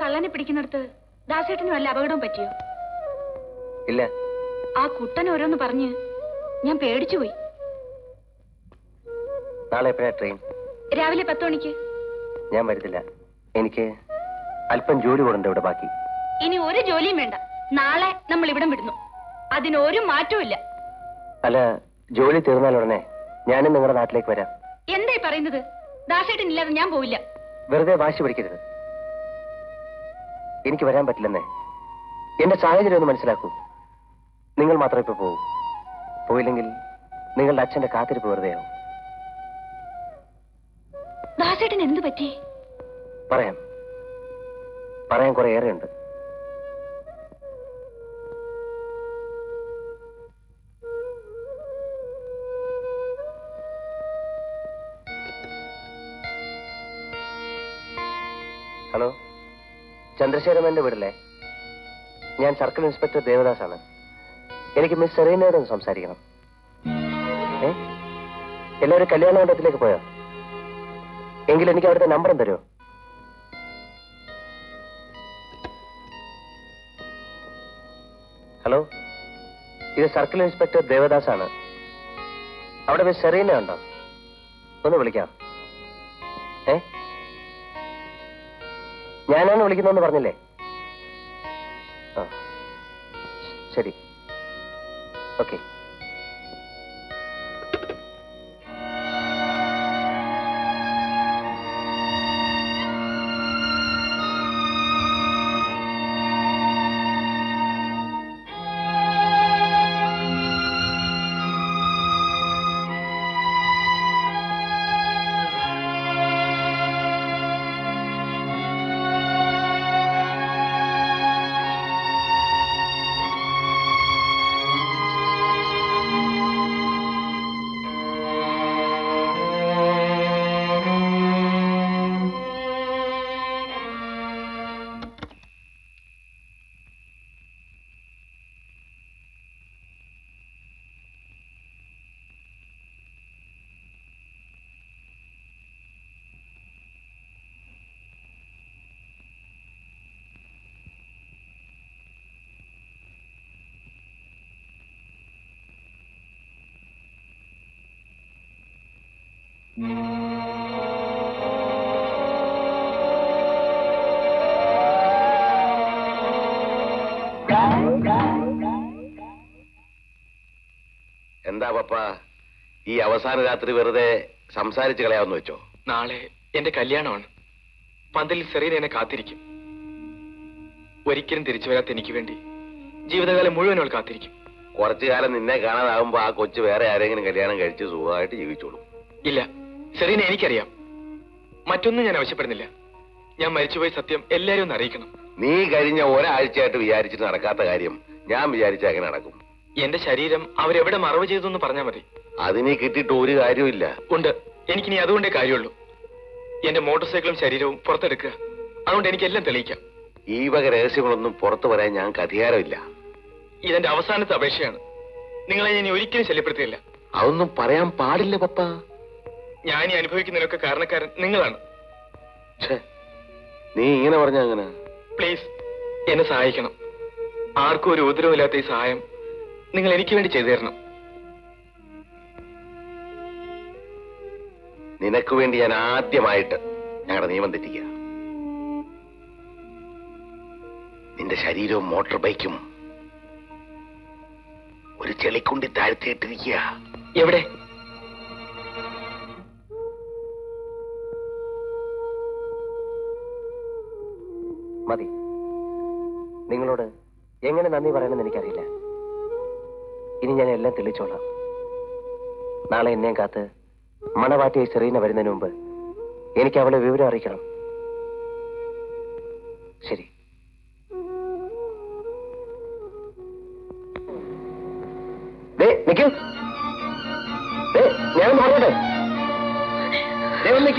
കള്ളനെ പിടിക്കുന്നിടത്ത് ദാസേട്ടനും വല്ല അപകടവും പറ്റിയോ? ഇല്ല. ആ കുട്ടൻ ഓരോന്ന് പറഞ്ഞ് ഞാൻ പേടിച്ചുപോയി നാളെ എപ്പോഴാ ട്രെയിൻ രാവിലെ പത്ത് മണിക്ക്. ഞാൻ വരുന്നില്ല എനിക്ക് അല്പം ജോലി കൊടുണ്ട് ഇവിടെ ബാക്കി. ഇനി ഒരു ജോലിയും വേണ്ട. നാളെ നമ്മൾ ഇവിടം വിടുന്നു. അതിനൊരു മാറ്റവും ഇല്ല. അല്ല ജോലി തീർന്നാൽ ഉടനെ ഞാനും നിങ്ങളുടെ നാട്ടിലേക്ക് വരാം. എന്തായി പറയുന്നത്? ദാസേട്ടൻ ഇല്ലാതെ ഞാൻ പോവില്ല. വെറുതെ വാശി പിടിക്കരുത്. എനിക്ക് വരാൻ പറ്റില്ലെന്നേ. എന്റെ സാഹചര്യം ഒന്ന് മനസ്സിലാക്കൂ. നിങ്ങൾ മാത്രം ഇപ്പൊ പോകൂ പോയില്ലെങ്കിൽ നിങ്ങളുടെ അച്ഛന്റെ കാത്തിരിപ്പ് വെറുതെയാവും. ദാസേട്ടൻ എന്തു പറ്റി? പറയാം. പറയാൻ കുറെ ഏറെയുണ്ട് ചന്ദ്രശേഖരൻ വീടല്ലേ? ഞാൻ സർക്കിൾ ഇൻസ്പെക്ടർ ദേവദാസ് ആണ് എനിക്ക് മിസ് സെറീനയോട് ഒന്ന് സംസാരിക്കണം. എല്ലാവരും കല്യാണ മണ്ഡപത്തിലേക്ക് പോയോ? എങ്കിൽ എനിക്ക് അവിടുത്തെ നമ്പറും തരുമോ ഹലോ ഇത് സർക്കിൾ ഇൻസ്പെക്ടർ ദേവദാസ് ആണ് അവിടെ മിസ് സെറീന ഉണ്ടോ ഒന്ന് വിളിക്കാം. ഞാനാണ് വിളിക്കുന്നതെന്ന് പറഞ്ഞില്ലേ? ആ. ശരി. ഓക്കെ. പപ്പ ഈ അവസാന രാത്രി വെറുതെ സംസാരിച്ച് കളയാമെന്ന് വെച്ചോ. നാളെ എന്റെ കല്യാണമാണ്. പന്തലിൽ സെറീന എന്നെ കാത്തിരിക്കും. ഒരിക്കലും തിരിച്ചു വരാത്ത എനിക്ക് വേണ്ടി ജീവിതകാലം മുഴുവൻ അവൾ കാത്തിരിക്കും. കുറച്ചു കാലം നിന്നെ കാണാതാകുമ്പോ ആ കൊച്ചു വേറെ ആരെങ്കിലും കല്യാണം കഴിച്ച് സുഖമായിട്ട് ജീവിച്ചോളൂ. ഇല്ല സെറീന എനിക്കറിയാം. മറ്റൊന്നും ഞാൻ ആവശ്യപ്പെടുന്നില്ല. ഞാൻ മരിച്ചുപോയി സത്യം എല്ലാരും ഒന്ന് അറിയിക്കണം. നീ കഴിഞ്ഞ ഒരാഴ്ചയായിട്ട് വിചാരിച്ചിട്ട് നടക്കാത്ത കാര്യം ഞാൻ വിചാരിച്ച അങ്ങനെ നടക്കും? എന്റെ ശരീരം അവരെവിടെ മറവ് ചെയ്തു എന്ന് പറഞ്ഞാൽ മതി. അതിനെ കിട്ടിയിട്ട് ഒരു കാര്യമില്ല ഉണ്ട്. എനിക്കിനി അതുകൊണ്ടേ കാര്യമുള്ളൂ. എന്റെ മോട്ടോർ സൈക്കിളും ശരീരവും പുറത്തെടുക്കുക. അതുകൊണ്ട് എനിക്കെല്ലാം തെളിയിക്കാം. ഈ വക രഹസ്യങ്ങളൊന്നും പുറത്തു പറയാൻ ഞങ്ങൾക്ക് അധികാരമില്ല. ഇതെന്റെ അവസാനത്തെ അപേക്ഷയാണ്. നിങ്ങളെ ഞാൻ ഇനി ഒരിക്കലും ശല്യപ്പെടുത്തിയില്ല. അതൊന്നും പറയാൻ പാടില്ല പപ്പ. ഞാൻ ഈ അനുഭവിക്കുന്നതിനൊക്കെ കാരണക്കാരൻ നിങ്ങളാണ്. നീ ഇങ്ങനെ പറഞ്ഞ അങ്ങനെ? പ്ലീസ് എന്നെ സഹായിക്കണം. ആർക്കും ഒരു ഉപദ്രവമില്ലാത്ത ഈ സഹായം നിങ്ങൾ എനിക്ക് വേണ്ടി ചെയ്തു തരണം നിനക്ക് വേണ്ടി ഞാൻ ആദ്യമായിട്ട് ഞങ്ങളുടെ നിയമം തെറ്റിക്കുക. നിന്റെ ശരീരവും മോട്ടോർ ബൈക്കും ഒരു ചെളിക്കുണ്ടി താഴ്ത്തിയിട്ടിരിക്കുക. എവിടെ? മതി. നിങ്ങളോട് എങ്ങനെ നന്ദി പറയണമെന്ന് എനിക്കറിയില്ല. ഇനി ഞാൻ എല്ലാം തെളിച്ചോളാം. നാളെ എന്നെയും കാത്ത് മണവാറ്റിയ സെറീന വരുന്നതിന് മുമ്പ് എനിക്ക് അവളെ വിവരം അറിയിക്കണം. ശരി. ഒന്ന്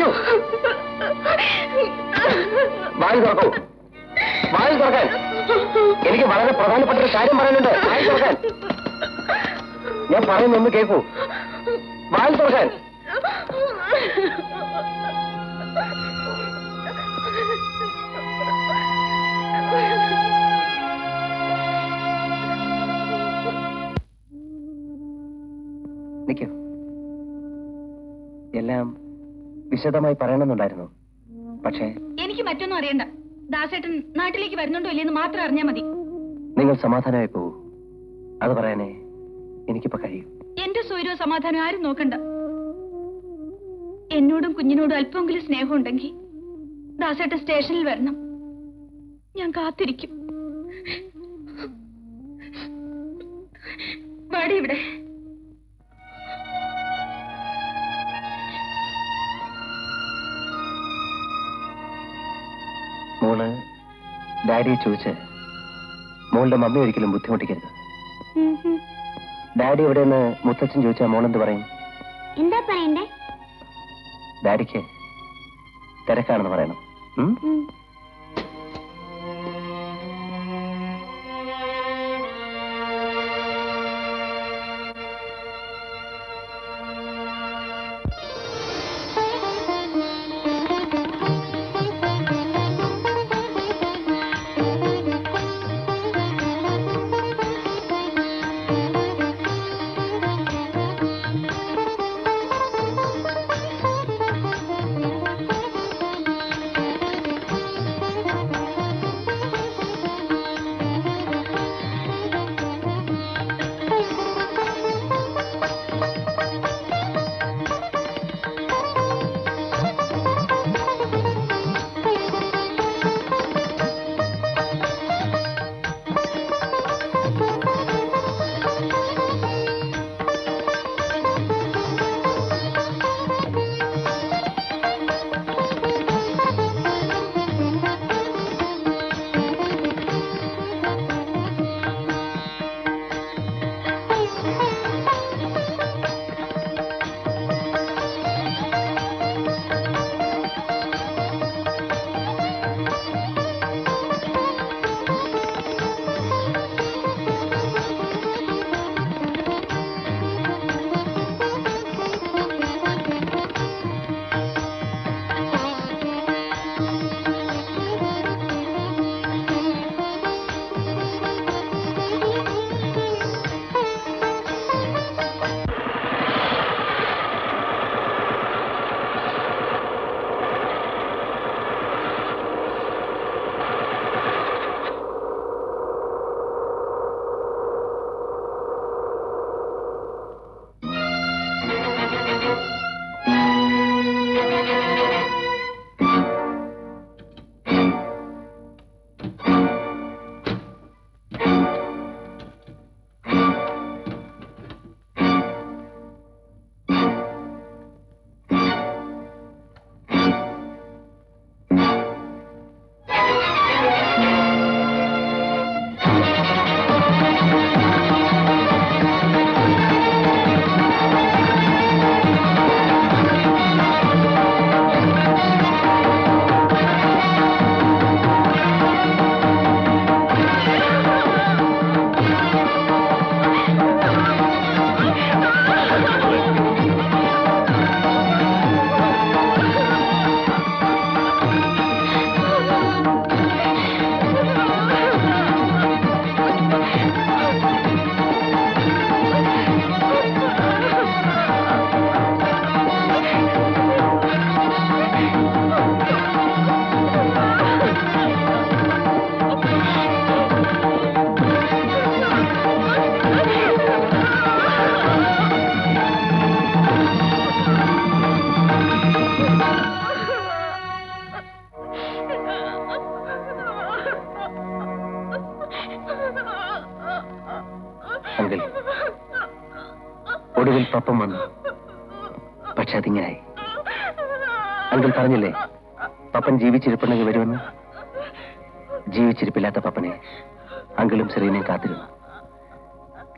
വായി വായി എനിക്ക് വളരെ പ്രധാനപ്പെട്ട ഒരു കാര്യം പറയാനുണ്ട്. വായി തുറക്കാൻ. ഞാൻ പറയുന്നൊന്ന് കേൾക്കൂ വായി തുറക്കാൻ. നിൽക്കൂ എല്ലാം വിശദമായി പറയണമെന്നുണ്ടായിരുന്നു. പക്ഷേ എനിക്ക് മറ്റൊന്നും അറിയണ്ട. ദാസേട്ടൻ നാട്ടിലേക്ക് വരുന്നുണ്ടോ ഇല്ലെന്ന് മാത്രം അറിഞ്ഞാൽ മതി. നിങ്ങൾ സമാധാനമായി പോകൂ. അത് പറയാനേ എനിക്കിപ്പോ കഴിയും. എന്റെ സ്വൈരവും സമാധാനം ആരും നോക്കണ്ട. എന്നോടും കുഞ്ഞിനോടും അല്പമെങ്കിലും സ്നേഹം ഉണ്ടെങ്കിൽ ദാസേട്ട സ്റ്റേഷനിൽ വരണം. ഞാൻ കാത്തിരിക്കും. വാടി ഇവിടെ. മോൾ ഡാഡിയെ ചോദിച്ച് മോളുടെ മമ്മി ഒരിക്കലും ബുദ്ധിമുട്ടിക്കരുത്. ഡാഡി എവിടെയെന്ന് മുത്തച്ഛൻ ചോദിച്ചാൽ മോളെന്ത് പറയും? എന്താ പറയണ്ടേ? ഡാഡിക്ക് തിരക്കാണെന്ന് പറയണം.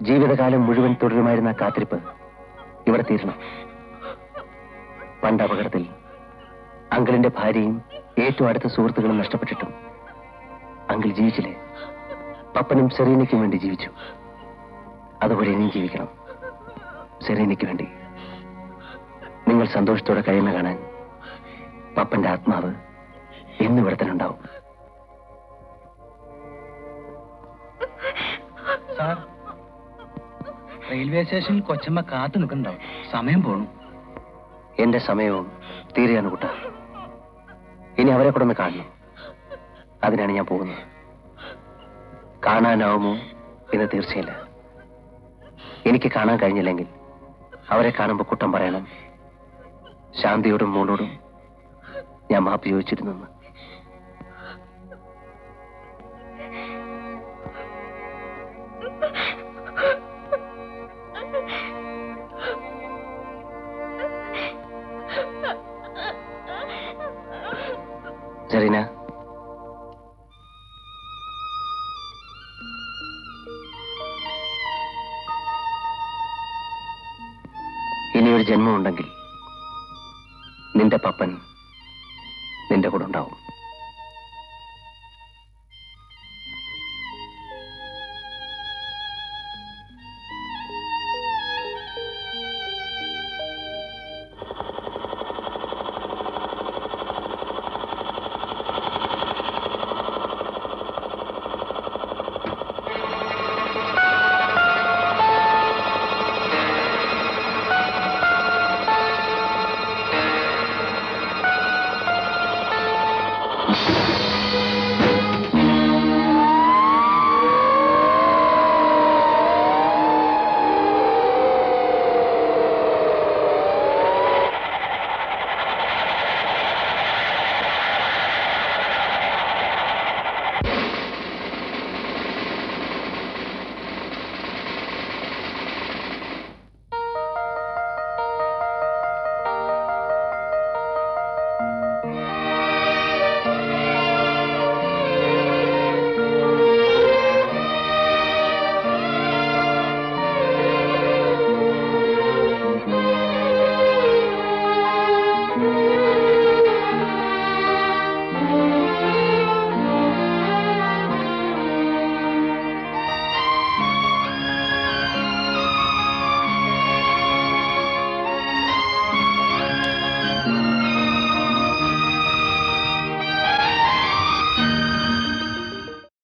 ജീവിതകാലം മുഴുവൻ തുടരുമായിരുന്ന കാത്തിരിപ്പ് ഇവിടെ തീരണം. പണ്ട് അപകടത്തിൽ അങ്കിളിന്റെ ഭാര്യയും ഏറ്റവും അടുത്ത സുഹൃത്തുക്കളും നഷ്ടപ്പെട്ടിട്ടും അങ്കിൾ ജീവിച്ചില്ലേ? പപ്പനും സെറീനയ്ക്കും വേണ്ടി ജീവിച്ചു. അതുപോലെ ഇനിയും ജീവിക്കണം. സെറീനയ്ക്ക് വേണ്ടി. നിങ്ങൾ സന്തോഷത്തോടെ കഴിയുന്ന കാണാൻ പപ്പന്റെ ആത്മാവ് എന്നും ഇവിടെ തന്നെ ഉണ്ടാവും. റെയിൽവേ സ്റ്റേഷൻ കൊച്ചമ്മ കാത്തു നിൽക്കുന്നുണ്ടാവും. സമയം പോണു. എന്റെ സമയവും തീരെയാണ് കുട്ട. ഇനി അവരെ കൂടെ ഒന്ന് കാണണം. അതിനാണ് ഞാൻ പോകുന്നത്. കാണാനാവുമോ? എന്ന് തീർച്ചയില്ല. എനിക്ക് കാണാൻ കഴിഞ്ഞില്ലെങ്കിൽ അവരെ കാണുമ്പോൾ കുട്ടം പറയണം. ശാന്തിയോടും മോളോടും ഞാൻ മാപ്പ് ചോദിച്ചിരുന്നു. ഇനി ഒരു ജന്മമുണ്ടെങ്കിൽ നിന്റെ പപ്പൻ നിന്റെ കൂടെ ഉണ്ടാവും.